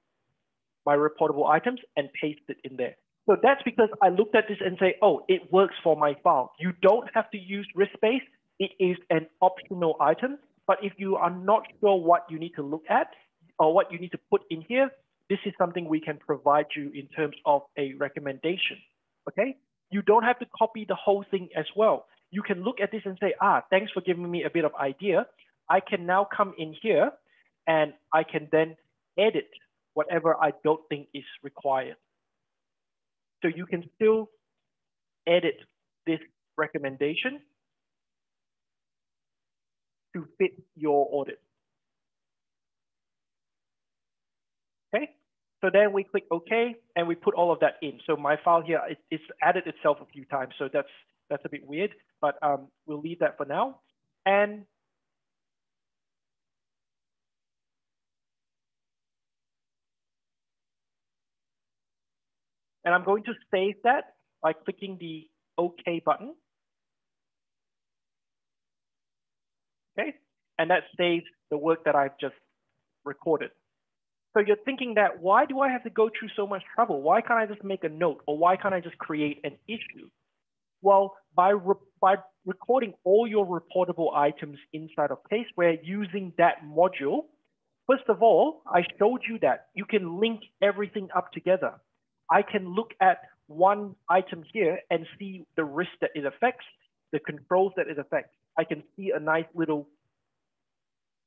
my reportable items and pasted in there. So that's because I looked at this and say, oh, it works for my file. You don't have to use RiskBase it is an optional item, but if you are not sure what you need to look at or what you need to put in here, this is something we can provide you in terms of a recommendation, okay? You don't have to copy the whole thing as well. You can look at this and say, ah, thanks for giving me a bit of idea. I can now come in here and I can then edit whatever I don't think is required. So you can still edit this recommendation to fit your audit. Okay, so then we click OK and we put all of that in. So my file here, it, it's added itself a few times. So that's, that's a bit weird, but um, we'll leave that for now. And And I'm going to save that by clicking the OK button. okay? And that saves the work that I've just recorded. So you're thinking that why do I have to go through so much trouble? Why can't I just make a note or why can't I just create an issue? Well, by, re by recording all your reportable items inside of Caseware using that module, first of all, I showed you that you can link everything up together. I can look at one item here and see the risk that it affects, the controls that it affects. I can see a nice little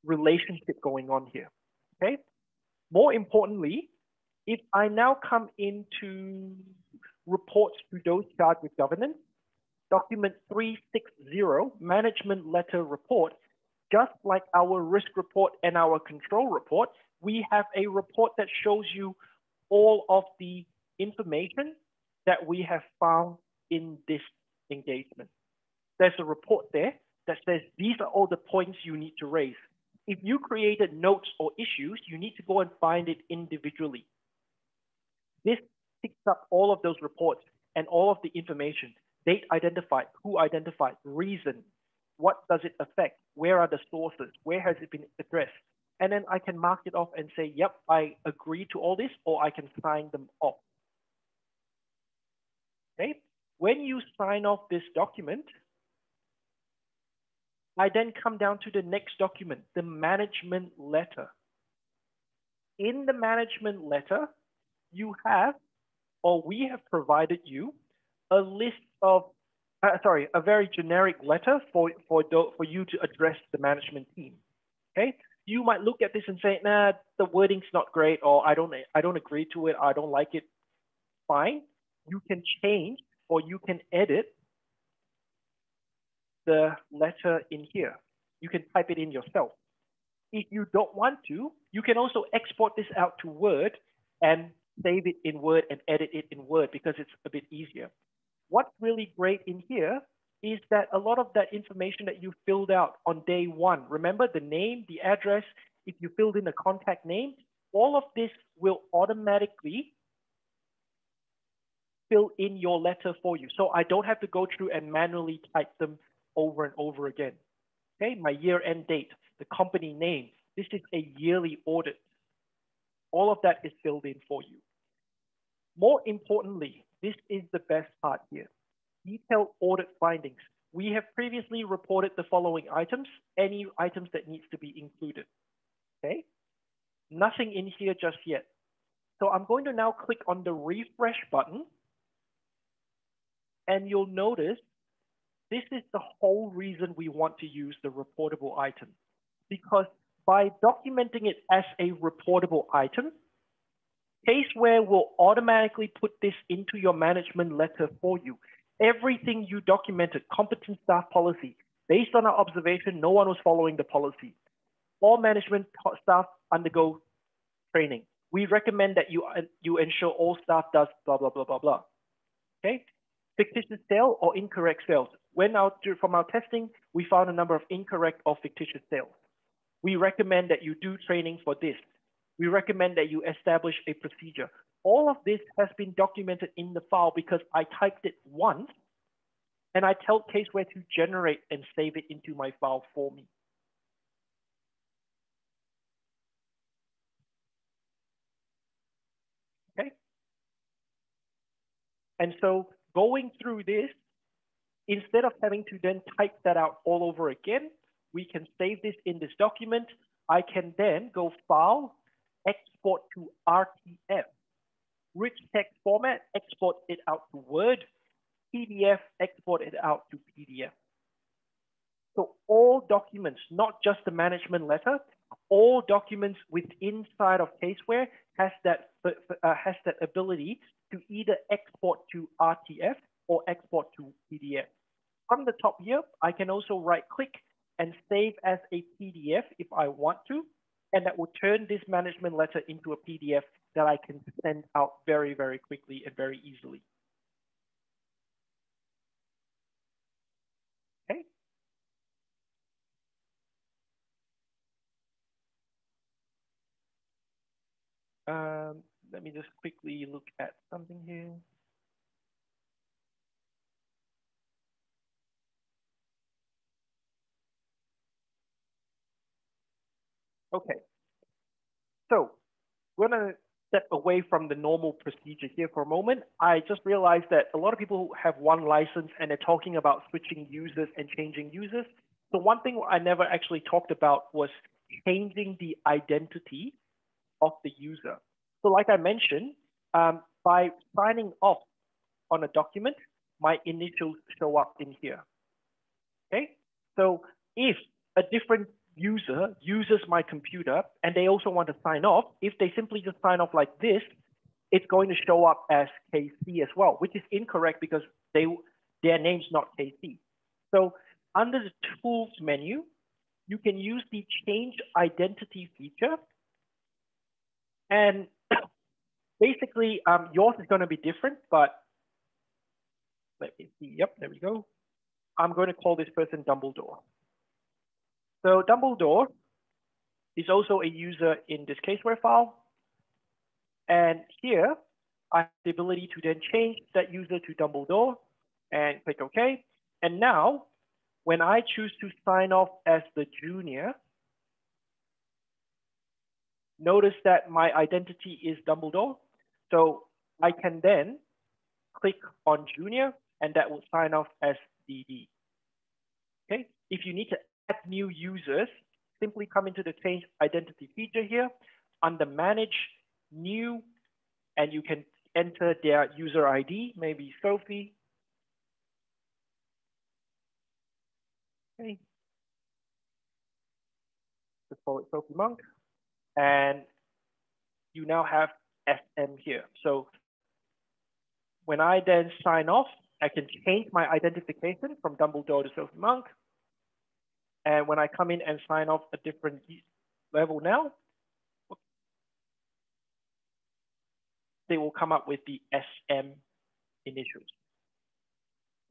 relationship going on here, okay? More importantly, if I now come into reports to those charged with governance, document 360, management letter report, just like our risk report and our control report, we have a report that shows you all of the information that we have found in this engagement. There's a report there that says these are all the points you need to raise. If you created notes or issues, you need to go and find it individually. This picks up all of those reports and all of the information, date identified, who identified, reason, what does it affect, where are the sources, where has it been addressed, and then I can mark it off and say, yep, I agree to all this, or I can sign them off. Okay, when you sign off this document, I then come down to the next document, the management letter. In the management letter, you have, or we have provided you a list of, uh, sorry, a very generic letter for, for, for you to address the management team, okay? You might look at this and say, nah, the wording's not great, or I don't, I don't agree to it, I don't like it, fine. You can change or you can edit the letter in here. You can type it in yourself. If you don't want to, you can also export this out to Word and save it in Word and edit it in Word because it's a bit easier. What's really great in here is that a lot of that information that you filled out on day one, remember the name, the address, if you filled in a contact name, all of this will automatically fill in your letter for you. So I don't have to go through and manually type them over and over again. Okay, my year end date, the company name, this is a yearly audit. All of that is filled in for you. More importantly, this is the best part here. Detailed audit findings. We have previously reported the following items, any items that needs to be included. Okay, nothing in here just yet. So I'm going to now click on the refresh button and you'll notice this is the whole reason we want to use the reportable item because by documenting it as a reportable item, Caseware will automatically put this into your management letter for you. Everything you documented, competent staff policy, based on our observation, no one was following the policy. All management staff undergo training. We recommend that you, you ensure all staff does blah, blah, blah, blah, blah. Okay, fictitious sales or incorrect sales. When out from our testing, we found a number of incorrect or fictitious sales. We recommend that you do training for this. We recommend that you establish a procedure. All of this has been documented in the file because I typed it once and I tell Caseware to generate and save it into my file for me. Okay. And so going through this, instead of having to then type that out all over again, we can save this in this document. I can then go file, export to RTF, rich text format, export it out to Word, PDF, export it out to PDF. So all documents, not just the management letter, all documents within inside of Caseware has that, uh, has that ability to either export to RTF or export to PDF. From the top here, I can also right click and save as a PDF if I want to, and that will turn this management letter into a PDF that I can send out very, very quickly and very easily. Okay. Um, let me just quickly look at something here. Okay, so we're gonna step away from the normal procedure here for a moment. I just realized that a lot of people have one license and they're talking about switching users and changing users. So one thing I never actually talked about was changing the identity of the user. So like I mentioned, um, by signing off on a document, my initials show up in here. Okay, so if a different user uses my computer and they also want to sign off, if they simply just sign off like this, it's going to show up as KC as well, which is incorrect because they their name's not KC. So under the tools menu, you can use the change identity feature and basically, um, yours is going to be different, but let me see. Yep, there we go. I'm going to call this person Dumbledore. So Dumbledore is also a user in this caseware file. And here, I have the ability to then change that user to Dumbledore and click OK. And now, when I choose to sign off as the junior, notice that my identity is Dumbledore. So I can then click on junior and that will sign off as DD. Okay, if you need to add new users, simply come into the change identity feature here under manage new and you can enter their user ID, maybe Sophie. Okay. Let's call it Sophie Monk. And you now have SM here. So when I then sign off, I can change my identification from Dumbledore to Sophie Monk. And when I come in and sign off a different level now, they will come up with the SM initials.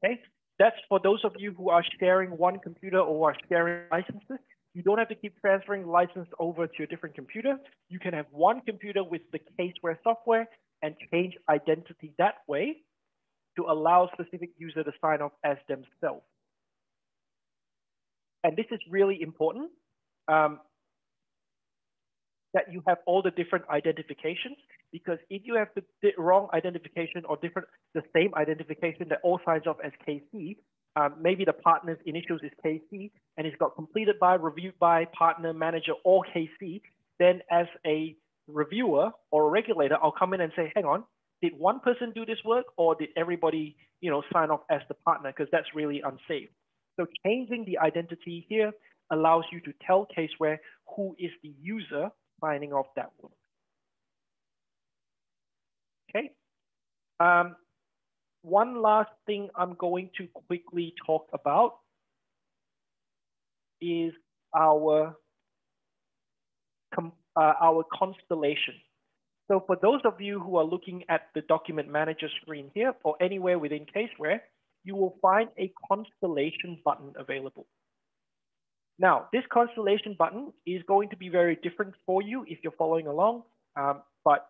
Okay, that's for those of you who are sharing one computer or are sharing licenses. You don't have to keep transferring license over to a different computer. You can have one computer with the Caseware software and change identity that way to allow specific user to sign off as themselves. And this is really important um, that you have all the different identifications because if you have the wrong identification or different, the same identification that all signs off as KC, um, maybe the partner's initials is KC and it's got completed by, reviewed by, partner, manager, or KC, then as a reviewer or a regulator, I'll come in and say, hang on, did one person do this work or did everybody, you know, sign off as the partner? Because that's really unsafe. So changing the identity here allows you to tell Caseware who is the user signing off that work. Okay. Um, one last thing I'm going to quickly talk about is our, uh, our constellation. So for those of you who are looking at the document manager screen here or anywhere within Caseware, you will find a constellation button available. Now, this constellation button is going to be very different for you if you're following along, um, but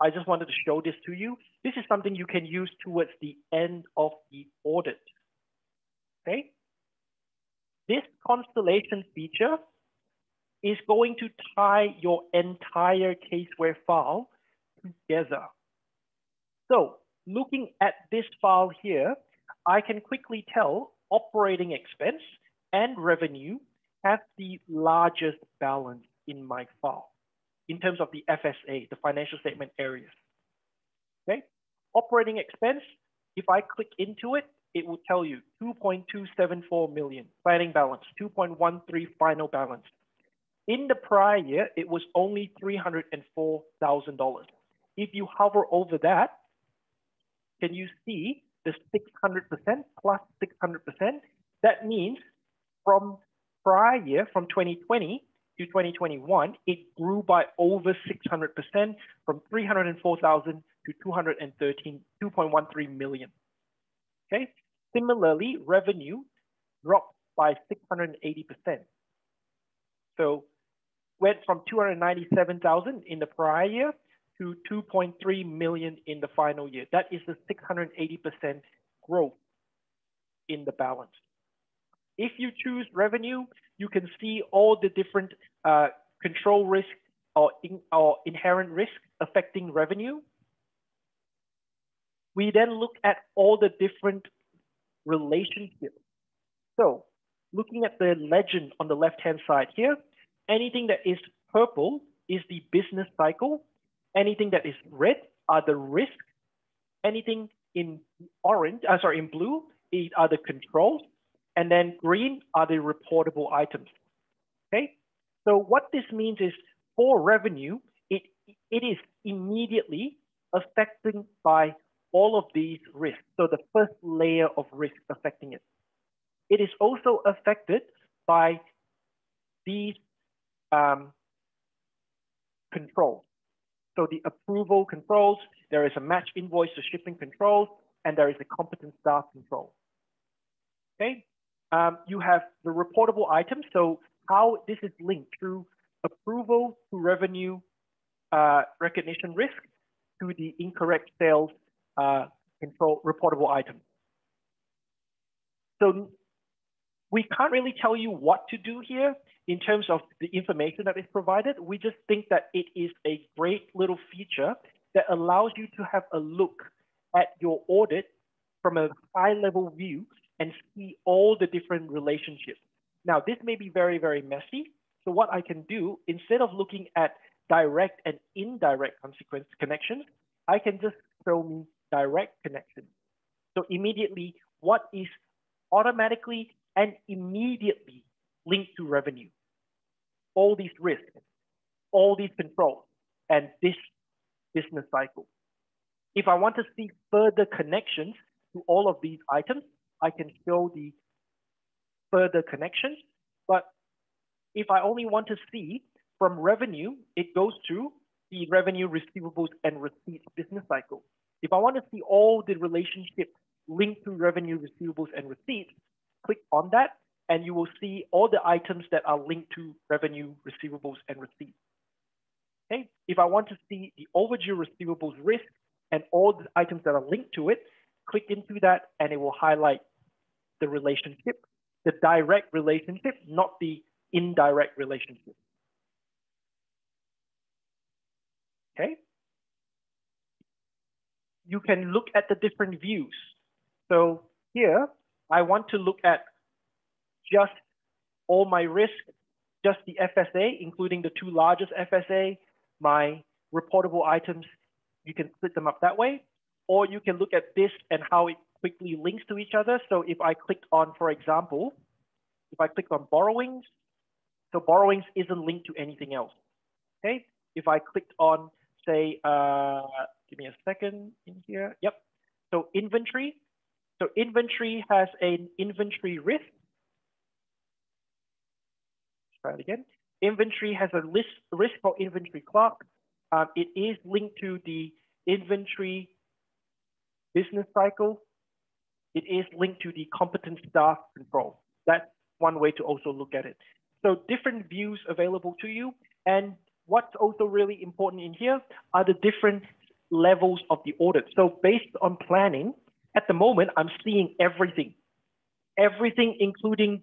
I just wanted to show this to you. This is something you can use towards the end of the audit. Okay. This constellation feature is going to tie your entire caseware file together. So looking at this file here, I can quickly tell operating expense and revenue have the largest balance in my file in terms of the FSA, the financial statement areas. Okay, operating expense, if I click into it, it will tell you 2.274 million planning balance, 2.13 final balance. In the prior year, it was only $304,000. If you hover over that, can you see the 600% plus 600%? That means from prior year, from 2020, to 2021, it grew by over 600% from 304,000 to 213, 2.13 million. Okay. Similarly, revenue dropped by 680%. So went from 297,000 in the prior year to 2.3 million in the final year. That is the 680% growth in the balance. If you choose revenue, you can see all the different uh, control risk or, in, or inherent risk affecting revenue. We then look at all the different relationships. So looking at the legend on the left-hand side here, anything that is purple is the business cycle. Anything that is red are the risk. Anything in orange, uh, sorry, in blue are the controls. And then green are the reportable items. Okay, so what this means is for revenue, it, it is immediately affected by all of these risks. So the first layer of risk affecting it. It is also affected by these um, controls. So the approval controls, there is a match invoice to shipping controls, and there is a competent staff control. Okay, um, you have the reportable items. So how this is linked through approval to revenue uh, recognition risk to the incorrect sales uh, control reportable items. So we can't really tell you what to do here in terms of the information that is provided. We just think that it is a great little feature that allows you to have a look at your audit from a high level view and see all the different relationships. Now, this may be very, very messy. So what I can do, instead of looking at direct and indirect consequence connections, I can just show me direct connection. So immediately, what is automatically and immediately linked to revenue? All these risks, all these controls, and this business cycle. If I want to see further connections to all of these items, I can show the further connections. But if I only want to see from revenue, it goes to the revenue, receivables, and receipts business cycle. If I want to see all the relationships linked to revenue, receivables, and receipts, click on that, and you will see all the items that are linked to revenue, receivables, and receipts. Okay. If I want to see the overdue receivables risk and all the items that are linked to it, click into that, and it will highlight the relationship, the direct relationship, not the indirect relationship. Okay. You can look at the different views. So here, I want to look at just all my risk, just the FSA, including the two largest FSA, my reportable items. You can split them up that way, or you can look at this and how it quickly links to each other. So if I clicked on, for example, if I click on borrowings, so borrowings isn't linked to anything else. Okay. If I clicked on say, uh, give me a second in here. Yep. So inventory. So inventory has an inventory risk. Try it again. Inventory has a list risk for inventory clock. Um, it is linked to the inventory business cycle. It is linked to the competent staff control. That's one way to also look at it. So different views available to you. And what's also really important in here are the different levels of the audit. So based on planning, at the moment, I'm seeing everything, everything including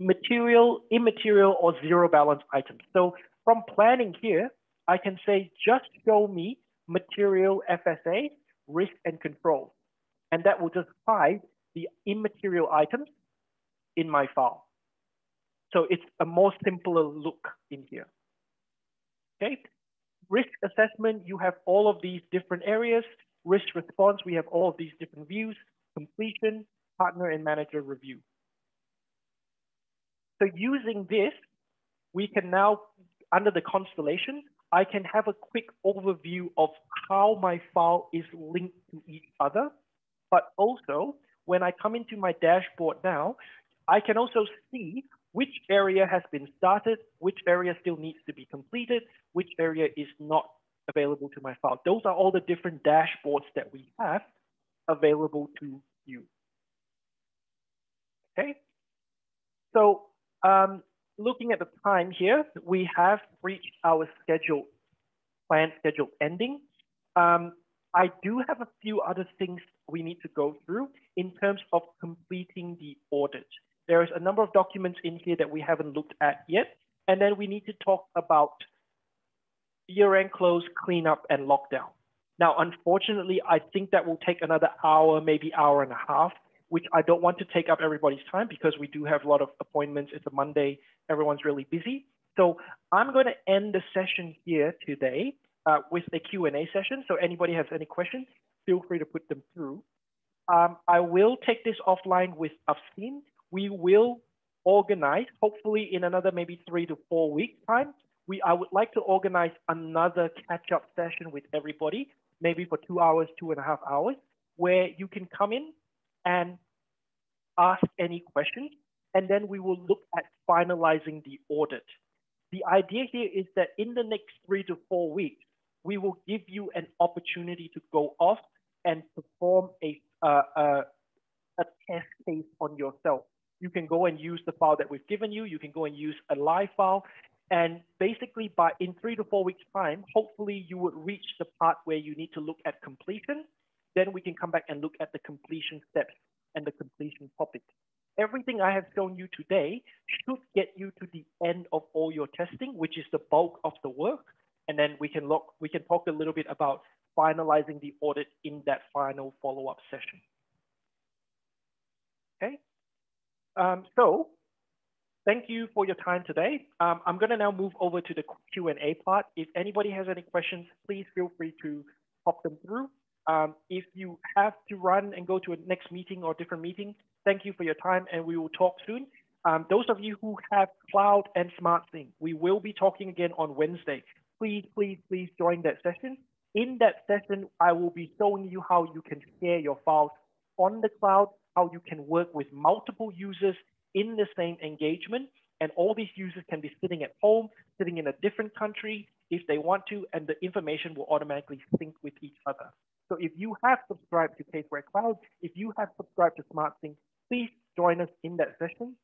material, immaterial, or zero balance items. So from planning here, I can say, just show me material FSA, risk and control. And that will just hide the immaterial items in my file. So it's a more simpler look in here. Okay. Risk assessment, you have all of these different areas. Risk response, we have all of these different views. Completion, partner and manager review. So using this, we can now, under the constellation, I can have a quick overview of how my file is linked to each other. But also, when I come into my dashboard now, I can also see which area has been started, which area still needs to be completed, which area is not available to my file. Those are all the different dashboards that we have available to you. Okay, so um, looking at the time here, we have reached our schedule, planned schedule ending. Um, I do have a few other things we need to go through in terms of completing the audit. There's a number of documents in here that we haven't looked at yet. And then we need to talk about year-end close, cleanup, and lockdown. Now, unfortunately, I think that will take another hour, maybe hour and a half, which I don't want to take up everybody's time because we do have a lot of appointments. It's a Monday, everyone's really busy. So I'm going to end the session here today uh, with a Q&A session. So anybody has any questions, feel free to put them through. Um, I will take this offline with Afseen we will organize, hopefully in another maybe three to four weeks time, we, I would like to organize another catch up session with everybody, maybe for two hours, two and a half hours, where you can come in and ask any questions, and then we will look at finalizing the audit. The idea here is that in the next three to four weeks, we will give you an opportunity to go off and perform a, uh, uh, a test case on yourself you can go and use the file that we've given you. You can go and use a live file. And basically by in three to four weeks time, hopefully you would reach the part where you need to look at completion. Then we can come back and look at the completion steps and the completion topic. Everything I have shown you today should get you to the end of all your testing, which is the bulk of the work. And then we can look, we can talk a little bit about finalizing the audit in that final follow-up session. Okay. Um, so thank you for your time today. Um, I'm going to now move over to the Q&A part. If anybody has any questions, please feel free to pop them through. Um, if you have to run and go to a next meeting or different meeting, thank you for your time and we will talk soon. Um, those of you who have cloud and SmartSync, we will be talking again on Wednesday. Please, please, please join that session. In that session, I will be showing you how you can share your files on the cloud, how you can work with multiple users in the same engagement. And all these users can be sitting at home, sitting in a different country if they want to, and the information will automatically sync with each other. So if you have subscribed to Caseware Cloud, if you have subscribed to SmartSync, please join us in that session.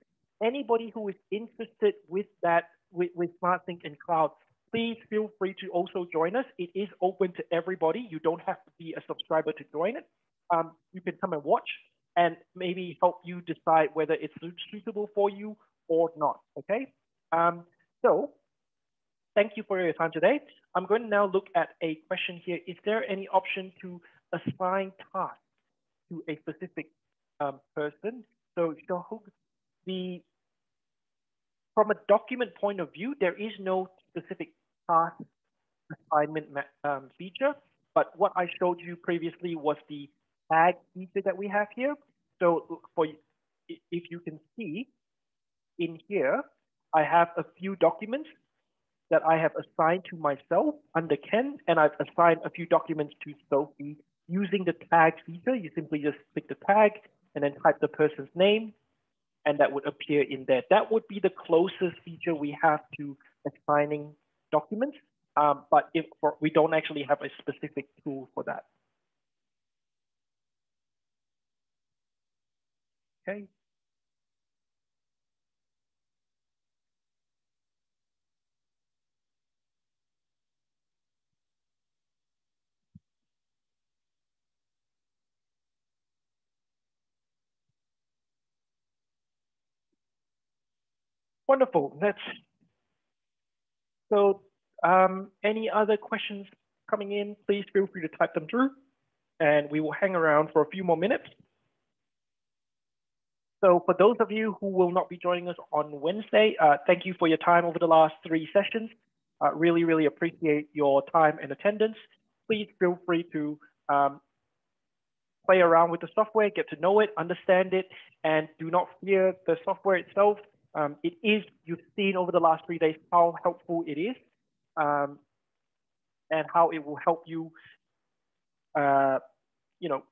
Anybody who is interested with that, with, with SmartSync and Cloud, please feel free to also join us. It is open to everybody. You don't have to be a subscriber to join it. Um, you can come and watch and maybe help you decide whether it's suitable for you or not, okay? Um, so thank you for your time today. I'm going to now look at a question here. Is there any option to assign tasks to a specific um, person? So the from a document point of view, there is no specific task assignment um, feature, but what I showed you previously was the tag feature that we have here. So for if you can see in here, I have a few documents that I have assigned to myself under Ken, and I've assigned a few documents to Sophie using the tag feature. You simply just click the tag and then type the person's name, and that would appear in there. That would be the closest feature we have to assigning documents, um, but if for, we don't actually have a specific tool for that. Okay. Wonderful. That's so. Um, any other questions coming in? Please feel free to type them through, and we will hang around for a few more minutes. So for those of you who will not be joining us on Wednesday, uh, thank you for your time over the last three sessions. Uh, really, really appreciate your time and attendance. Please feel free to um, play around with the software, get to know it, understand it, and do not fear the software itself. Um, it is, you've seen over the last three days how helpful it is um, and how it will help you, uh, you know,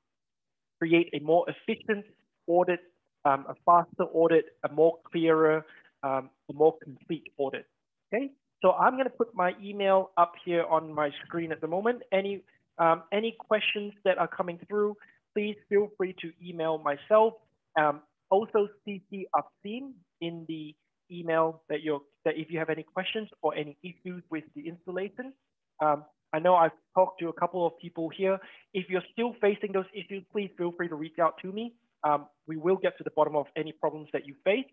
create a more efficient audit um, a faster audit, a more clearer, um, a more complete audit. Okay, so I'm going to put my email up here on my screen at the moment. Any um, any questions that are coming through, please feel free to email myself. Um, also CC Afseen in the email that you're that if you have any questions or any issues with the installation. Um, I know I've talked to a couple of people here. If you're still facing those issues, please feel free to reach out to me um, we will get to the bottom of any problems that you face.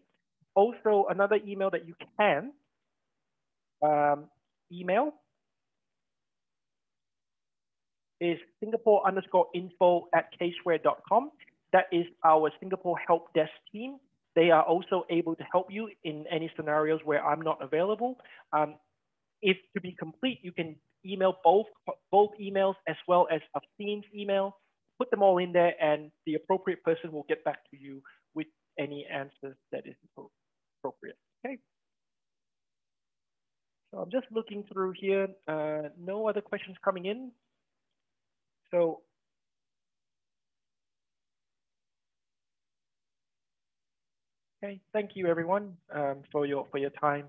Also, another email that you can um, email is Singapore underscore info at caseware.com. That is our Singapore help desk team. They are also able to help you in any scenarios where I'm not available. Um, if to be complete, you can email both both emails as well as Afseen's email put them all in there and the appropriate person will get back to you with any answers that is appropriate, okay? So I'm just looking through here, uh, no other questions coming in. So Okay, thank you everyone um, for your for your time.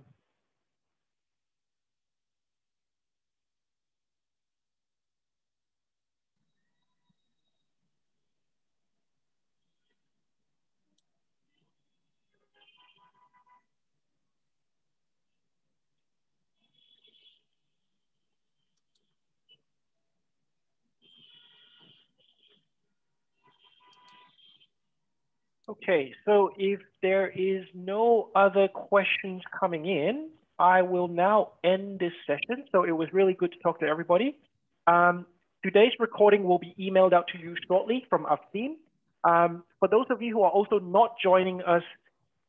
Okay, so if there is no other questions coming in, I will now end this session. So it was really good to talk to everybody. Um, today's recording will be emailed out to you shortly from Afseen. Um, for those of you who are also not joining us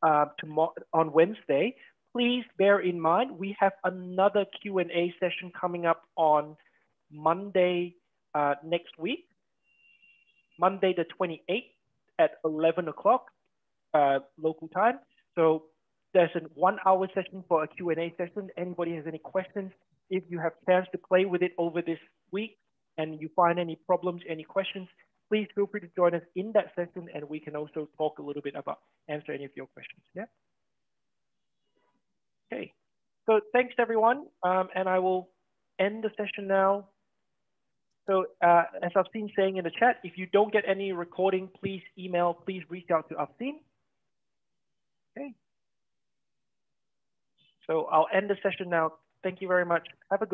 uh, tomorrow on Wednesday, please bear in mind we have another Q&A session coming up on Monday, uh, next week, Monday the 28th at 11 o'clock uh, local time. So there's a one hour session for a Q&A session. Anybody has any questions, if you have chance to play with it over this week and you find any problems, any questions, please feel free to join us in that session and we can also talk a little bit about answer any of your questions. Yeah. Okay. So thanks everyone. Um, and I will end the session now. So uh, as Afseen saying in the chat, if you don't get any recording, please email, please reach out to Afseen. Okay. So I'll end the session now. Thank you very much. Have a good